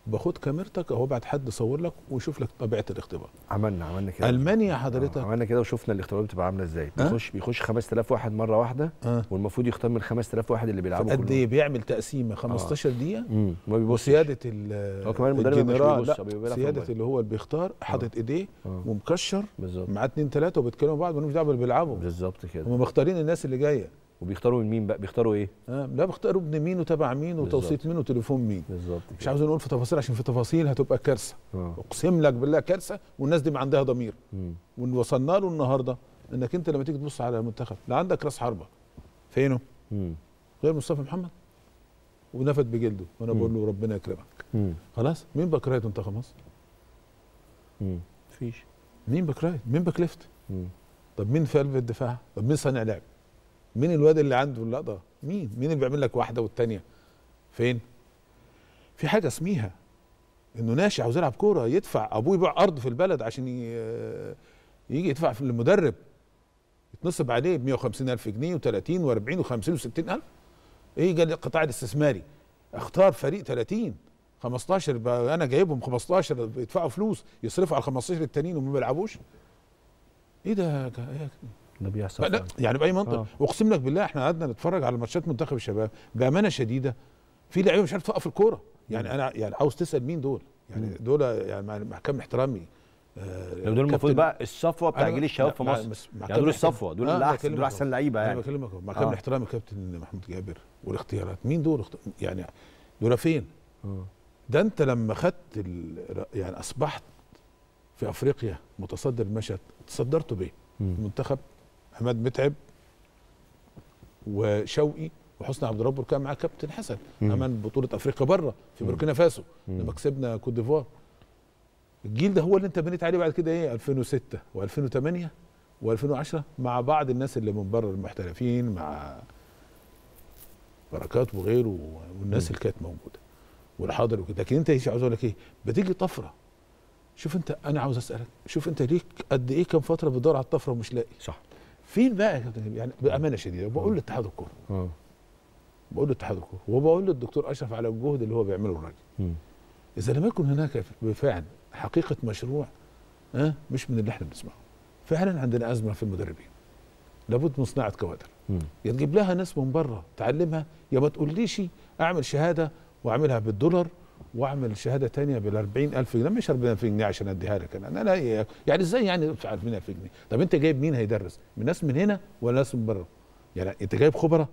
باخد كاميرتك اهو بعد حد يصور لك ويشوف لك طبيعة الاختبار. عملنا عملنا كده. ألمانيا آه، حضرتك. عملنا كده وشفنا الاختبارات بتبقى عاملة إزاي. ها؟ بيخش بيخش 5000 واحد مرة واحدة آه. والمفروض يختار من 5000 واحد اللي بيلعبوا قد. إيه بيعمل تقسيمة 15 دقيقة؟ امم ما بيبصش. وسيادة ال- هو كمان المدرب مش بيبص، سيادة. اللي هو اللي بيختار حاطط إيديه آه. ومكشر بالظبط. معاه اتنين تلاتة وبيتكلموا بعض مالهمش دعوة باللي بيلعبوا. بالظبط كده. هم مختارين الناس اللي جاية. وبيختاروا من مين بقى؟ بيختاروا إيه؟ آه لا بيختاروا ابن مين وتبع مين وتوسيط بالظبط. مين وتليفون مين. بالظبط مش. عاوز نقول في تفاصيل عشان في تفاصيل هتبقى كارثة. آه. أقسم لك بالله كارثة والناس دي ما عندها ضمير. مم. واللي وصلنا له النهارده إنك أنت لما تيجي تبص على المنتخب لا عندك راس حربة. فينه؟ مم. غير مصطفى محمد. ونفد بجلده. وأنا. بقول له ربنا يكرمك. مم. خلاص؟ مين back right منتخب مصر. مفيش مين back right؟ مين back left. طب مين في قلب الدفاع؟ طب مين صانع لعب؟ مين الواد اللي عنده اللقطة؟ مين؟ مين اللي بيعمل لك واحدة والتانية؟ فين؟ في حاجة اسميها إنه ناشئ عاوز يلعب كورة يدفع أبوه يبيع أرض في البلد عشان يجي يدفع في المدرب. يتنصب عليه ب 150 ألف جنيه و30 و40 و50 و60 ألف. إيه جا القطاع الاستثماري؟ اختار فريق 30 15 بقى أنا جايبهم 15 بيدفعوا فلوس يصرفوا على ال 15 التانيين وما بيلعبوش. إيه ده ده بيحصل لا. يعني بأي منطق. آه. آه. واقسم لك بالله إحنا قعدنا نتفرج على ماتشات منتخب الشباب بأمانة شديدة. في لعيبة مش عارف توقف الكورة. يعني أنا يعني عاوز تسأل مين دول؟ يعني دول يعني مع كامل احترامي. آه لو دول المفروض بقى الصفوة بتاع جيل الشباب في مصر. يعني دول الصفوة دول آه، الاحسن بكلمك دول أحسن لعيبة أنا يعني. بكلمك أهو، مع آه. كامل احترامي كابتن محمود جابر والاختيارات. مين دول؟ يعني دول فين آه. ده أنت لما خدت يعني أصبحت في أفريقيا متصدر المشهد تصدرته بيه. المنتخب؟ عماد متعب وشوقي وحسني عبد الرب كان معاه كابتن حسن. عمل بطولة أفريقيا بره في بوركينا فاسو. لما كسبنا كوت ديفوار. الجيل ده هو اللي انت بنيت عليه بعد كده إيه؟ 2006 و2008 و2010 مع بعض الناس اللي من بره المحترفين مع بركات وغيره والناس اللي كانت موجودة والحاضر وكده. لكن انت عاوز أقول لك إيه؟ بتيجي طفرة. شوف انت أنا عاوز أسألك شوف انت ليك قد إيه كم فترة بتدور على الطفرة ومش لاقي؟ صح. فين بقى يا كابتن يعني بأمانة شديدة بقول لاتحاد الكورة. آه. بقول لاتحاد الكورة وبقول للدكتور أشرف على الجهد اللي هو بيعمله الراجل. مم. إذا لم يكن هناك بالفعل حقيقة مشروع ها مش من اللي إحنا بنسمعه. فعلا عندنا أزمة في المدربين. لابد من صناعة كوادر. يا تجيب لها ناس من بره تعلمها يا ما تقوليش أعمل شهادة وأعملها بالدولار واعمل شهادة تانية بال 40000 جنيه. مش 40000 جنيه عشان أديها لك أنا. أنا يعني إزاي يعني أدفع 40000 جنيه؟ طب أنت جايب مين هيدرس؟ من ناس من هنا ولا ناس من بره؟ يعني أنت جايب خبرة؟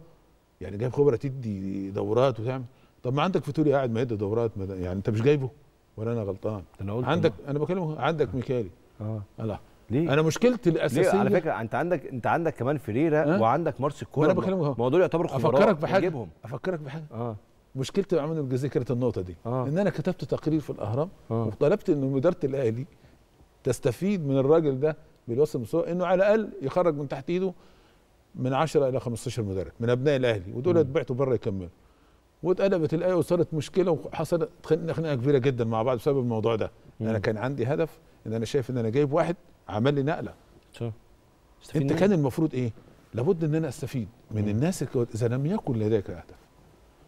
يعني جايب خبرة تدي دورات وتعمل؟ طب ما عندك فتوري قاعد ما يدي دورات يعني أنت مش جايبه ولا أنا غلطان؟ أنا قلت عندك أنا بكلمه عندك ميكالي. آه. لا ليه؟ أنا مشكلتي ليه؟ الاساسيه على فكرة أنت عندك أنت عندك كمان فريرة أه؟ وعندك مارس ما الكورة. أنا بكلمك دول يعتبروا خبراء أفكرك بحاجة. أفكرك بحاجة. آه. مشكلتي مع منى الجزيرة كانت النقطة دي. آه. إن أنا كتبت تقرير في الأهرام آه. وطلبت إن مديرة الأهلي تستفيد من الراجل ده بالوصف إنه على الأقل يخرج من تحت إيده من 10 إلى 15 مدرب من أبناء الأهلي ودول اتبعتوا بره يكملوا. واتقلبت الآية وصارت مشكلة وحصلت خناقة كبيرة جدا مع بعض بسبب الموضوع ده. مم. أنا كان عندي هدف إن أنا شايف إن أنا جايب واحد عمل لي نقلة. صح. أنت كان المفروض إيه؟ لابد إن أنا أستفيد من الناس اللي إذا لم يكن لديك هدف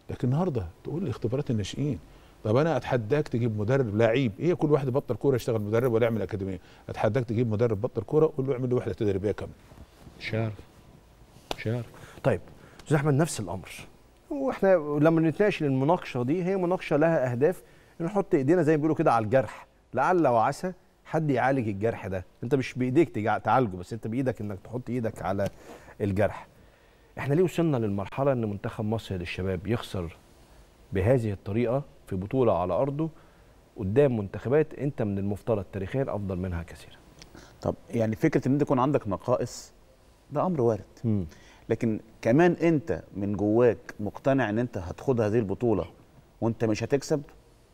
لكن النهارده تقول لي اختبارات الناشئين. طب أنا أتحداك تجيب مدرب لعيب. هي كل واحد بطل كورة يشتغل مدرب ولا يعمل اكاديميه أتحداك تجيب مدرب بطل كورة قول له اعمل لي وحدة تدريبيه كامله مش عارف. مش عارف. طيب أستاذ أحمد نفس الأمر. وإحنا لما نتناقش المناقشه دي هي مناقشة لها أهداف. نحط إيدينا زي ما بيقولوا كده على الجرح. لعل وعسى حد يعالج الجرح ده. أنت مش بإيديك تعالجه بس أنت بإيدك إنك تحط إيدك على الجرح. إحنا ليه وصلنا للمرحلة إن منتخب مصر للشباب يخسر بهذه الطريقة في بطولة على أرضه قدام منتخبات أنت من المفترض تاريخيا افضل منها كثيرا طب يعني فكرة إن أنت يكون عندك نقائص ده أمر وارد مم. لكن كمان أنت من جواك مقتنع إن أنت هتخوض هذه البطولة وأنت مش هتكسب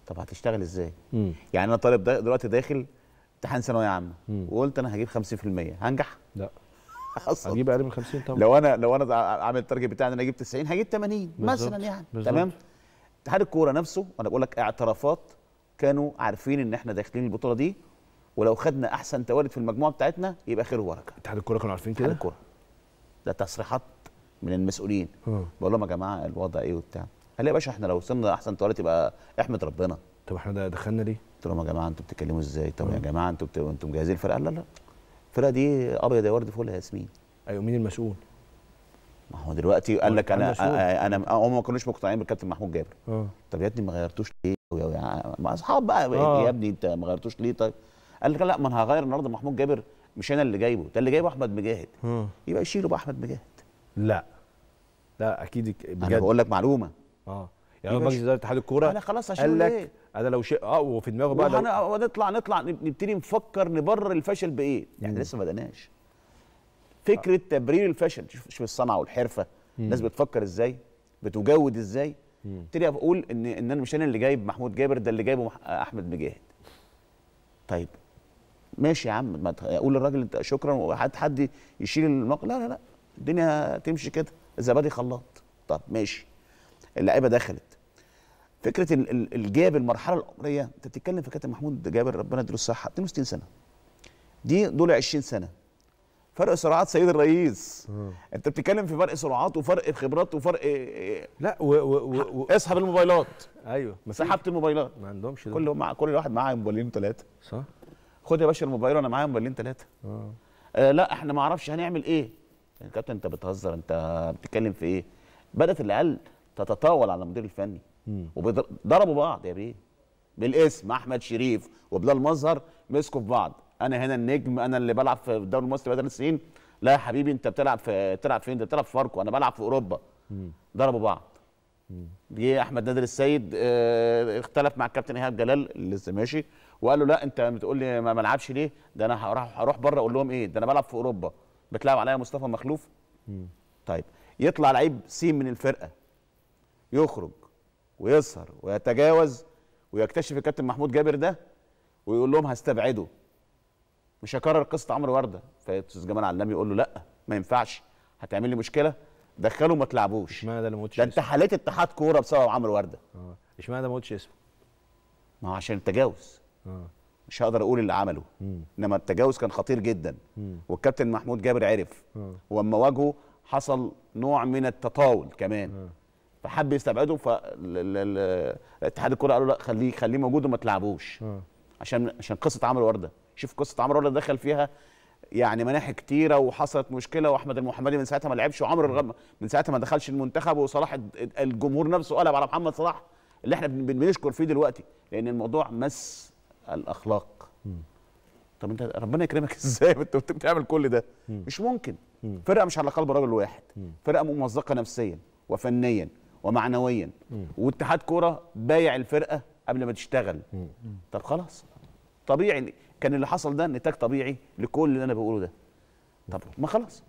طب هتشتغل إزاي مم. يعني أنا طالب دلوقتي داخل امتحان ثانوية عامة. وقلت أنا هجيب 50% هنجح لا أصلا هجيب أقل من 50 طبعا. لو أنا لو أنا عامل التارجت بتاعي إن أنا أجيب 90 هجيب 80 مثلا يعني. بالظبط. تمام؟ اتحاد الكورة نفسه أنا بقول لك اعترافات كانوا عارفين إن إحنا داخلين البطولة دي ولو خدنا أحسن توالد في المجموعة بتاعتنا يبقى خير وبركة. اتحاد الكورة كانوا عارفين اتحاد كده الكورة. ده تصريحات من المسؤولين. آه. بقول لهم يا جماعة الوضع إيه وبتاع. قال لي يا باشا إحنا لو وصلنا احسن توالد يبقى احمد ربنا. طب إحنا دخلنا ليه؟ قلت لهم يا جماعة أنتوا بتتكلموا إزاي؟ طب يا جماعة أنتوا بت... أنتوا مجهزين الفرقة؟ لا لا. الفرقة دي أبيض يا ورد فل يا ياسمين أيوه مين المسؤول؟ ما هو دلوقتي قال لك أنا. أنا هم ما كانوش مقتنعين بالكابتن محمود جابر. آه. طب يا ابني ما غيرتوش ليه؟ ما أصحاب بقى آه. يا ابني أنت ما غيرتوش ليه طيب؟ قال لك لا ما أنا هغير النهارده محمود جابر مش أنا اللي جايبه ده اللي جايبه أحمد مجاهد. آه. يبقى يشيله بقى أحمد مجاهد. لا. لا أكيد ك- أنا بجد. بقول لك معلومة. آه. يعني مجلس إدارة اتحاد الكورة أنا خلاص قال هشيله لك ليه؟ أنا لو شيء آه وفي دماغه بقى لو نطلع نب- نبتدي نفكر نبرر الفشل بإيه؟ يعني لسه ما بدأناش. فكرة تبرير الفشل شوف الصنعة والحرفة. الناس بتفكر إزاي؟ بتجود إزاي؟ ابتدي أقول إن إن أنا مش أنا اللي جايب محمود جابر ده اللي جايبه أحمد مجاهد. طيب ماشي يا عم ما أقول للراجل شكرا وحد حد يشيل الموقف. لا لا لا الدنيا تمشي كده. الزبادي خلاط. طب ماشي. اللعيبة دخلت. فكرة ال- ال- الجاب المرحلة العمرية أنت بتتكلم في كابتن محمود جابر ربنا يديله الصحة 62 سنة. دي دول 20 سنة. فرق سرعات سيد الرئيس. أنت بتتكلم في فرق سرعات وفرق خبرات وفرق إيه، لا و و و, اسحب الموبايلات. أيوه. سحبت الموبايلات. ما عندهمش ده. كل مع كل واحد معاه موبايلين ثلاثة صح. خد يا باشا الموبايل وأنا معايا موبايلين ثلاثة آه. آه لا إحنا ما أعرفش هنعمل إيه. يا كابتن أنت بتهزر أنت بتتكلم في إيه؟ بدأت العيال تتطاول على المدير الفني. مم. وضربوا بعض يا بيه. بالاسم أحمد شريف وبلال مظهر مسكوا في بعض. أنا هنا النجم أنا اللي بلعب في الدوري المصري بدل السنين لا يا حبيبي أنت بتلعب في بتلعب فين؟ أنت بتلعب في فاركو. أنا بلعب في أوروبا. ضربوا بعض. جه أحمد نادر السيد آه اختلف مع الكابتن إيهاب جلال اللي لسه ماشي وقال له لا أنت بتقول لي ما بلعبش ليه؟ ده أنا هروح هروح بره أقول لهم إيه؟ ده أنا بلعب في أوروبا. بتلعب عليا مصطفى مخلوف؟ طيب يطلع لعيب سين من الفرقة. يخرج. ويسهر ويتجاوز ويكتشف الكابتن محمود جابر ده ويقول لهم هستبعده. مش هكرر قصة عمرو وردة. فاستاذ جمال علامي يقول له لأ ما ينفعش. هتعمل لي مشكلة؟ دخله ما تلعبوش. اشمعنى ده اللي ما قلتش ده انت حليت اتحاد كورة بسبب عمرو وردة. آه اشمعنى ده ما قلتش اسمه؟ ما هو عشان التجاوز. آه. مش هقدر أقول اللي عمله. مم. انما التجاوز كان خطير جدا. مم. والكابتن محمود جابر عرف. آه. وأما واجهه حصل نوع من التطاول كمان. فحب يستبعده فاتحاد الكوره قالوا لا خليه خليه موجود وما تلعبوش. آه. عشان عشان قصة عمرو وردة. شوف قصة عمرو وردة دخل فيها يعني مناحي كتيرة وحصلت مشكلة وأحمد المحمدي من ساعتها ما لعبش وعمرو الغم من ساعتها ما دخلش المنتخب وصلاح الجمهور نفسه قلب على محمد صلاح اللي إحنا بن- بن- بنشكر فيه دلوقتي لأن الموضوع مس الأخلاق. طب أنت ربنا يكرمك إزاي؟ أنت بت- بتعمل كل ده؟ مش ممكن. فرقة مش على قلب رجل واحد فرقة ممزقه نفسيا وفنيا. ومعنويا. واتحاد كورة بايع الفرقة قبل ما تشتغل. طب خلاص. طبيعي كان اللي حصل ده نتاج طبيعي لكل اللي أنا بقوله ده. طب ما خلاص.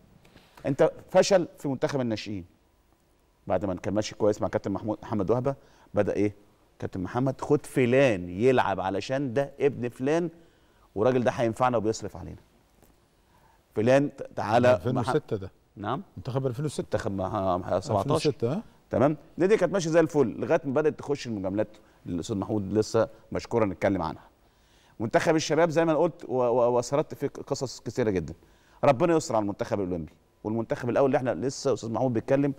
أنت فشل في منتخب الناشئين. بعد ما كان ماشي كويس مع كابتن محمود محمد وهبة بدأ إيه؟ كابتن محمد خد فلان يلعب علشان ده ابن فلان والراجل ده هينفعنا وبيصرف علينا. فلان تعالى مح- 2006 ده. نعم. منتخب 2006 منتخب مع- مع 17 2006 ها؟ تمام؟ النادي كانت ماشية زي الفل لغاية ما بدأت تخش المجاملات اللي الاستاذ محمود لسه مشكورا نتكلم عنها. منتخب الشباب زي ما أنا قلت وسردت في قصص كثيرة جدا. ربنا يستر على المنتخب الأولمبي. والمنتخب الأول اللي إحنا لسه أستاذ محمود بيتكلم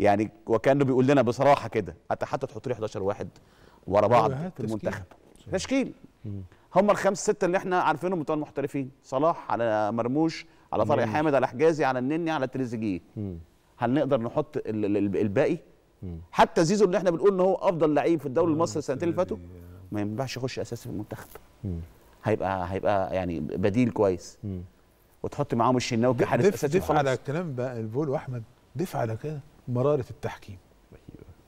يعني وكأنه بيقول لنا بصراحة كده حتى حتى تحط لي 11 واحد ورا بعض في. المنتخب. تشكيل. هم الخمس ستة اللي إحنا عارفينهم بتوع المحترفين صلاح على مرموش على طارق حامد على حجازي على النني على تريزيجيه. هل نقدر نحط ال- ال- ال- الباقي؟ حتى زيزو اللي إحنا بنقول إن هو أفضل لعيب في الدوري المصري السنتين اللي فاتوا ما ينفعش يخش أساسي في المنتخب. هيبقى هيبقى يعني بديل كويس. وتحط معاهم الشناوي كحارس دف, أساسي دف على الكلام بقى البول وأحمد دف على كده. مرارة التحكيم.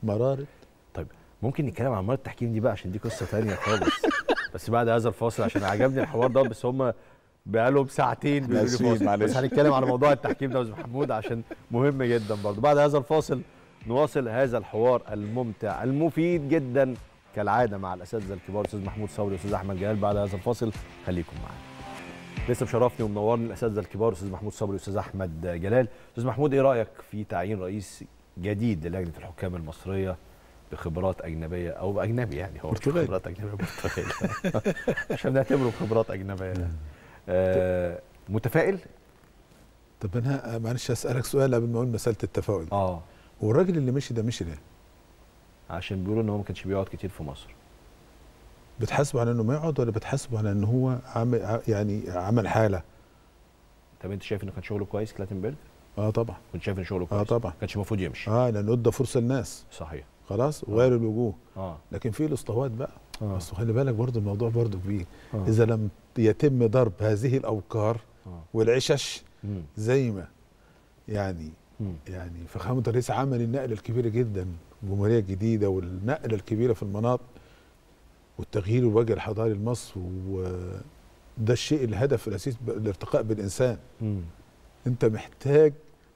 مرارة. طيب ممكن نتكلم عن مرة التحكيم دي بقى عشان دي قصة تانية خالص. بس بعد هذا الفاصل عشان عجبني الحوار ده بس هم بقالهم ساعتين بيقولوا لي. بس هنتكلم على موضوع التحكيم ده يا أستاذ محمود عشان مهم جدا برضه. بعد هذا الفاصل نواصل هذا الحوار الممتع المفيد جدا كالعادة مع الأساتذة الكبار أستاذ محمود صبري وأستاذ أحمد جلال. بعد هذا الفاصل خليكم معانا لسه مشرفني ومنورني الأساتذة الكبار أستاذ محمود صبري وأستاذ أحمد جلال. أستاذ محمود إيه رأيك في تعيين رئيس جديد للجنة الحكام المصرية بخبرات أجنبية؟ أو باجنبي يعني هو برتغالي. خبرات أجنبية برتغالي عشان نعتبره خبرات أجنبية. متفائل؟ طب أنا معلش اسالك سؤال قبل ما أقول مسألة التفاؤل. آه. والراجل اللي مشي ده مشي ليه؟ عشان بيقولوا إن هو ما كانش بيقعد كتير في مصر. بتحاسبه على إنه ما يقعد ولا بتحاسبه على إن هو عامل يعني عمل حالة؟ طب أنت شايف إنه كان شغله كويس كلاتنبرج؟ آه طبعا. كنت شايف إن شغله آه كويس؟ طبعا. ما كانش المفروض يمشي. آه لأنه ادى فرصة للناس. صحيح. خلاص وغير الوجوه. آه. لكن في الأسطوات بقى. آه بس خلي بالك برضو الموضوع برضو كبير آه. إذا لم يتم ضرب هذه الاوقار آه. والعشش مم. زي ما يعني مم. يعني فخامة الرئيس عمل النقله الكبيره جدا الجمهورية الجديدة والنقله الكبيرة في المناطق والتغيير الوجه الحضاري لمصر وده الشيء الهدف الاساسي الارتقاء بالإنسان مم. أنت محتاج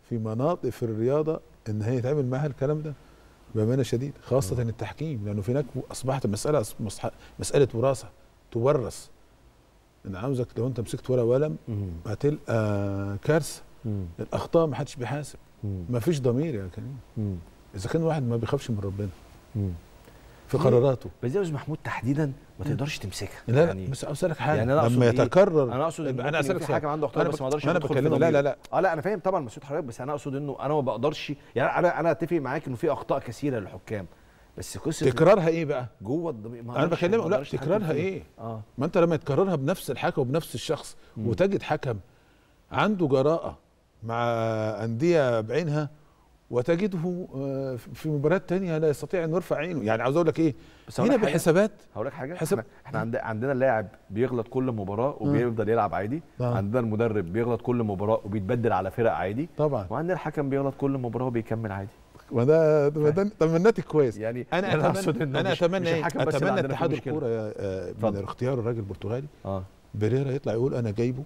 في مناطق في الرياضة إن هي يتعمل معاها الكلام ده بأمانة شديد خاصة التحكيم لأنه في هناك أصبحت مصح- مسألة وراثة تورث أنا عاوزك لو أنت مسكت ورقة وقلم. هتلقى كارثة. الأخطاء ما حدش بيحاسب. ما فيش ضمير يا كريم. إذا كان واحد ما بيخافش من ربنا. في؟ قراراته بس أستاذ محمود تحديدا ما تقدرش تمسكها لا يعني بس اسالك حاجة يعني أنا لما إيه؟ يتكرر أنا أقصد إن أنا أسألك في حاجة عنده أخطاء أنا بس ما أقدرش أنا بكلمك لا. لا لا آه لا أنا فاهم طبعا مسؤوليه حضرتك بس أنا أقصد إنه أنا ما بقدرش يعني أنا أنا أتفق معاك إنه في أخطاء كثيرة للحكام بس قصة تكرارها إيه بقى جوه الضمير أنا بكلمك لا تكرارها. إيه آه ما أنت لما تكررها بنفس الحكم وبنفس الشخص. وتجد حكم عنده جراءة مع أندية بعينها وتجده آه، في مباريات تانية لا يستطيع أن يرفع عينه. يعني عاوز أقول لك إيه؟ بس هقول هنا. بحسابات هقول لك حاجة. حسب- إحنا, عند... عندنا اللاعب بيغلط كل مباراة وبيفضل يلعب عادي. آه. عندنا المدرب بيغلط كل مباراة وبيتبدل على فرق عادي. طبعا. وعندنا الحكم بيغلط كل مباراة وبيكمل عادي. وده ده الناتج كويس. يعني أنا اتمنى أنا مش- أتمنى مش إيه؟ الحكم بس أتمنى اتحاد. الكورة آه، من. اختيار الراجل البرتغالي. آه. بريرا يطلع يقول أنا جايبه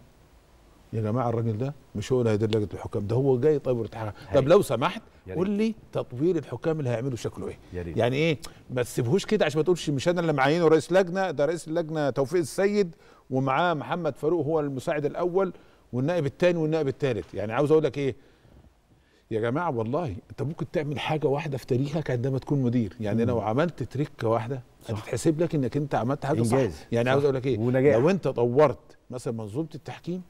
يا جماعة الراجل ده مش هو اللي هيدير لجنة الحكام ده هو جاي طيب ارتحال طب. لو سمحت قول. لي تطوير الحكام اللي هيعملوا شكله إيه يا ريت يعني إيه ما تسيبهوش كده عشان ما تقولش مش أنا اللي معينه رئيس لجنة ده رئيس اللجنة توفيق السيد ومعاه محمد فاروق هو المساعد الأول والنائب الثاني والنائب الثالث يعني عاوز أقول لك إيه يا جماعة والله أنت ممكن تعمل حاجة واحدة في تاريخك عندما تكون مدير يعني لو عملت تريكه واحدة هتتحسب لك إنك أنت عملت حاجة صح إنجاز. يعني صح. عاوز أقول لك إيه ونجاح. لو أنت طورت مثلا منظومة التحكيم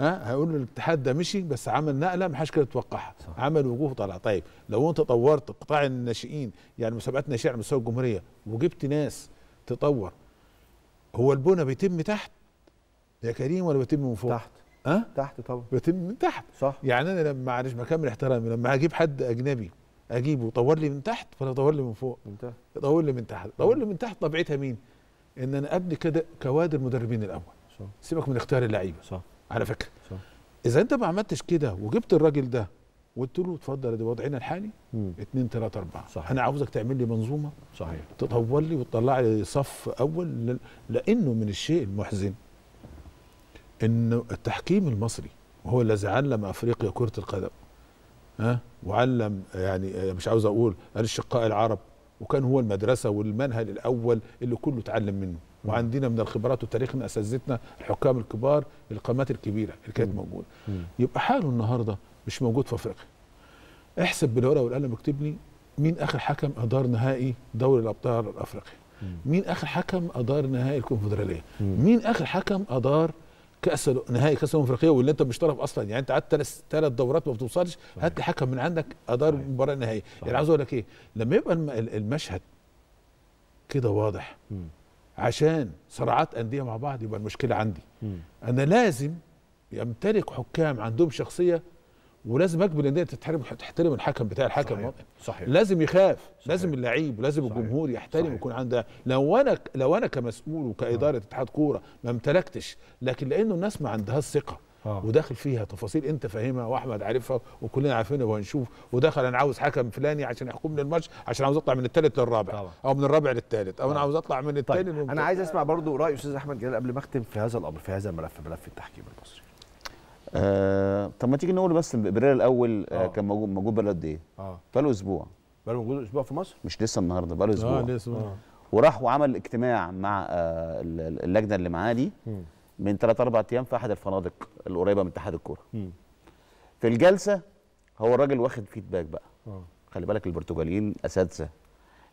ها؟ هيقول الاتحاد ده مشي بس عمل نقلة ما حدش كده يتوقعها. عمل وجوه طلع طيب لو انت طورت قطاع الناشئين يعني مسابقات ناشئة على مستوى الجمهورية وجبت ناس تطور هو البنى بيتم تحت؟ يا كريم ولا بيتم من فوق؟ تحت. ها؟ تحت طبعا. بيتم من تحت. صح. يعني أنا لما معلش مكان من احترامي لما أجيب حد أجنبي أجيبه يطور لي من تحت ولا يطور لي من فوق؟ انت يطور لي من تحت، يطور لي من تحت طبيعتها مين؟ إن أنا أبني كده كوادر مدربين الأول. صح. سيبك من اختيار اللعيبة. صح. على فكرة. صح. إذا أنت ما عملتش كده وجبت الراجل ده وقلت له اتفضل ده وضعنا الحالي مم. اتنين تلاتة أربعة. صح. أنا عاوزك تعمل لي منظومة صحيح. تطور لي وتطلع لي صف أول لأنه من الشيء المحزن إنه التحكيم المصري هو الذي علم أفريقيا كرة القدم. ها؟ وعلم يعني مش عاوز أقول الاشقاء العرب وكان هو المدرسة والمنهل الأول اللي كله اتعلم منه. وعندنا من الخبرات وتاريخنا أساتذتنا الحكام الكبار القامات الكبيرة اللي كانت موجودة. يبقى حاله النهارده مش موجود في أفريقيا. احسب بالورقة والقلم اكتب لي مين آخر حكم إدار نهائي دوري الأبطال الأفريقي. مين آخر حكم إدار نهائي الكونفدرالية. مين آخر حكم إدار كأس نهائي كأس الأمم الأفريقية واللي أنت مش طرف أصلا. يعني أنت قعدت ثلاث دورات ما بتوصلش. هات لي حكم من عندك إدار المباراه النهائيه يعني عاوز أقول لك إيه؟ لما يبقى الم- ال- المشهد كده واضح. عشان صراعات أندية مع بعض يبقى المشكلة عندي. أنا لازم يمتلك حكام عندهم شخصية ولازم أجبر الأندية تحترم تحترم الحكم بتاع الحكم صحيح. صحيح لازم يخاف صحيح. لازم اللعيب ولازم صحيح. الجمهور يحترم صحيح. يكون عندها لو أنا لو أنا كمسؤول وكإدارة اتحاد كورة ما امتلكتش لكن لأنه الناس ما عندهاش ثقة آه. وداخل فيها تفاصيل انت فاهمها واحمد عارفها وكلنا عارفينها وهنشوف ودخل أنا عاوز حكم فلاني عشان يحكم لي الماتش عشان عاوز اطلع من الثالث للرابع طبعا. أو من الرابع للثالث أو أنا عاوز اطلع من الثاني طيب أنا عايز اسمع برضو رأي أستاذ أحمد جلال قبل ما أختم في هذا الأمر في هذا الملف ملف التحكيم المصري آه طب ما تيجي نقول بس بريرا الأول آه آه. كان موجود موجود بقاله قد إيه؟ آه بقاله أسبوع بقاله موجود أسبوع في مصر مش لسه النهارده بقاله أسبوع آه لازم آه وراح وعمل اجتماع مع آه، ال- ال- اللجنة اللي معاه دي مم. من 3 4 أيام في أحد الفنادق القريبة من اتحاد الكورة. في الجلسة هو الراجل واخد فيدباك بقى. آه. خلي بالك البرتغاليين أساتذة.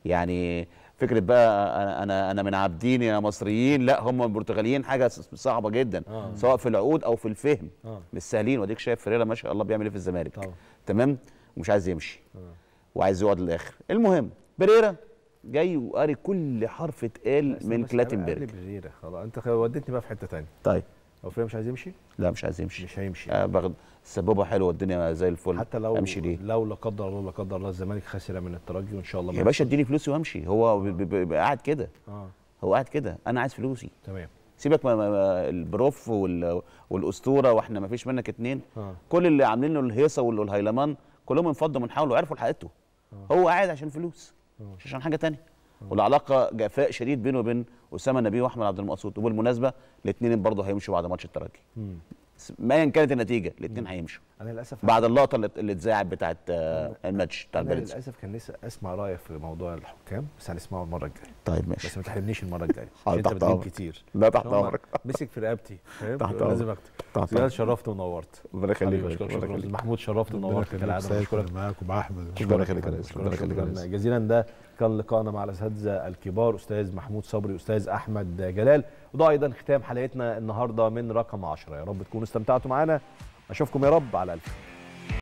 يعني فكرة بقى أنا أنا أنا من عابدين يا مصريين. لا هم البرتغاليين حاجة صعبة جدا. آه. سواء في العقود أو في الفهم. آه. مش سهلين. وأديك شايف فريرا ما شاء الله بيعمل إيه في الزمالك. طبعا. تمام؟ ومش عايز يمشي. وعايز يقعد للآخر. المهم بريرا جاي وقاري كل حرف اتقال من كلاتنبرج. خلاص. انت وديتني بقى في حتة ثانية طيب. هو فريرا مش عايز يمشي؟ لا مش عايز يمشي. مش هيمشي. آه باخد السبوبه حلوة الدنيا زي الفل. حتى لو امشي ليه؟ لو لا قدر الله لا قدر الله الزمالك خسر من الترجي وإن شاء الله يا باشا اديني فلوسي وامشي. هو قاعد كده. آه. هو قاعد كده. أنا عايز فلوسي. تمام. سيبك ما البروف وال والأسطورة وإحنا ما فيش منك اتنين. آه. كل اللي عاملين له الهيصة وال- والهيلمان كلهم انفضوا من حوله وعرفوا حقيقته هو قاعد عشان فلوس. مش عشان حاجة تانية. والعلاقة جفاء شديد بينه وبين أسامة نبيه وأحمد عبد المقصود وبالمناسبة الاثنين برضه هيمشوا بعد ماتش الترجي. ايا كانت النتيجة الاثنين هيمشوا. أنا للأسف بعد اللقطة اللي اللي اتذاعت بتاعت آه، الماتش بتاع أنا للأسف كان نفسي أسمع رأيك في موضوع الحكام بس هنسمعه المرة الجاية. طيب ماشي. بس ما تحرمنيش المرة الجاية عشان أنت بتجيب. كتير. لا تحت أمرك. مسك في رقبتي فاهم؟ لازم. اكتب تحت زياد أمرك. شرفت ونورت. ربنا يخليك شكرا. محمود شرفت ونورت. كالعاده بشكرك. معاك ومع احمد ربنا يخليك شكرا ربنا يخليك شكرا. جزيلا ده كان لقائنا مع الأساتذة الكبار أستاذ محمود صبري أستاذ أحمد جلال. وده أيضا ختام حلقتنا النهارده من رقم 10 يا رب تكونوا استمتعتوا معانا. أشوفكم يا رب على ألف